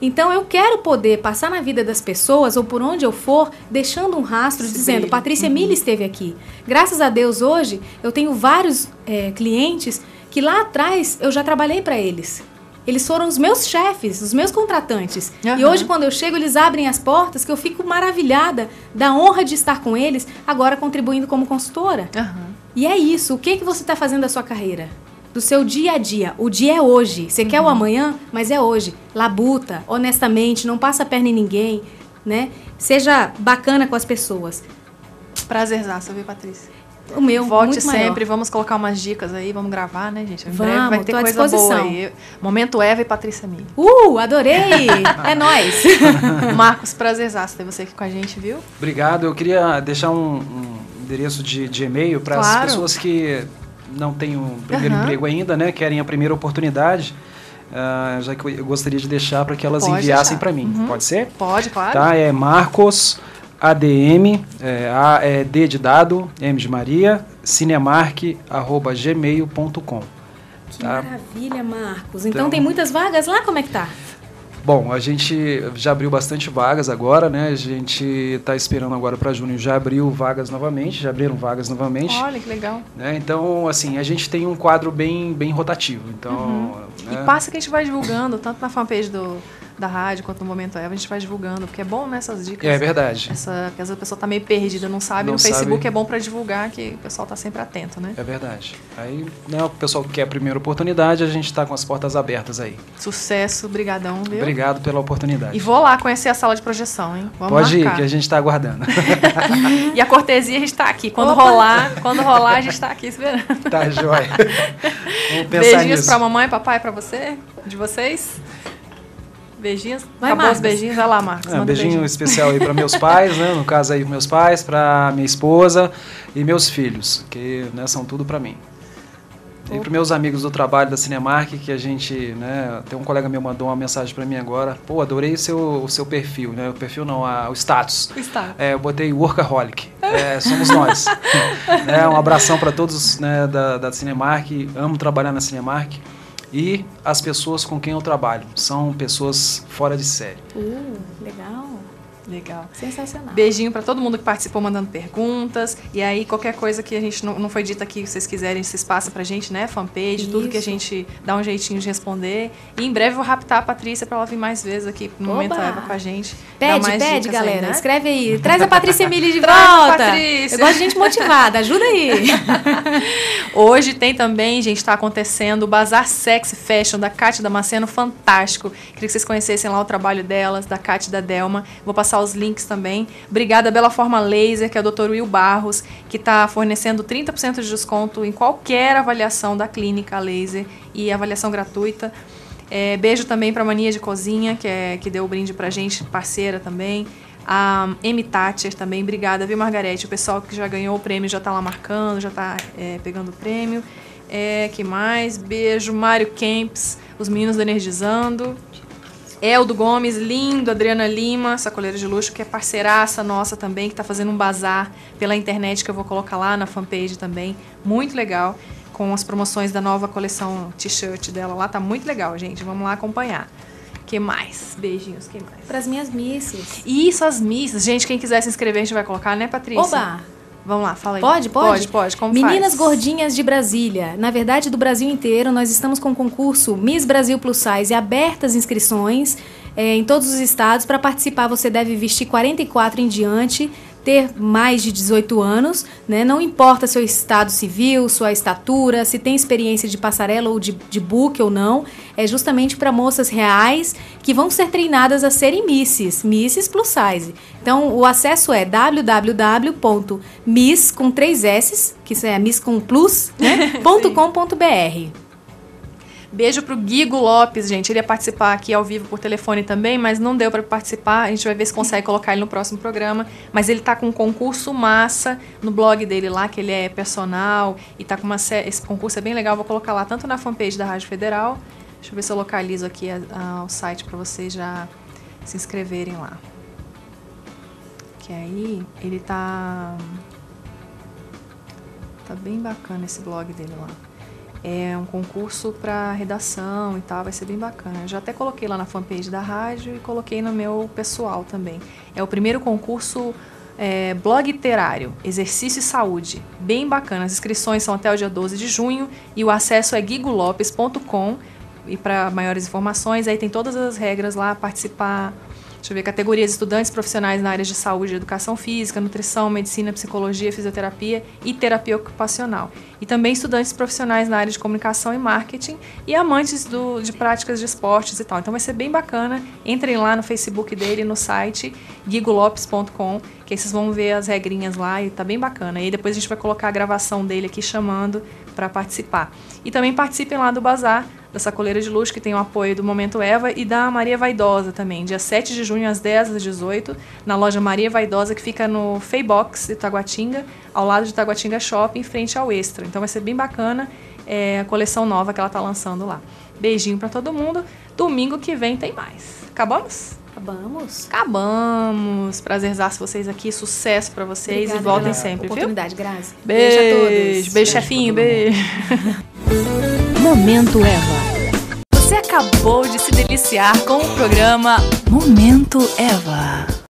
Então eu quero poder passar na vida das pessoas ou por onde eu for, deixando um rastro dizendo: brilho. Patrícia Emília esteve aqui. Graças a Deus hoje eu tenho vários eh, clientes que lá atrás eu já trabalhei para eles. Eles foram os meus chefes, os meus contratantes. E Aham. hoje, quando eu chego, eles abrem as portas, que eu fico maravilhada da honra de estar com eles, agora contribuindo como consultora. E é isso. O que, que você está fazendo da sua carreira? Do seu dia a dia. O dia é hoje. Você quer o amanhã, mas é hoje. Labuta, honestamente, não passa a perna em ninguém, né? Seja bacana com as pessoas. Prazerzaço, viu, Patrícia? O meu, Volte muito maior. sempre, vamos colocar umas dicas aí, vamos gravar, né, gente? Em Vamos, breve vai ter coisa boa disposição. aí. Momento Eva e Patrícia Mili. Uh, adorei! é nóis! Marcos, prazerzaço ter você aqui com a gente, viu? Obrigado. Eu queria deixar um, um endereço de, de e-mail para as Claro. pessoas que não têm o primeiro Aham. emprego ainda, né? Querem a primeira oportunidade. ah, já que eu- gostaria de deixar para que elas Pode enviassem para mim. Uhum. Pode ser? Pode, claro. Tá, é Marcos ADM, é, A é D de dado, M de Maria, cinemark@gmail.com. Que Tá? maravilha, Marcos. Então, Então- tem muitas vagas lá? Como é que tá? Bom, a gente já abriu bastante vagas agora, né? A gente está esperando agora para junho, já abriu vagas novamente, já abriram vagas novamente. Olha que legal. né? Então, assim, a gente tem um quadro bem, bem rotativo. Então, Uhum. né? E passa que a gente vai divulgando, tanto na fanpage do, da rádio quanto no Momento Eva, a gente vai divulgando, porque é bom nessas dicas. É verdade. Essa, que às vezes a pessoa tá meio perdida, não sabe. Não no Facebook sabe. é bom pra divulgar, que o pessoal tá sempre atento, né? É verdade. Aí, né, o pessoal que quer a primeira oportunidade, a gente está com as portas abertas aí. Sucesso, brigadão, viu? Obrigado pela oportunidade. E vou lá conhecer a sala de projeção, hein? Vamos Pode ir, marcar. que a gente está aguardando. E a cortesia a gente tá aqui. Quando Opa! rolar, quando rolar, a gente tá aqui esperando. tá, joia. Vamos pensar Beijinhos nisso. pra mamãe, papai, pra você, de vocês. Beijinhos. Vai, Acabou os Marcos. beijinhos. Vai lá, Marcos. É, um manda beijinho especial aí para meus pais, né? No caso aí, meus pais, para minha esposa e meus filhos, que né, são tudo para mim. E para meus amigos do trabalho da Cinemark, que a gente, né, tem um colega meu mandou uma mensagem para mim agora. Pô, adorei o seu, o seu perfil, né? O perfil não, a, o status. O status. É, eu botei workaholic. É, somos nós. né, um abração para todos né, da, da Cinemark. Amo trabalhar na Cinemark. E as pessoas com quem eu trabalho são pessoas fora de série. Uh, legal. Legal. Sensacional. Beijinho pra todo mundo que participou mandando perguntas. E aí, qualquer coisa que a gente não, não foi dita aqui, vocês quiserem, vocês passam pra gente, né? Fanpage, tudo que a Isso. gente dá um jeitinho de responder. E em breve eu vou raptar a Patrícia pra ela vir mais vezes aqui no Momento Oba! Eva com a gente. Pede, pede, galera. aí, né? Escreve aí. Traz a Patrícia Emília de volta. Patrícia. Eu gosto de gente motivada. Ajuda aí. Hoje tem também, gente, está acontecendo o Bazar Sexy Fashion da Cátia Damasceno, fantástico. Queria que vocês conhecessem lá o trabalho delas, da Cátia e da Delma. Vou passar os links também. Obrigada, Bela Forma Laser, que é o Dr. Will Barros, que está fornecendo 30% de desconto em qualquer avaliação da clínica laser e avaliação gratuita. É, beijo também para Mania de Cozinha, que, é, que deu o brinde pra gente, parceira também. A M. Thatcher também, obrigada, viu, Margarete? O pessoal que já ganhou o prêmio já tá lá marcando, já tá é, pegando o prêmio. É, que mais? Beijo, Mário Kemps, os meninos do Energizando. Eldo Gomes, lindo, Adriana Lima, sacoleira de luxo, que é parceiraça nossa também, que tá fazendo um bazar pela internet que eu vou colocar lá na fanpage também. Muito legal, com as promoções da nova coleção t-shirt dela lá, tá muito legal, gente. Vamos lá acompanhar. que mais? Beijinhos, que mais? Para as minhas missas. Isso, as missas. Gente, quem quiser se inscrever, a gente vai colocar, né, Patrícia? Oba! Vamos lá, fala aí. Pode, pode? Pode, pode. Como Meninas faz? Gordinhas de Brasília. Na verdade, do Brasil inteiro, nós estamos com o concurso Miss Brasil Plus Size abertas inscrições eh, em todos os estados. Para participar, você deve vestir 44 em diante, ter mais de 18 anos, né? Não importa seu estado civil, sua estatura, se tem experiência de passarela ou de, de book ou não. É justamente para moças reais que vão ser treinadas a serem misses, misses plus size. Então, o acesso é www.miss com S, que é miss com plus, né? .com.br. Beijo pro Guigo Lopes, gente. Ele ia participar aqui ao vivo por telefone também, mas não deu para participar. A gente vai ver se consegue colocar ele no próximo programa. Mas ele tá com um concurso massa no blog dele lá, que ele é personal e tá com uma sé- esse concurso é bem legal. Vou colocar lá tanto na fanpage da Rádio Federal. Deixa eu ver se eu localizo aqui a- a- o site para vocês já se inscreverem lá. Que aí ele tá tá bem bacana esse blog dele lá. É um concurso para redação e tal, vai ser bem bacana. Eu já até coloquei lá na fanpage da rádio e coloquei no meu pessoal também. É o primeiro concurso é, blog literário, exercício e saúde. Bem bacana. As inscrições são até o dia 12 de junho e o acesso é gigolopes.com. E para maiores informações, aí tem todas as regras lá, participar. Deixa eu ver, categorias estudantes profissionais na área de saúde, educação física, nutrição, medicina, psicologia, fisioterapia e terapia ocupacional. E também estudantes profissionais na área de comunicação e marketing e amantes do, de práticas de esportes e tal. Então vai ser bem bacana. Entrem lá no Facebook dele, no site gigolopes.com, que vocês vão ver as regrinhas lá e tá bem bacana. E depois a gente vai colocar a gravação dele aqui chamando para participar. E também participem lá do Bazar da Sacoleira de Luxo, que tem o apoio do Momento Eva, e da Maria Vaidosa também, dia 7 de junho, às 10 às 18, na loja Maria Vaidosa, que fica no Feibox de Taguatinga, ao lado de Taguatinga Shopping, em frente ao Extra. Então vai ser bem bacana é, a coleção nova que ela tá lançando lá. Beijinho para todo mundo. Domingo que vem tem mais. Acabamos? Acabamos. Acabamos. Prazerzaço vocês aqui. Sucesso para vocês Obrigada e voltem sempre, oportunidade, Grazi. Beijo, Beijo a todos. Beijo, chefinho. Beijo. Momento Eva. Você acabou de se deliciar com o programa Momento Eva.